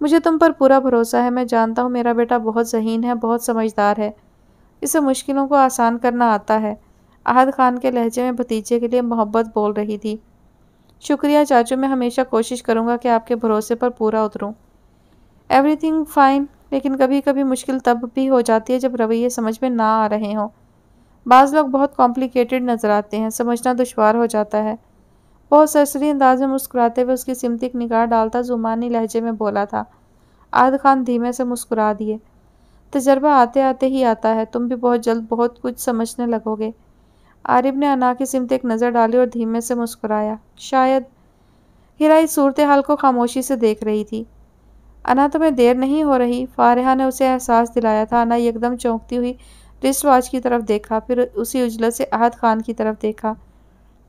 मुझे तुम पर पूरा भरोसा है, मैं जानता हूँ मेरा बेटा बहुत जहीन है, बहुत समझदार है। इसे मुश्किलों को आसान करना आता है। आहद खान के लहजे में भतीजे के लिए मोहब्बत बोल रही थी। शुक्रिया चाचू, मैं हमेशा कोशिश करूँगा कि आपके भरोसे पर पूरा उतरूँ। एवरीथिंग फाइन लेकिन कभी कभी मुश्किल तब भी हो जाती है जब रवैये समझ में ना आ रहे हों। बाज़ लोग बहुत कॉम्प्लिकेटेड नज़र आते हैं, समझना दुशवार हो जाता है। बहुत सरसरी अंदाज में मुस्कुराते हुए उसकी सिमतिक निगाह डालता जुमानी लहजे में बोला था, आद खान धीमे से मुस्कुरा दिए। तजर्बा आते आते ही आता है, तुम भी बहुत जल्द बहुत कुछ समझने लगोगे। आरिफ ने अना की सिमत एक नज़र डाली और धीमे से मुस्कुराया। शायद हिरा इस सूरत हाल को खामोशी से देख रही थी। अना तुम्हें देर नहीं हो रही। फारहा ने उसे एहसास दिलाया था। अना एकदम चौंकती हुई रिस्ट वॉच की तरफ़ देखा, फिर उसी उजलत से अहद खान की तरफ़ देखा।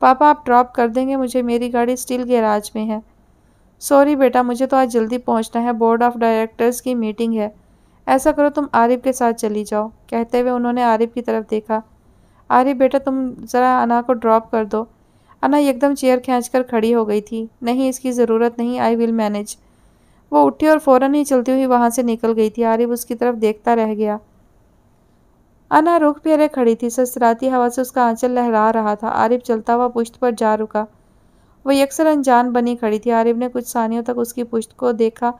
पापा, आप ड्रॉप कर देंगे, मुझे मेरी गाड़ी स्टील गैराज में है। सॉरी बेटा, मुझे तो आज जल्दी पहुँचना है बोर्ड ऑफ़ डायरेक्टर्स की मीटिंग है। ऐसा करो, तुम आरिफ के साथ चली जाओ। कहते हुए उन्होंने आरिफ की तरफ़ देखा। आरिफ बेटा, तुम ज़रा अना को ड्रॉप कर दो। अना एकदम चेयर खींच कर खड़ी हो गई थी। नहीं, इसकी ज़रूरत नहीं आई विल मैनेज वो उठी और फ़ौरन ही चलती हुई वहाँ से निकल गई थी। आरिफ उसकी तरफ़ देखता रह गया। अना रुख फेरे खड़ी थी। ससराती हवा से उसका आंचल लहरा रहा था। आरिफ चलता हुआ पुश्त पर जा रुका। वह अक्सर अनजान बनी खड़ी थी। आरिफ ने कुछ सानियों तक उसकी पुश्त को देखा।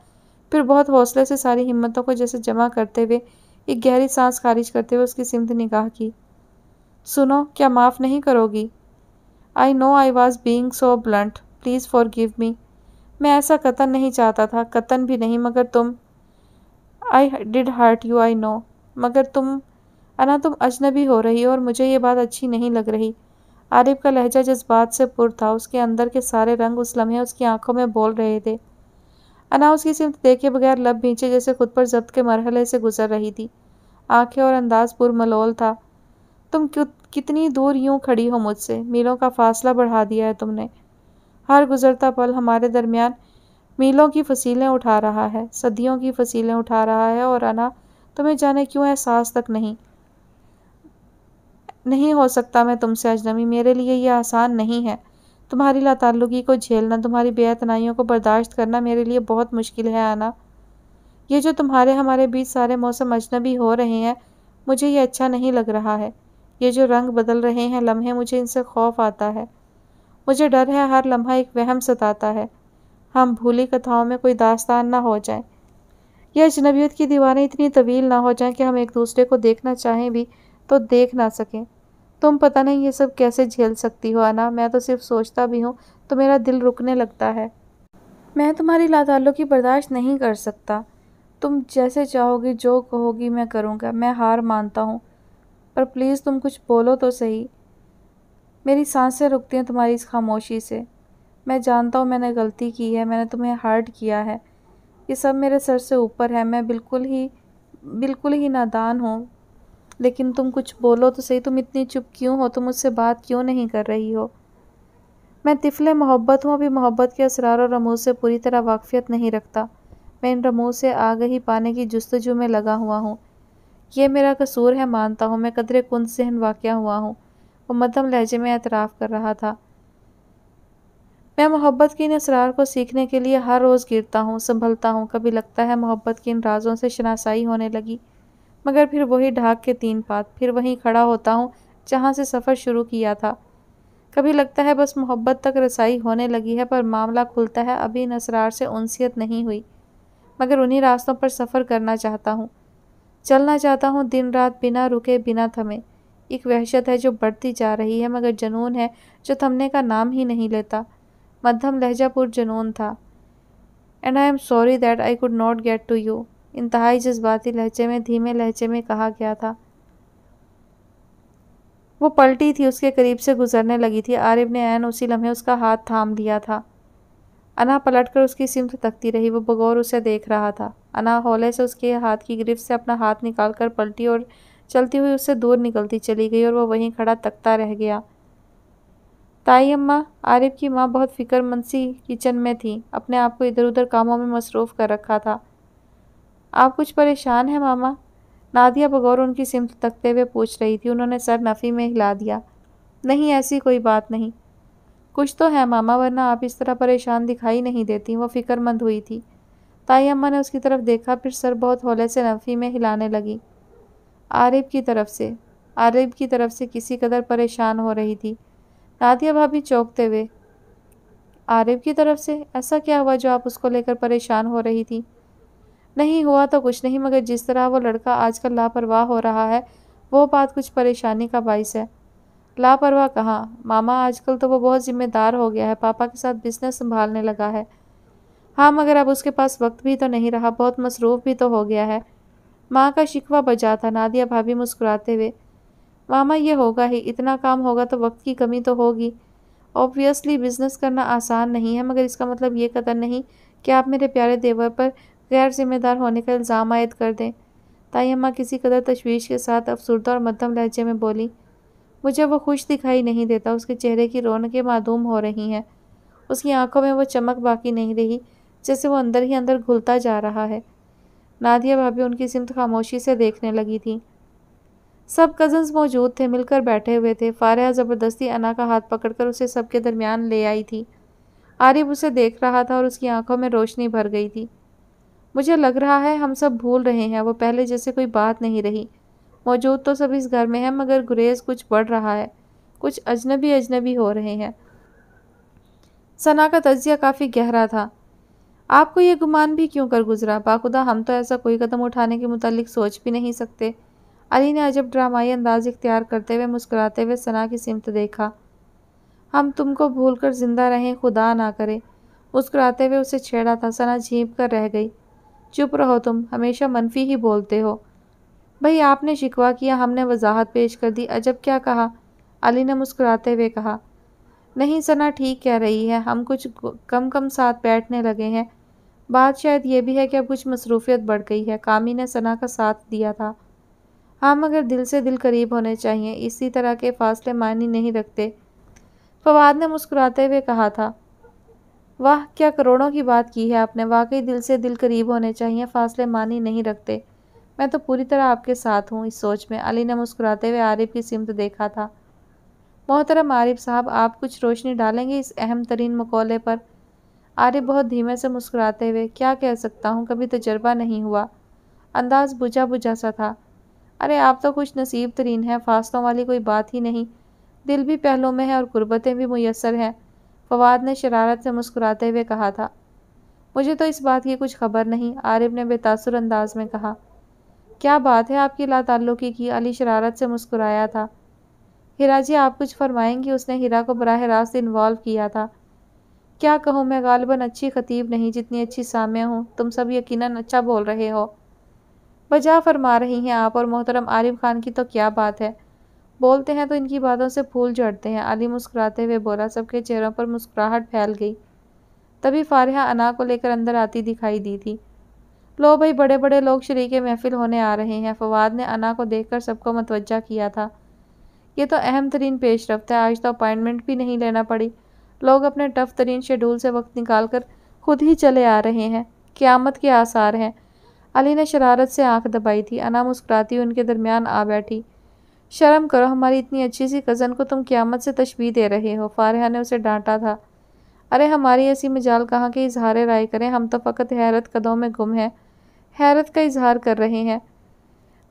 फिर बहुत हौसले से सारी हिम्मतों को जैसे जमा करते हुए, एक गहरी सांस खारिज करते हुए उसकी सिमत निगाह की। सुनो, क्या माफ़ नहीं करोगी? I know I was being so blunt please forgive me मैं ऐसा कतन नहीं चाहता था। कतन भी नहीं, मगर तुम I did hurt you I know मगर तुम अना तुम अजनबी हो रही हो और मुझे ये बात अच्छी नहीं लग रही। आरिफ का लहजा जिस बात से पुर था, उसके अंदर के सारे रंग उस लम्हे उसकी आँखों में बोल रहे थे। अना उसकी सिमत देखे बगैर लब भींचे जैसे खुद पर जब्त के मरहले से गुजर रही थी। आँखें और अंदाज पुरमलोल था। तुम कितनी दूर यूँ खड़ी हो मुझसे? मीलों का फासला बढ़ा दिया है तुमने। हर गुजरता पल हमारे दरमियान मीलों की फसीलें उठा रहा है, सदियों की फसीलें उठा रहा है और अना, तुम्हें जाने क्यों एहसास तक नहीं? नहीं हो सकता मैं तुमसे अजनबी। मेरे लिए ये आसान नहीं है। तुम्हारी लाताल्लुकी को झेलना, तुम्हारी बेतनाइयों को बर्दाश्त करना मेरे लिए बहुत मुश्किल है, आना। ये जो तुम्हारे हमारे बीच सारे मौसम अजनबी हो रहे हैं, मुझे ये अच्छा नहीं लग रहा है। ये जो रंग बदल रहे हैं, लम्हे मुझे इनसे खौफ आता है। मुझे डर है, हर लम्हा एक वहम सताता है। हम भूली कथाओं में कोई दास्तान ना हो जाए। यह अजनबियत की दीवारें इतनी तवील ना हो जाएँ कि हम एक दूसरे को देखना चाहें भी तो देख ना सकें। तुम पता नहीं ये सब कैसे झेल सकती हो आना मैं तो सिर्फ़ सोचता भी हूँ तो मेरा दिल रुकने लगता है। मैं तुम्हारी लातालों की बर्दाश्त नहीं कर सकता। तुम जैसे चाहोगी, जो कहोगी मैं करूँगा, मैं हार मानता हूँ। पर प्लीज़ तुम कुछ बोलो तो सही। मेरी साँसें रुकती हैं तुम्हारी इस खामोशी से। मैं जानता हूँ मैंने गलती की है, मैंने तुम्हें हर्ट किया है। ये सब मेरे सर से ऊपर है, मैं बिल्कुल ही बिल्कुल ही नादान हूँ। लेकिन तुम कुछ बोलो तो सही, तुम इतनी चुप क्यों हो? तुम मुझसे बात क्यों नहीं कर रही हो? मैं तिफले मोहब्बत हूँ, अभी मोहब्बत के असरार और रमूज से पूरी तरह वाकफियत नहीं रखता। मैं इन रमूज से आग ही पाने की जस्तजू में लगा हुआ हूँ। ये मेरा कसूर है, मानता हूँ, मैं कदरे कुंद सहन वाक़ हुआ हूँ। वो मध्यम लहजे में एतराफ़ कर रहा था। मैं मोहब्बत के इन असरार को सीखने के लिए हर रोज़ गिरता हूँ, संभलता हूँ। कभी लगता है मोहब्बत की इन राजों से शनासाई होने लगी। मगर फिर वही ढाक के तीन पात, फिर वहीं खड़ा होता हूँ, जहाँ से सफ़र शुरू किया था। कभी लगता है बस मोहब्बत तक रसाई होने लगी है, पर मामला खुलता है अभी इन असरार से उनसियत नहीं हुई। मगर उन्हीं रास्तों पर सफ़र करना चाहता हूँ। चलना चाहता हूँ दिन रात बिना रुके, बिना थमे। एक वहशत है जो बढ़ती जा रही है, मगर जनून है जो थमने का नाम ही नहीं लेता। मध्यम लहजापुर जनून था। And I am sorry that I could not get to you इंतहाई जज्बाती लहजे में, धीमे लहजे में कहा गया था। वो पलटी थी, उसके करीब से गुजरने लगी थी। आरिफ ने एन उसी लम्हे उसका हाथ थाम लिया था। अना पलटकर उसकी सिमत तकती रही, वो बगौर उसे देख रहा था। अना हौले से उसके हाथ की गिरफ्त से अपना हाथ निकालकर पलटी और चलती हुई उससे दूर निकलती चली गई और वह वहीं खड़ा तकता रह गया। ताई अम्मा, आरिफ की माँ बहुत फिक्रमंद किचन में थी। अपने आप को इधर उधर कामों में मसरूफ़ कर रखा था। आप कुछ परेशान हैं, मामा? नादिया बगौर उनकी सिमत तकते हुए पूछ रही थी। उन्होंने सर नफ़ी में हिला दिया। नहीं, ऐसी कोई बात नहीं। कुछ तो है, मामा, वरना आप इस तरह परेशान दिखाई नहीं देती। वो फिक्रमंद हुई थी। ताई अम्मा ने उसकी तरफ़ देखा, फिर सर बहुत हौले से नफ़ी में हिलाने लगी। आरिफ की तरफ़ से, आरिफ की तरफ़ से किसी कदर परेशान हो रही थी। नादिया भाभी चौंकते हुए, आरिफ की तरफ़ से? ऐसा क्या हुआ जो आप उसको लेकर परेशान हो रही थी? नहीं हुआ तो कुछ नहीं, मगर जिस तरह वो लड़का आजकल लापरवाह हो रहा है, वो बात कुछ परेशानी का बाइस है। लापरवाह कहाँ? मामा आजकल तो वो बहुत ज़िम्मेदार हो गया है, पापा के साथ बिज़नेस संभालने लगा है। हाँ मगर अब उसके पास वक्त भी तो नहीं रहा, बहुत मसरूफ़ भी तो हो गया है। माँ का शिकवा बजा था, नादिया भाभी मुस्कुराते हुए। मामा, ये होगा ही, इतना काम होगा तो वक्त की कमी तो होगी। ऑब्वियसली बिज़नेस करना आसान नहीं है, मगर इसका मतलब ये कदर नहीं कि आप मेरे प्यारे देवर पर गैर जिम्मेदार होने का इल्ज़ाम आयद कर दें। ताई अम्मा किसी कदर तशवीश के साथ अफसरदा और मध्यम लहजे में बोली, मुझे वो खुश दिखाई नहीं देता, उसके चेहरे की रौनकें मादूम हो रही हैं। उसकी आँखों में वो चमक बाकी नहीं रही, जैसे वो अंदर ही अंदर घुलता जा रहा है। नादिया भाभी उनकी सिमत खामोशी से देखने लगी थी। सब कज़न्स मौजूद थे, मिलकर बैठे हुए थे। फारह ज़बरदस्ती अना का हाथ पकड़कर उसे सबके दरमियान ले आई थी। आरिफ उसे देख रहा था और उसकी आँखों में रोशनी भर गई थी। मुझे लग रहा है हम सब भूल रहे हैं, वो पहले जैसे कोई बात नहीं रही। मौजूद तो सब इस घर में है, मगर गुरेज कुछ बढ़ रहा है। कुछ अजनबी अजनबी हो रहे हैं। सना का तजिया काफ़ी गहरा था। आपको ये गुमान भी क्यों कर गुजरा? बाखुदा, हम तो ऐसा कोई कदम उठाने के मुतालिक सोच भी नहीं सकते। अली ने अजब ड्रामाई अंदाज इख्तियार करते हुए मुस्कुराते हुए सना की सिमत देखा। हम तुमको भूल कर ज़िंदा रहें, खुदा ना करे। मुस्कुराते हुए उसे छेड़ा था। सना झीप कर रह गई। चुप रहो तुम, हमेशा मनफी ही बोलते हो। भाई, आपने शिकवा किया, हमने वजाहत पेश कर दी, अजब क्या कहा? अली ने मुस्कुराते हुए कहा, नहीं सना, ठीक कह रही है, हम कुछ कम कम साथ बैठने लगे हैं। बात शायद ये भी है कि अब कुछ मसरूफियत बढ़ गई है, कामी ने सना का साथ दिया था। हम अगर दिल से दिल करीब होने चाहिए, इसी तरह के फासले मायने नहीं रखते। फवाद ने मुस्कुराते हुए कहा था वाह, क्या करोड़ों की बात की है आपने। वाकई दिल से दिल करीब होने चाहिए, फासले मानी नहीं रखते। मैं तो पूरी तरह आपके साथ हूँ इस सोच में। अली ने मुस्कुराते हुए आरिफ की सिमत देखा था। मोहतरम आरिफ साहब, आप कुछ रोशनी डालेंगे इस अहम तरीन मकौले पर? आरिफ बहुत धीमे से मुस्कुराते हुए, क्या कह सकता हूँ, कभी तजर्बा नहीं हुआ। अंदाज बुझा बुझा सा था। अरे, आप तो कुछ नसीब तरीन हैं, फासलों वाली कोई बात ही नहीं। दिल भी पहलों में है और गुर्बतें भी मैसर हैं। फवाद ने शरारत से मुस्कुराते हुए कहा था, मुझे तो इस बात की कुछ खबर नहीं, आरिफ ने बेतासुर अंदाज में कहा। क्या बात है आपकी लाताल्लुकी की? अली शरारत से मुस्कुराया था। हीरा जी, आप कुछ फरमाएँगी? उसने हिरा को बराह रास्त इन्वॉल्व किया था। क्या कहूँ, मैं गालबन अच्छी खतीब नहीं, जितनी अच्छी साम्य हूँ। तुम सब यकीनन अच्छा बोल रहे हो। बजा फरमा रही हैं आप और मोहतरम आरिफ खान की तो क्या बात है? बोलते हैं तो इनकी बातों से फूल झड़ते हैं। अली मुस्कुराते हुए बोला, सबके चेहरों पर मुस्कुराहट फैल गई। तभी फारिहा अना को लेकर अंदर आती दिखाई दी थी। लो भाई बड़े बड़े लोग शरीक महफिल होने आ रहे हैं। फवाद ने अना को देखकर सबको मतवजा किया था। ये तो अहम तरीन पेशरफ है। आज तो अपॉइंटमेंट भी नहीं लेना पड़ी। लोग अपने टफ तरीन शेड्यूल से वक्त निकाल कर खुद ही चले आ रहे हैं। क़्यामत के आसार हैं। अली ने शरारत से आँख दबाई थी। अना मुस्कुराती उनके दरमियान आ बैठी। शर्म करो, हमारी इतनी अच्छी सी कज़न को तुम क़्यामत से तशबी दे रहे हो। फारहा ने उसे डांटा था। अरे, हमारी ऐसी मजाल कहाँ के इजहार राय करें? हम तो फ़कत हैरत कदों में गुम हैं। हैरत का इजहार कर रहे हैं।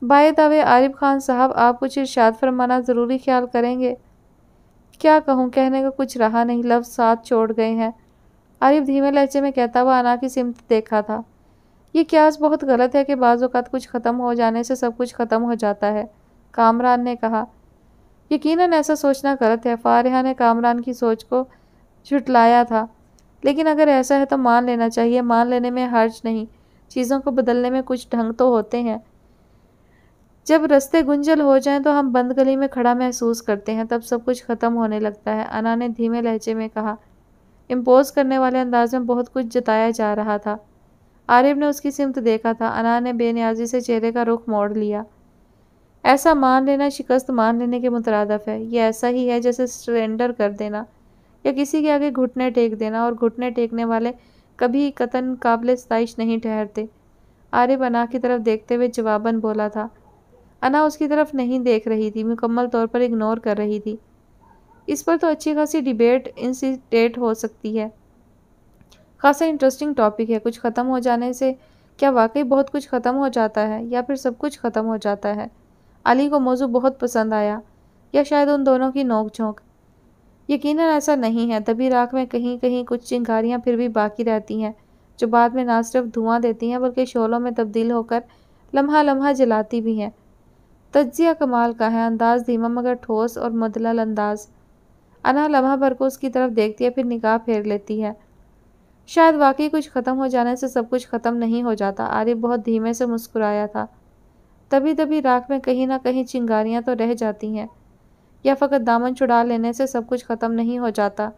बाए दावे आरिफ खान साहब, आप कुछ इर्शाद फरमाना ज़रूरी ख्याल करेंगे? क्या कहूँ, कहने का कुछ रहा नहीं। लफ्ज़ साथ छोड़ गए हैं। आरिफ धीमे लहजे में कहता हुआ अना की सिमत देखा था। ये क्यास बहुत गलत है कि बाज़ात कुछ ख़त्म हो जाने से सब कुछ ख़त्म हो जाता है। कामरान ने कहा, यकीनन ऐसा सोचना गलत है। फारिहा ने कामरान की सोच को छुटलाया था। लेकिन अगर ऐसा है तो मान लेना चाहिए। मान लेने में हर्ज नहीं। चीज़ों को बदलने में कुछ ढंग तो होते हैं। जब रस्ते गुंजल हो जाएँ तो हम बंद गली में खड़ा महसूस करते हैं। तब सब कुछ ख़त्म होने लगता है। अना ने धीमे लहजे में कहा, इम्पोज करने वाले अंदाज में बहुत कुछ जताया जा रहा था। आरिफ ने उसकी सिमत देखा था। अना ने बेनियाजी से चेहरे का रुख मोड़ लिया। ऐसा मान लेना, शिकस्त मान लेने के मुतरदफ है। ये ऐसा ही है जैसे सरेंडर कर देना या किसी के आगे घुटने टेक देना और घुटने टेकने वाले कभी कतन काबिल सताइश नहीं ठहरते। आरिफ अना की तरफ़ देखते हुए जवाबन बोला था। अना उसकी तरफ़ नहीं देख रही थी, मुकम्मल तौर पर इग्नोर कर रही थी। इस पर तो अच्छी खासी डिबेट इंसिटेट हो सकती है। खासा इंटरेस्टिंग टॉपिक है। कुछ ख़त्म हो जाने से क्या वाकई बहुत कुछ ख़त्म हो जाता है या फिर सब कुछ ख़त्म हो जाता है? अली को मौजू बहुत पसंद आया, या शायद उन दोनों की नोक झोंक यकीनन ऐसा नहीं है, तभी राख में कहीं कहीं कुछ चिंगारियाँ फिर भी बाकी रहती हैं, जो बाद में ना सिर्फ़ धुआँ देती हैं, बल्कि शोलों में तब्दील होकर लम्हा लम्हा जलाती भी हैं। तजिया कमाल का है, अंदाज धीमा मगर ठोस और मदलल अंदाज। अना लम्हा भर को उसकी तरफ़ देखती है, फिर निगाह फेर लेती है। शायद वाकई कुछ ख़त्म हो जाने से सब कुछ ख़त्म नहीं हो जाता, आरिफ बहुत धीमे से मुस्कुराया था। तभी तभी राख में कहीं ना कहीं चिंगारियाँ तो रह जाती हैं। या फ़कत दामन छुड़ा लेने से सब कुछ ख़त्म नहीं हो जाता।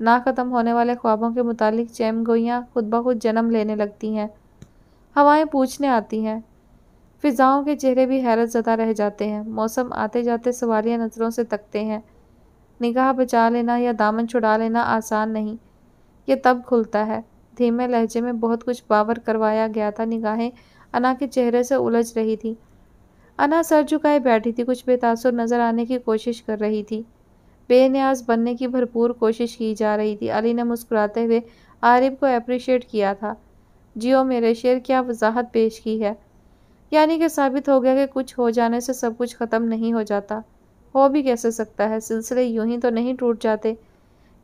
ना ख़त्म होने वाले ख्वाबों के मुतालिक चैम गोइयाँ खुद ब खुद जन्म लेने लगती हैं। हवाएँ पूछने आती हैं। फ़िज़ाओं के चेहरे भी हैरत ज़दा रह जाते हैं। मौसम आते जाते सवालिया नज़रों से तकते हैं। निगाह बचा लेना या दामन छुड़ा लेना आसान नहीं। ये तब खुलता है। धीमे लहजे में बहुत कुछ बावर करवाया गया था निगाहें। अना के चेहरे से उलझ रही थी। अना सर झुकाए बैठी थी, कुछ बेतासुर नज़र आने की कोशिश कर रही थी। बेनियाज बनने की भरपूर कोशिश की जा रही थी। अली ने मुस्कुराते हुए आरिफ को अप्रिशिएट किया था। जियो मेरे शेर, क्या वजाहत पेश की है? यानी कि साबित हो गया कि कुछ हो जाने से सब कुछ ख़त्म नहीं हो जाता। हो भी कैसे सकता है? सिलसिले यूँ ही तो नहीं टूट जाते।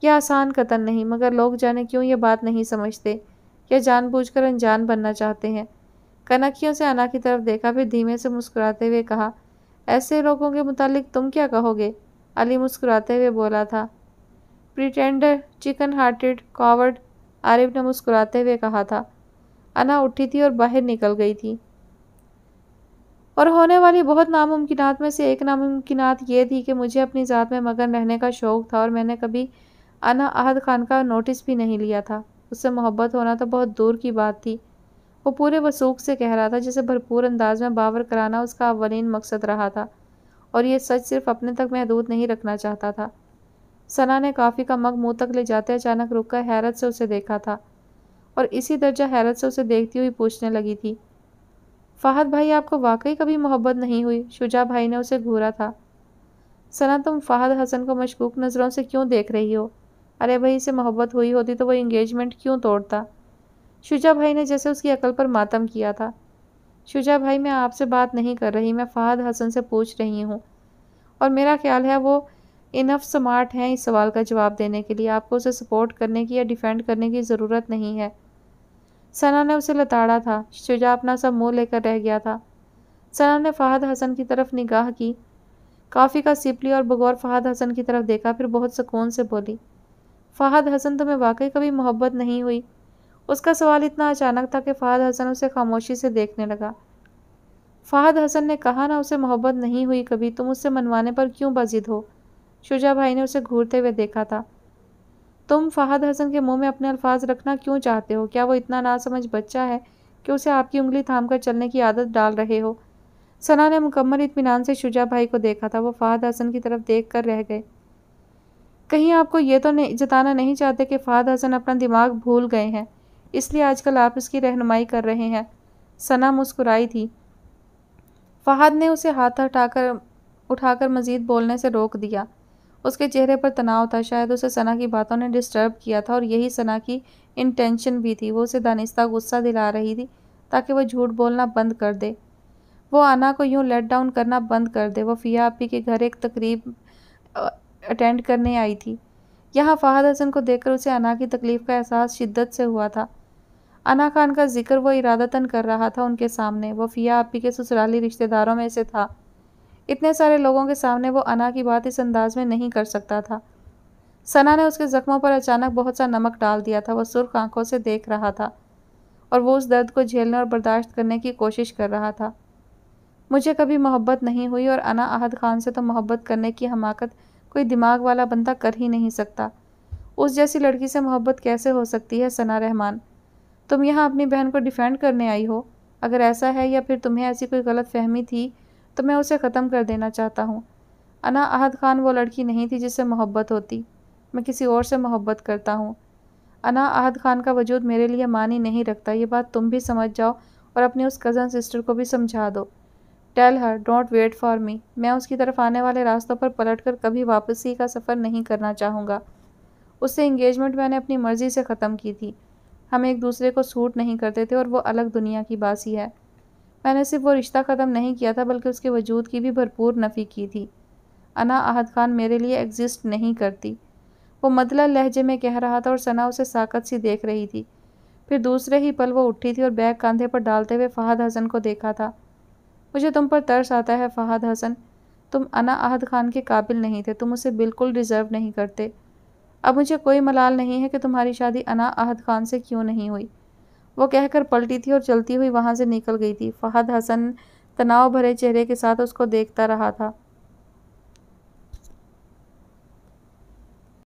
यह आसान कतन नहीं, मगर लोग जाने क्यों ये बात नहीं समझते? या जानबूझकर अनजान बनना चाहते हैं। कनखियों से अना की तरफ़ देखा, फिर धीमे से मुस्कुराते हुए कहा, ऐसे लोगों के मुतालिक तुम क्या कहोगे? अली मुस्कुराते हुए बोला था pretender chicken hearted coward Arif ने मुस्कुराते हुए कहा था। अना उठी थी और बाहर निकल गई थी। और होने वाली बहुत नामुमकिनात में से एक नामुमकिनात ये थी कि मुझे अपनी ज़ात में मगन रहने का शौक़ था और मैंने कभी अना अहद खान का नोटिस भी नहीं लिया था। उससे मोहब्बत होना तो बहुत दूर की बात थी। वो पूरे वसूख से कह रहा था, जिसे भरपूर अंदाज में बावर कराना उसका अवलिन मकसद रहा था। और ये सच सिर्फ़ अपने तक महदूद नहीं रखना चाहता था। सना ने काफ़ी का मग मुँह तक ले जाते अचानक रुक कर हैरत से उसे देखा था। और इसी दर्जा हैरत से उसे देखती हुई पूछने लगी थी, फ़ाहद भाई, आपको वाकई कभी मोहब्बत नहीं हुई? शुजा भाई ने उसे घूरा था। सना, तुम फ़ाहद हसन को मशकूक नज़रों से क्यों देख रही हो? अरे भाई से मोहब्बत हुई होती तो वो इंगेजमेंट क्यों तोड़ता? शुजा भाई ने जैसे उसकी अकल पर मातम किया था। शुजा भाई, मैं आपसे बात नहीं कर रही, मैं फ़हद हसन से पूछ रही हूँ। और मेरा ख्याल है वो इनफ स्मार्ट हैं इस सवाल का जवाब देने के लिए। आपको उसे सपोर्ट करने की या डिफेंड करने की ज़रूरत नहीं है। सना ने उसे लताड़ा था। शुजा अपना सब मुँह लेकर रह गया था। सना ने फ़हद हसन की तरफ़ निगाह की। काफ़ी का सिपली और बगौर फ़हद हसन की तरफ़ देखा, फिर बहुत सुकून से बोली, फ़हद हसन, तुम्हें वाकई कभी मोहब्बत नहीं हुई? उसका सवाल इतना अचानक था कि फ़हद हसन उसे खामोशी से देखने लगा। फ़हद हसन ने कहा, ना, उसे मोहब्बत नहीं हुई कभी। तुम उससे मनवाने पर क्यों बजिद हो? शुजा भाई ने उसे घूरते हुए देखा था। तुम फ़हद हसन के मुँह में अपने अल्फाज रखना क्यों चाहते हो? क्या वो इतना नासमझ बच्चा है कि उसे आपकी उंगली थाम कर चलने की आदत डाल रहे हो? सना ने मुकम्मल इतमान से शुजा भाई को देखा था। वो फ़हद हसन की तरफ़ देख कर रह गए। कहीं आपको ये तो नहीं, जताना नहीं चाहते कि फ़हद हसन अपना दिमाग भूल गए हैं? इसलिए आजकल आप इसकी रहनुमाई कर रहे हैं। सना मुस्कुराई थी। फ़हद ने उसे हाथ हटाकर, उठाकर मज़ीद बोलने से रोक दिया। उसके चेहरे पर तनाव था। शायद उसे सना की बातों ने डिस्टर्ब किया था और यही सना की इंटेंशन भी थी। वो उसे दानिस्ता गुस्सा दिला रही थी ताकि वह झूठ बोलना बंद कर दे। वो आना को यूँ लेट डाउन करना बंद कर दे। वो फ़िया आपी के घर एक तकरीब अटेंड करने आई थी। यहाँ फ़ाहद हसन को देखकर उसे अना की तकलीफ़ का एहसास शिद्दत से हुआ था। अना खान का ज़िक्र वो इरादतन कर रहा था उनके सामने। वो फ़िया आपी के ससुराली रिश्तेदारों में से था। इतने सारे लोगों के सामने वो अना की बात इस अंदाज में नहीं कर सकता था। सना ने उसके ज़ख्मों पर अचानक बहुत सा नमक डाल दिया था। वह सुर्ख आँखों से देख रहा था और वो उस दर्द को झेलने और बर्दाश्त करने की कोशिश कर रहा था। मुझे कभी मोहब्बत नहीं हुई और अना अहद खान से तो मोहब्बत करने की हमाकत कोई दिमाग वाला बंदा कर ही नहीं सकता। उस जैसी लड़की से मोहब्बत कैसे हो सकती है, सना रहमान? तुम यहाँ अपनी बहन को डिफेंड करने आई हो। अगर ऐसा है या फिर तुम्हें ऐसी कोई गलत फहमी थी तो मैं उसे ख़त्म कर देना चाहता हूँ। अना अहद खान वो लड़की नहीं थी जिससे मोहब्बत होती। मैं किसी और से मोहब्बत करता हूँ। अना अहद खान का वजूद मेरे लिए मानी नहीं रखता। ये बात तुम भी समझ जाओ और अपनी उस कज़न सिस्टर को भी समझा दो। Tell her don't wait for me मैं उसकी तरफ़ आने वाले रास्तों पर पलट कर कभी वापसी का सफ़र नहीं करना चाहूँगा। उससे इंगेजमेंट मैंने अपनी मर्ज़ी से ख़त्म की थी। हम एक दूसरे को सूट नहीं करते थे और वो अलग दुनिया की बासी है। मैंने सिर्फ़ वो रिश्ता ख़त्म नहीं किया था, बल्कि उसके वजूद की भी भरपूर नफ़ी की थी। अना अहद खान मेरे लिए एग्जिस्ट नहीं करती। वो मदला लहजे में कह रहा था और सना उसे साकत सी देख रही थी। फिर दूसरे ही पल वो उठी थी और बैग कंधे पर डालते हुए फ़हद हसन को देखा था। मुझे तुम पर तरस आता है फ़हद हसन। तुम अना अहद खान के काबिल नहीं थे, तुम उसे बिल्कुल डिज़र्व नहीं करते। अब मुझे कोई मलाल नहीं है कि तुम्हारी शादी अना अहद खान से क्यों नहीं हुई। वो कहकर पलटी थी और चलती हुई वहाँ से निकल गई थी। फ़हद हसन तनाव भरे चेहरे के साथ उसको देखता रहा था।